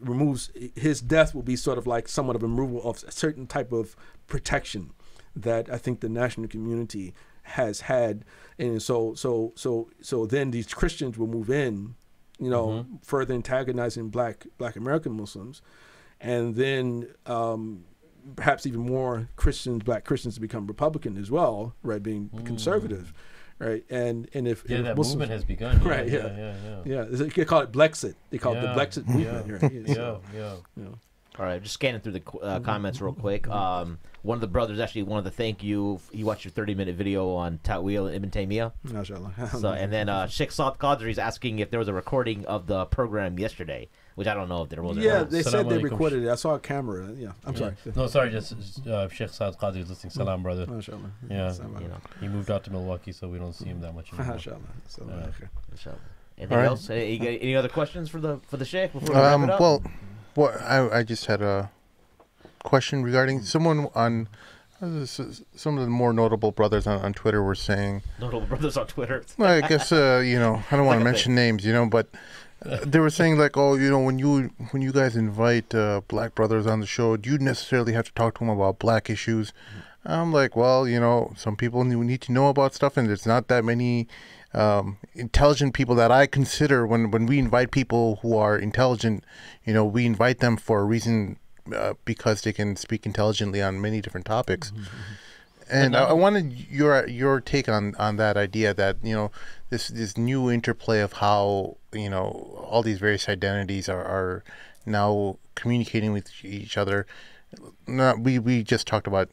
removes his death will be sort of like somewhat of a removal of a certain type of protection that I think the national community has had, and so so so so then these Christians will move in, you know, further antagonizing black black American Muslims, and then um, perhaps even more Christians, black Christians, to become Republican as well, right, being conservative, right, and and if, Yeah, if that Muslims, movement has begun. Yeah, Right, yeah, yeah. yeah, yeah. yeah, they call it Blexit. They call it the Blexit yeah, movement. here. Yeah, So, yeah. you know. All right, just scanning through the uh, comments real quick. Um, one of the brothers actually wanted to thank you. He watched your 30 minute video on Ta'wil and Ibn Taymiyyah. So, and then uh, Sheikh Saad Qadri is asking if there was a recording of the program yesterday, which I don't know if there was. yeah, not. they said they recorded it. I saw a camera. Yeah, I'm Yeah. sorry. No, sorry, just uh, Sheikh Saad Qadri is listening. Salam, brother. Mashallah. Yeah. You know, He moved out to Milwaukee, so we don't see him that much anymore. Mashallah. Salam Yeah. inshallah. Anything All right. else? Any, any other questions for the for the Sheikh before we wrap Um, it up? well, what I, I just had a question regarding someone on uh, s- s- some of the more notable brothers on, on Twitter were saying. notable brothers on Twitter. Well, I guess uh, you know I don't want to mention names, you know, but they were saying like, oh, you know, when you when you guys invite uh, black brothers on the show, do you necessarily have to talk to them about black issues? I'm like, well, you know, some people need to know about stuff, and there's not that many um, intelligent people that I consider when when we invite people who are intelligent, you know, we invite them for a reason uh, because they can speak intelligently on many different topics. And I, I uh-huh. wanted your your take on, on that idea that you know this this new interplay of how you know all these various identities are, are now communicating with each other. No, we we just talked about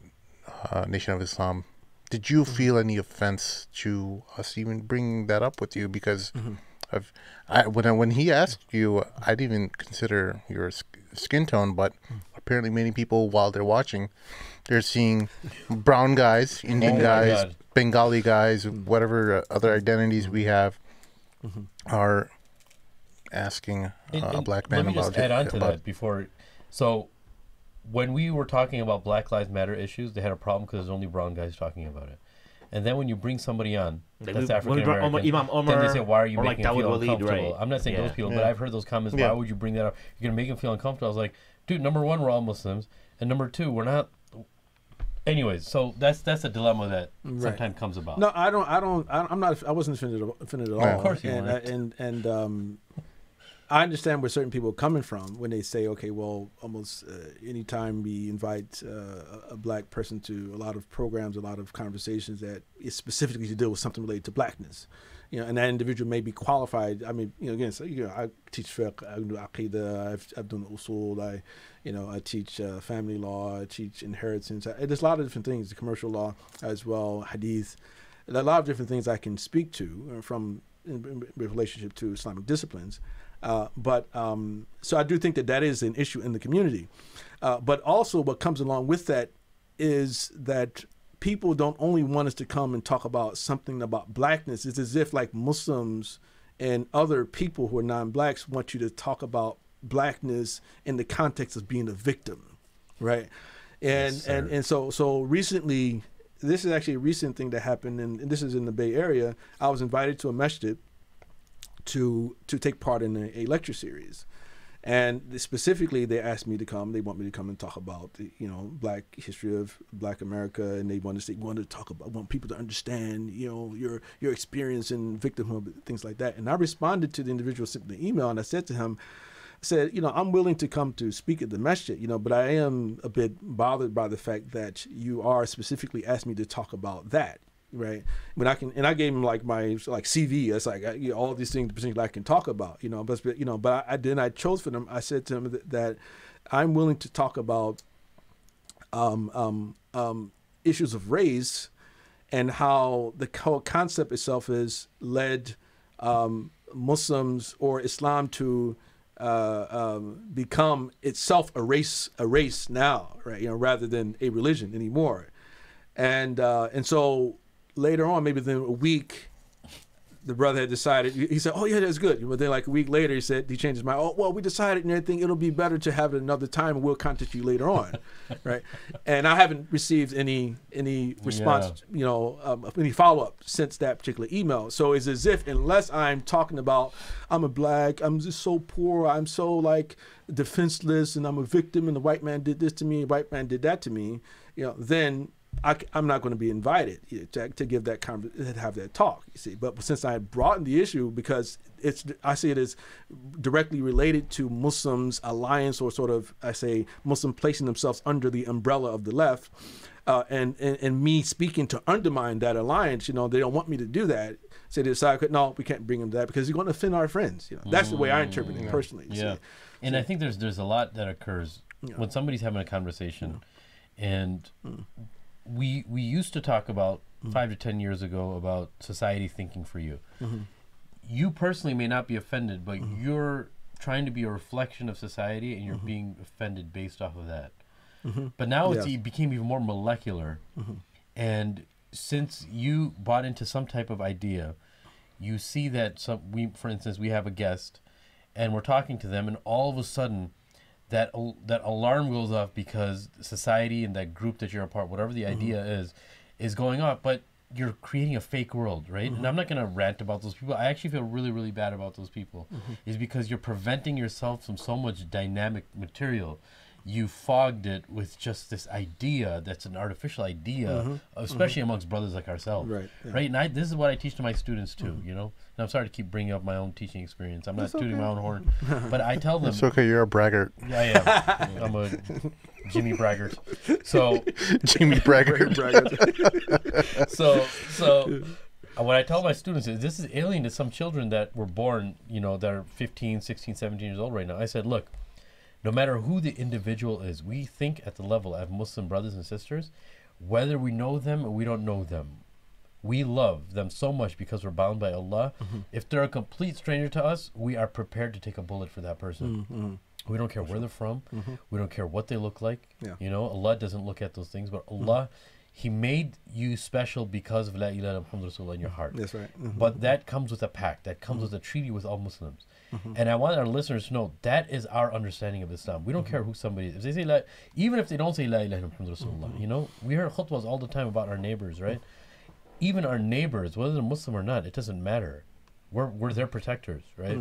uh, Nation of Islam. Did you mm-hmm. feel any offense to us even bringing that up with you? Because mm-hmm. of I, when I, when he asked you, I didn't even consider your sk- skin tone, but mm. apparently many people while they're watching, they're seeing brown guys, Indian Oh guys, God. Bengali guys, whatever uh, other identities we have, are asking uh, And- a and black man Let me about just add it. on to about- that before. So, when we were talking about Black Lives Matter issues, they had a problem because there's only brown guys talking about it. And then when you bring somebody on that's we- when we African brought American, Omar- Imam then they say, "Why are you or like making him feel Walid, uncomfortable?" right. I'm not saying Yeah. those people, but I've heard those comments. Yeah. Why would you bring that up? You're gonna make him feel uncomfortable. I was like, dude, number one, we're all Muslims, and number two, we're not. Anyways, so that's that's a dilemma that Right. sometimes comes about. No, I don't. I don't. I- I'm not. I wasn't offended. Offended at all. Of course you and, weren't. and and um, I understand where certain people are coming from when they say, okay, well, almost uh, anytime we invite uh, a- a black person to a lot of programs, a lot of conversations that is specifically to deal with something related to blackness, you know, and that individual may be qualified. I mean, you know, again, so, you know, I teach fiqh, I do aqidah, I've, I've done usul, I, you know, I teach uh, family law, I teach inheritance. I, there's a lot of different things, the commercial law as well, hadith, a lot of different things I can speak to uh, from in, in relationship to Islamic disciplines. Uh, but um, so I do think that that is an issue in the community. Uh, but also, what comes along with that is that people don't only want us to come and talk about something about blackness. It's as if like Muslims and other people who are non-blacks want you to talk about blackness in the context of being a victim, right? And Yes, and and so so recently, this is actually a recent thing that happened, and, and this is in the Bay Area. I was invited to a masjid to to take part in a, a lecture series. And specifically, they asked me to come. They want me to come and talk about, you know, Black history of Black America, and they want to want to talk about, want people to understand, you know, your your experience in victimhood, things like that. And I responded to the individual sent the email, and I said to him, said, you know, I'm willing to come to speak at the masjid, you know, but I am a bit bothered by the fact that you are specifically asked me to talk about that, right? When I can, and I gave him like my like CV. It's like I, you know, all these things potentially I can talk about, you know. But you know, but I, I then I chose for them. I said to him that, that I'm willing to talk about um, um, um, issues of race and how the whole concept itself has led um, Muslims or Islam to uh, um, become itself a race, a race now, right? You know, rather than a religion anymore. And uh, and so later on, maybe within a week, the brother had decided. He said, "Oh yeah, that's good." But then, like a week later, he said he changed his mind. Oh well, we decided and everything. It'll be better to have it another time, and we'll contact you later on, right? And I haven't received any any response, you know, um, any follow up since that particular email. So it's as if unless I'm talking about I'm a black, I'm just so poor, I'm so like defenseless, and I'm a victim, and the white man did this to me, the white man did that to me, you know, then I, am not going to be invited you know, to, to give that conver- to have that talk. You see, but since I brought in the issue because it's I see it as directly related to Muslims' alliance or sort of I say Muslim placing themselves under the umbrella of the left, uh, and, and and me speaking to undermine that alliance. You know, they don't want me to do that. So they decided, no, we can't bring him to that because he's going to offend our friends. You know, that's the way I mm, interpret it personally. Yeah, see. and I think there's there's a lot that occurs when somebody's having a conversation, mm. and mm. We we used to talk about mm-hmm. five to ten years ago about society thinking for you. Mm-hmm. You personally may not be offended, but mm-hmm. you're trying to be a reflection of society, and you're being offended based off of that. But now it's, Yeah. it became even more molecular, and since you bought into some type of idea, you see that some we, for instance, we have a guest, and we're talking to them, and all of a sudden, that that alarm goes off because society and that group that you're a part, whatever the mm-hmm. idea is, is going off. But you're creating a fake world, right? And mm-hmm. I'm not gonna rant about those people. I actually feel really, really bad about those people, mm-hmm. is because you're preventing yourself from so much dynamic material. You fogged it with just this idea that's an artificial idea, especially amongst brothers like ourselves, Right, yeah. right? And I, this is what I teach to my students too. You know, and I'm sorry to keep bringing up my own teaching experience. I'm not tooting my own horn, but I tell them It's okay. You're a braggart, I am. I'm a Jimmy Braggart. So, Jimmy braggart. so, so, uh, what I tell my students is this is alien to some children that were born, you know, that are 15, 16, 17 years old right now. I said, look, no matter who the individual is, we think at the level of Muslim brothers and sisters, whether we know them or we don't know them. We love them so much because we're bound by Allah. Mm-hmm. If they're a complete stranger to us, we are prepared to take a bullet for that person. Mm-hmm. We don't care where they're from. Mm-hmm. We don't care what they look like. Yeah. You know, Allah doesn't look at those things, but Allah, He made you special because of La ilaha Muhammad Rasulullah in your heart. That's right. Mhm. But that comes with a pact. That comes with a treaty with all Muslims. Mm-hmm. And I want our listeners to know that is our understanding of Islam. We don't mm-hmm. care who somebody is. If they say la, even if they don't say La ilaha Muhammad Rasulullah, mm-hmm. you know, we hear khutbahs all the time about our neighbors, right? Even our neighbors, whether they're Muslim or not, it doesn't matter. We're, we're their protectors, right?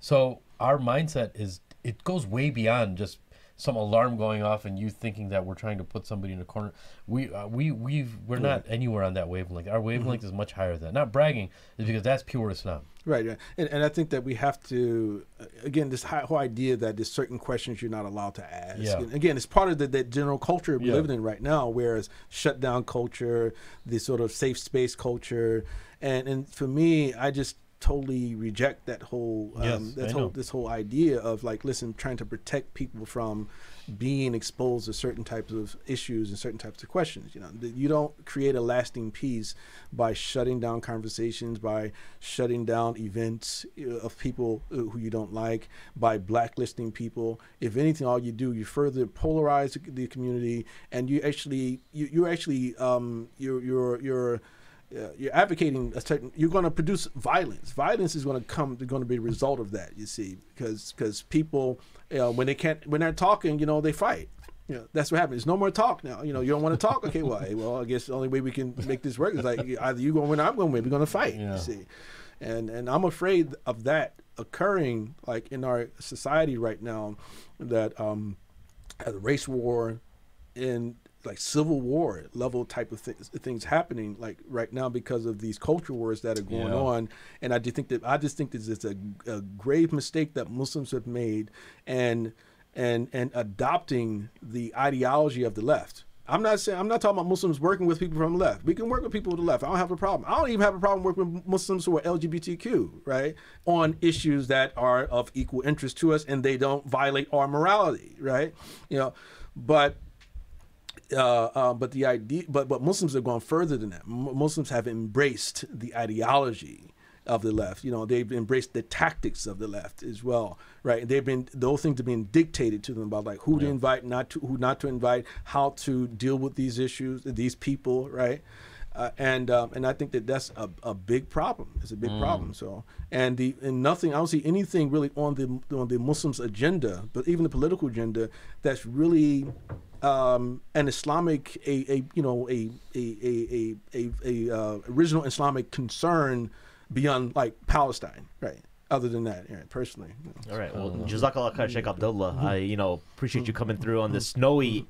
So our mindset is it goes way beyond just some alarm going off and you thinking that we're trying to put somebody in a corner. We uh, we we've we're not anywhere on that wavelength. Our wavelength is much higher than that. Not bragging, is because that's pure Islam. Right, yeah. and, and I think that we have to, uh, again, this hi- whole idea that there's certain questions you're not allowed to ask. Yeah. And again, it's part of the, that general culture we're Yeah. living in right now, whereas shutdown culture, the sort of safe space culture, and and for me, I just totally reject that whole um, Yes, that whole know. this whole idea of like, listen, trying to protect people from being exposed to certain types of issues and certain types of questions. You know, you don't create a lasting peace by shutting down conversations, by shutting down events uh, of people uh, who you don't like, by blacklisting people. If anything, all you do, you further polarize the, the community, and you actually, you, you're actually, um, you're, you're, you're uh, you're advocating a certain you're going to produce violence violence is going to come going to be a result of that you see because because people uh, when they can't when they're talking you know they fight you know, that's what happens. There's no more talk now. You know, you don't want to talk. Okay, well, well, I guess the only way we can make this work is like either you going to win, or I'm going to win. We're going to fight. Yeah. You see, and and I'm afraid of that occurring like in our society right now, that um, a race war in like civil war level type of things, things happening like right now because of these culture wars that are going yeah. on and i just think that i just think this is a, a grave mistake that muslims have made and and and adopting the ideology of the left I'm not saying I'm not talking about Muslims working with people from the left. We can work with people with the left. I don't have a problem. I don't even have a problem working with Muslims who are LGBTQ, right, on issues that are of equal interest to us and they don't violate our morality, right? You know, but uh, uh, but the idea, but but Muslims have gone further than that. M- Muslims have embraced the ideology of the left. You know, they've embraced the tactics of the left as well, right? they've been those things have been dictated to them about like who yeah. to invite, not to who not to invite, how to deal with these issues, these people, right? Uh, and um, and I think that that's a, a big problem. It's a big mm. problem. So and the and nothing. I don't see anything really on the on the Muslims' agenda, but even the political agenda that's really um, an Islamic, a, a you know a a a a, a, a uh, original Islamic concern beyond like Palestine, right? Other than that, yeah, personally. You know. All right. Well, Jazakallah khair, Sheikh Abdullah. I you know appreciate you coming through on this snowy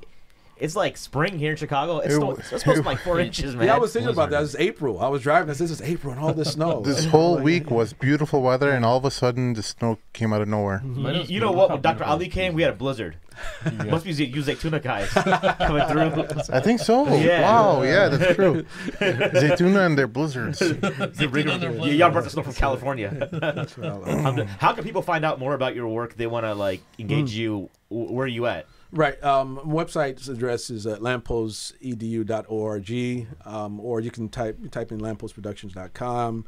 it's like spring here in Chicago. It's, it, it's supposed to be like four inches, man. Yeah, I was thinking about that. It's April. I was driving. This is April and all this snow. this whole week was beautiful weather, and all of a sudden the snow came out of nowhere. Mm-hmm. You, you know what? When Dr. Ali came, we had a blizzard. Yeah. Must be Zaytuna guys coming through. I think so. Yeah. Wow. Yeah, that's true. Zaytuna and their blizzards. Y'all brought the snow from California. How can people find out more about your work? They want to like engage mm. you. Where are you at? Right. Um, website's address is at lamppostedu.org, um, or you can type type in lamppostproductions.com.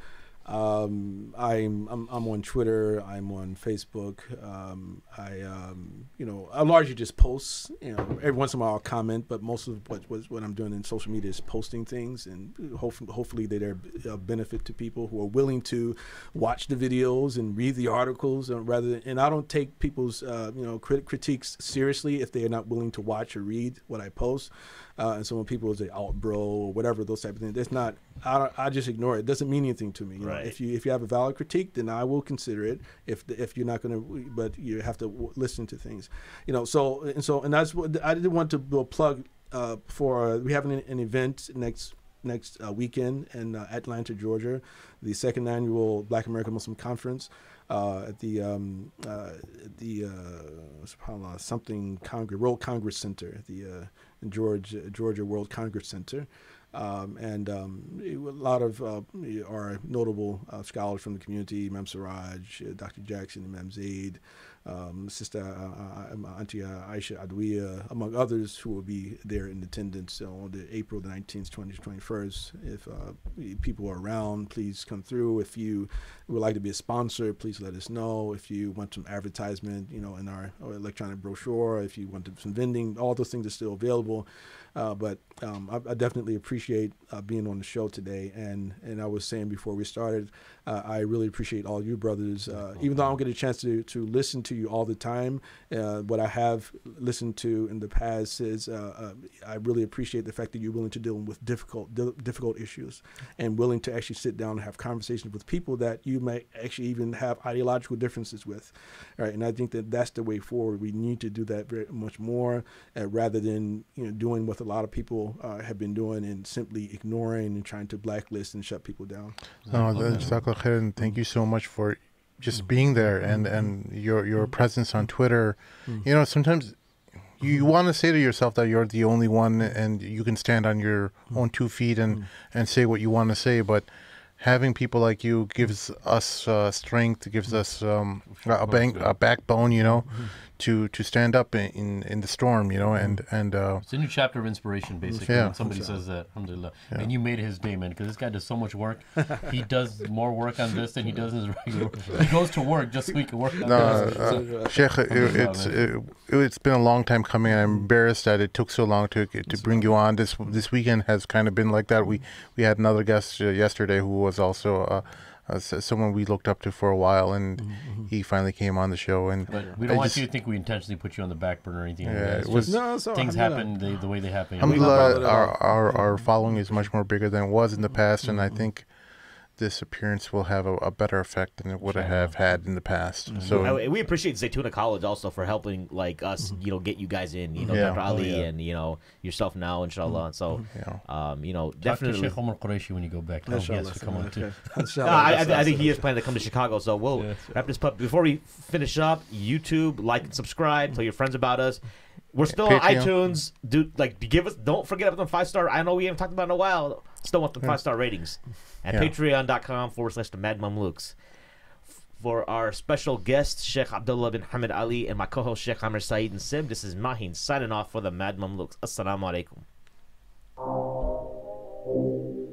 Um, I'm, I'm, I'm on Twitter. I'm on Facebook. Um, I um, you know I largely just post. You know every once in a while I'll comment, but most of what what, what I'm doing in social media is posting things, and hopefully hopefully they're a benefit to people who are willing to watch the videos and read the articles, and rather than, and I don't take people's uh, you know crit- critiques seriously if they are not willing to watch or read what I post. Uh, and so when people say "out, bro" or whatever those type of things, that's not. I, I just ignore it. It doesn't mean anything to me. Right. If you if you have a valid critique, then I will consider it. If if you're not going to, but you have to w- listen to things. You know. So and so and that's what I didn't want to plug uh, for. Uh, we have an, an event next next uh, weekend in uh, Atlanta, Georgia, the second annual Black American Muslim Conference uh, at the um, uh, the uh, something Congress World Congress Center, the uh, Georgia Georgia World Congress Center. Um, and um, a lot of uh, our notable uh, scholars from the community, Imam Siraj, uh, Dr. Jackson, Imam Zayd, um, Sister uh, uh, Auntie Aisha Adwiya, among others who will be there in attendance on the April the 19th, 20th, 21st. If uh, people are around, please come through. If you would like to be a sponsor, please let us know. If you want some advertisement, you know, in our electronic brochure, if you want some vending, all those things are still available. Uh, but um, I, I, definitely appreciate uh, being on the show today. And and I was saying before we started, uh, I really appreciate all you brothers. Uh, even though I don't get a chance to to listen to you all the time, uh, what I have listened to in the past is uh, I really appreciate the fact that you're willing to deal with difficult di- difficult issues and willing to actually sit down and have conversations with people that you may actually even have ideological differences with. Right, and I think that that's the way forward. We need to do that very much more rather than you know doing what a lot of people uh, have been doing and simply ignoring and trying to blacklist and shut people down. No, and thank you so much for just mm. being there and, and your your presence on Twitter. Mm. You know, sometimes you, you want to say to yourself that you're the only one and you can stand on your mm. own two feet and, and say what you want to say, but having people like you gives us uh, strength, gives us um, a, bank, a backbone, you know, to to stand up in in, in the storm, you know, and and uh, It's a new chapter of inspiration, basically. Yeah. When somebody says that, alhamdulillah. And you made his day, man, because this guy does so much work. he does more work on this than he does his regular work. He goes to work just so he can work on No, this. uh, Sheikh, it, it's it, it's been a long time coming. and I'm embarrassed that it took so long to to bring you on. This this weekend has kind of been like that. We we had another guest uh, yesterday who was also uh, uh, someone we looked up to for a while, and he finally came on the show. And But we don't want just- you to think we intentionally put you on the back burner or anything like Yeah, that. it was- just No, so things alhamdulillah. happen the, the way they happen. Alhamdulillah, bothered our, our our following is much more bigger than it was in the past, and I think this appearance will have a, a better effect than it would have had in the past. Mm-hmm. So I- we appreciate Zaytuna College also for helping like us, mm-hmm. you know, get you guys in. You know, Yeah. Dr. Oh, Ali yeah. and you know yourself now, inshallah. And so, Yeah. um, you know, Talk to definitely. Sheikh Omar Qureshi when you go back. Tell him he has to come on too. No, I, I, I think he is planning to come to Chicago. So we'll wrap this up. Before we finish up, YouTube, like and subscribe. Tell your friends about us. We're still on iTunes. Dude, like give us. Don't forget about them five star. I know we haven't talked about it in a while. Still want the five star ratings at Yeah. patreon.com forward slash the Mad Mamluks. For our special guest, Sheikh Abdullah bin Hamid Ali, and my co host, Sheikh Amr Saeed and Sim, this is Mahin signing off for the Mad Mamluks. Assalamu alaikum.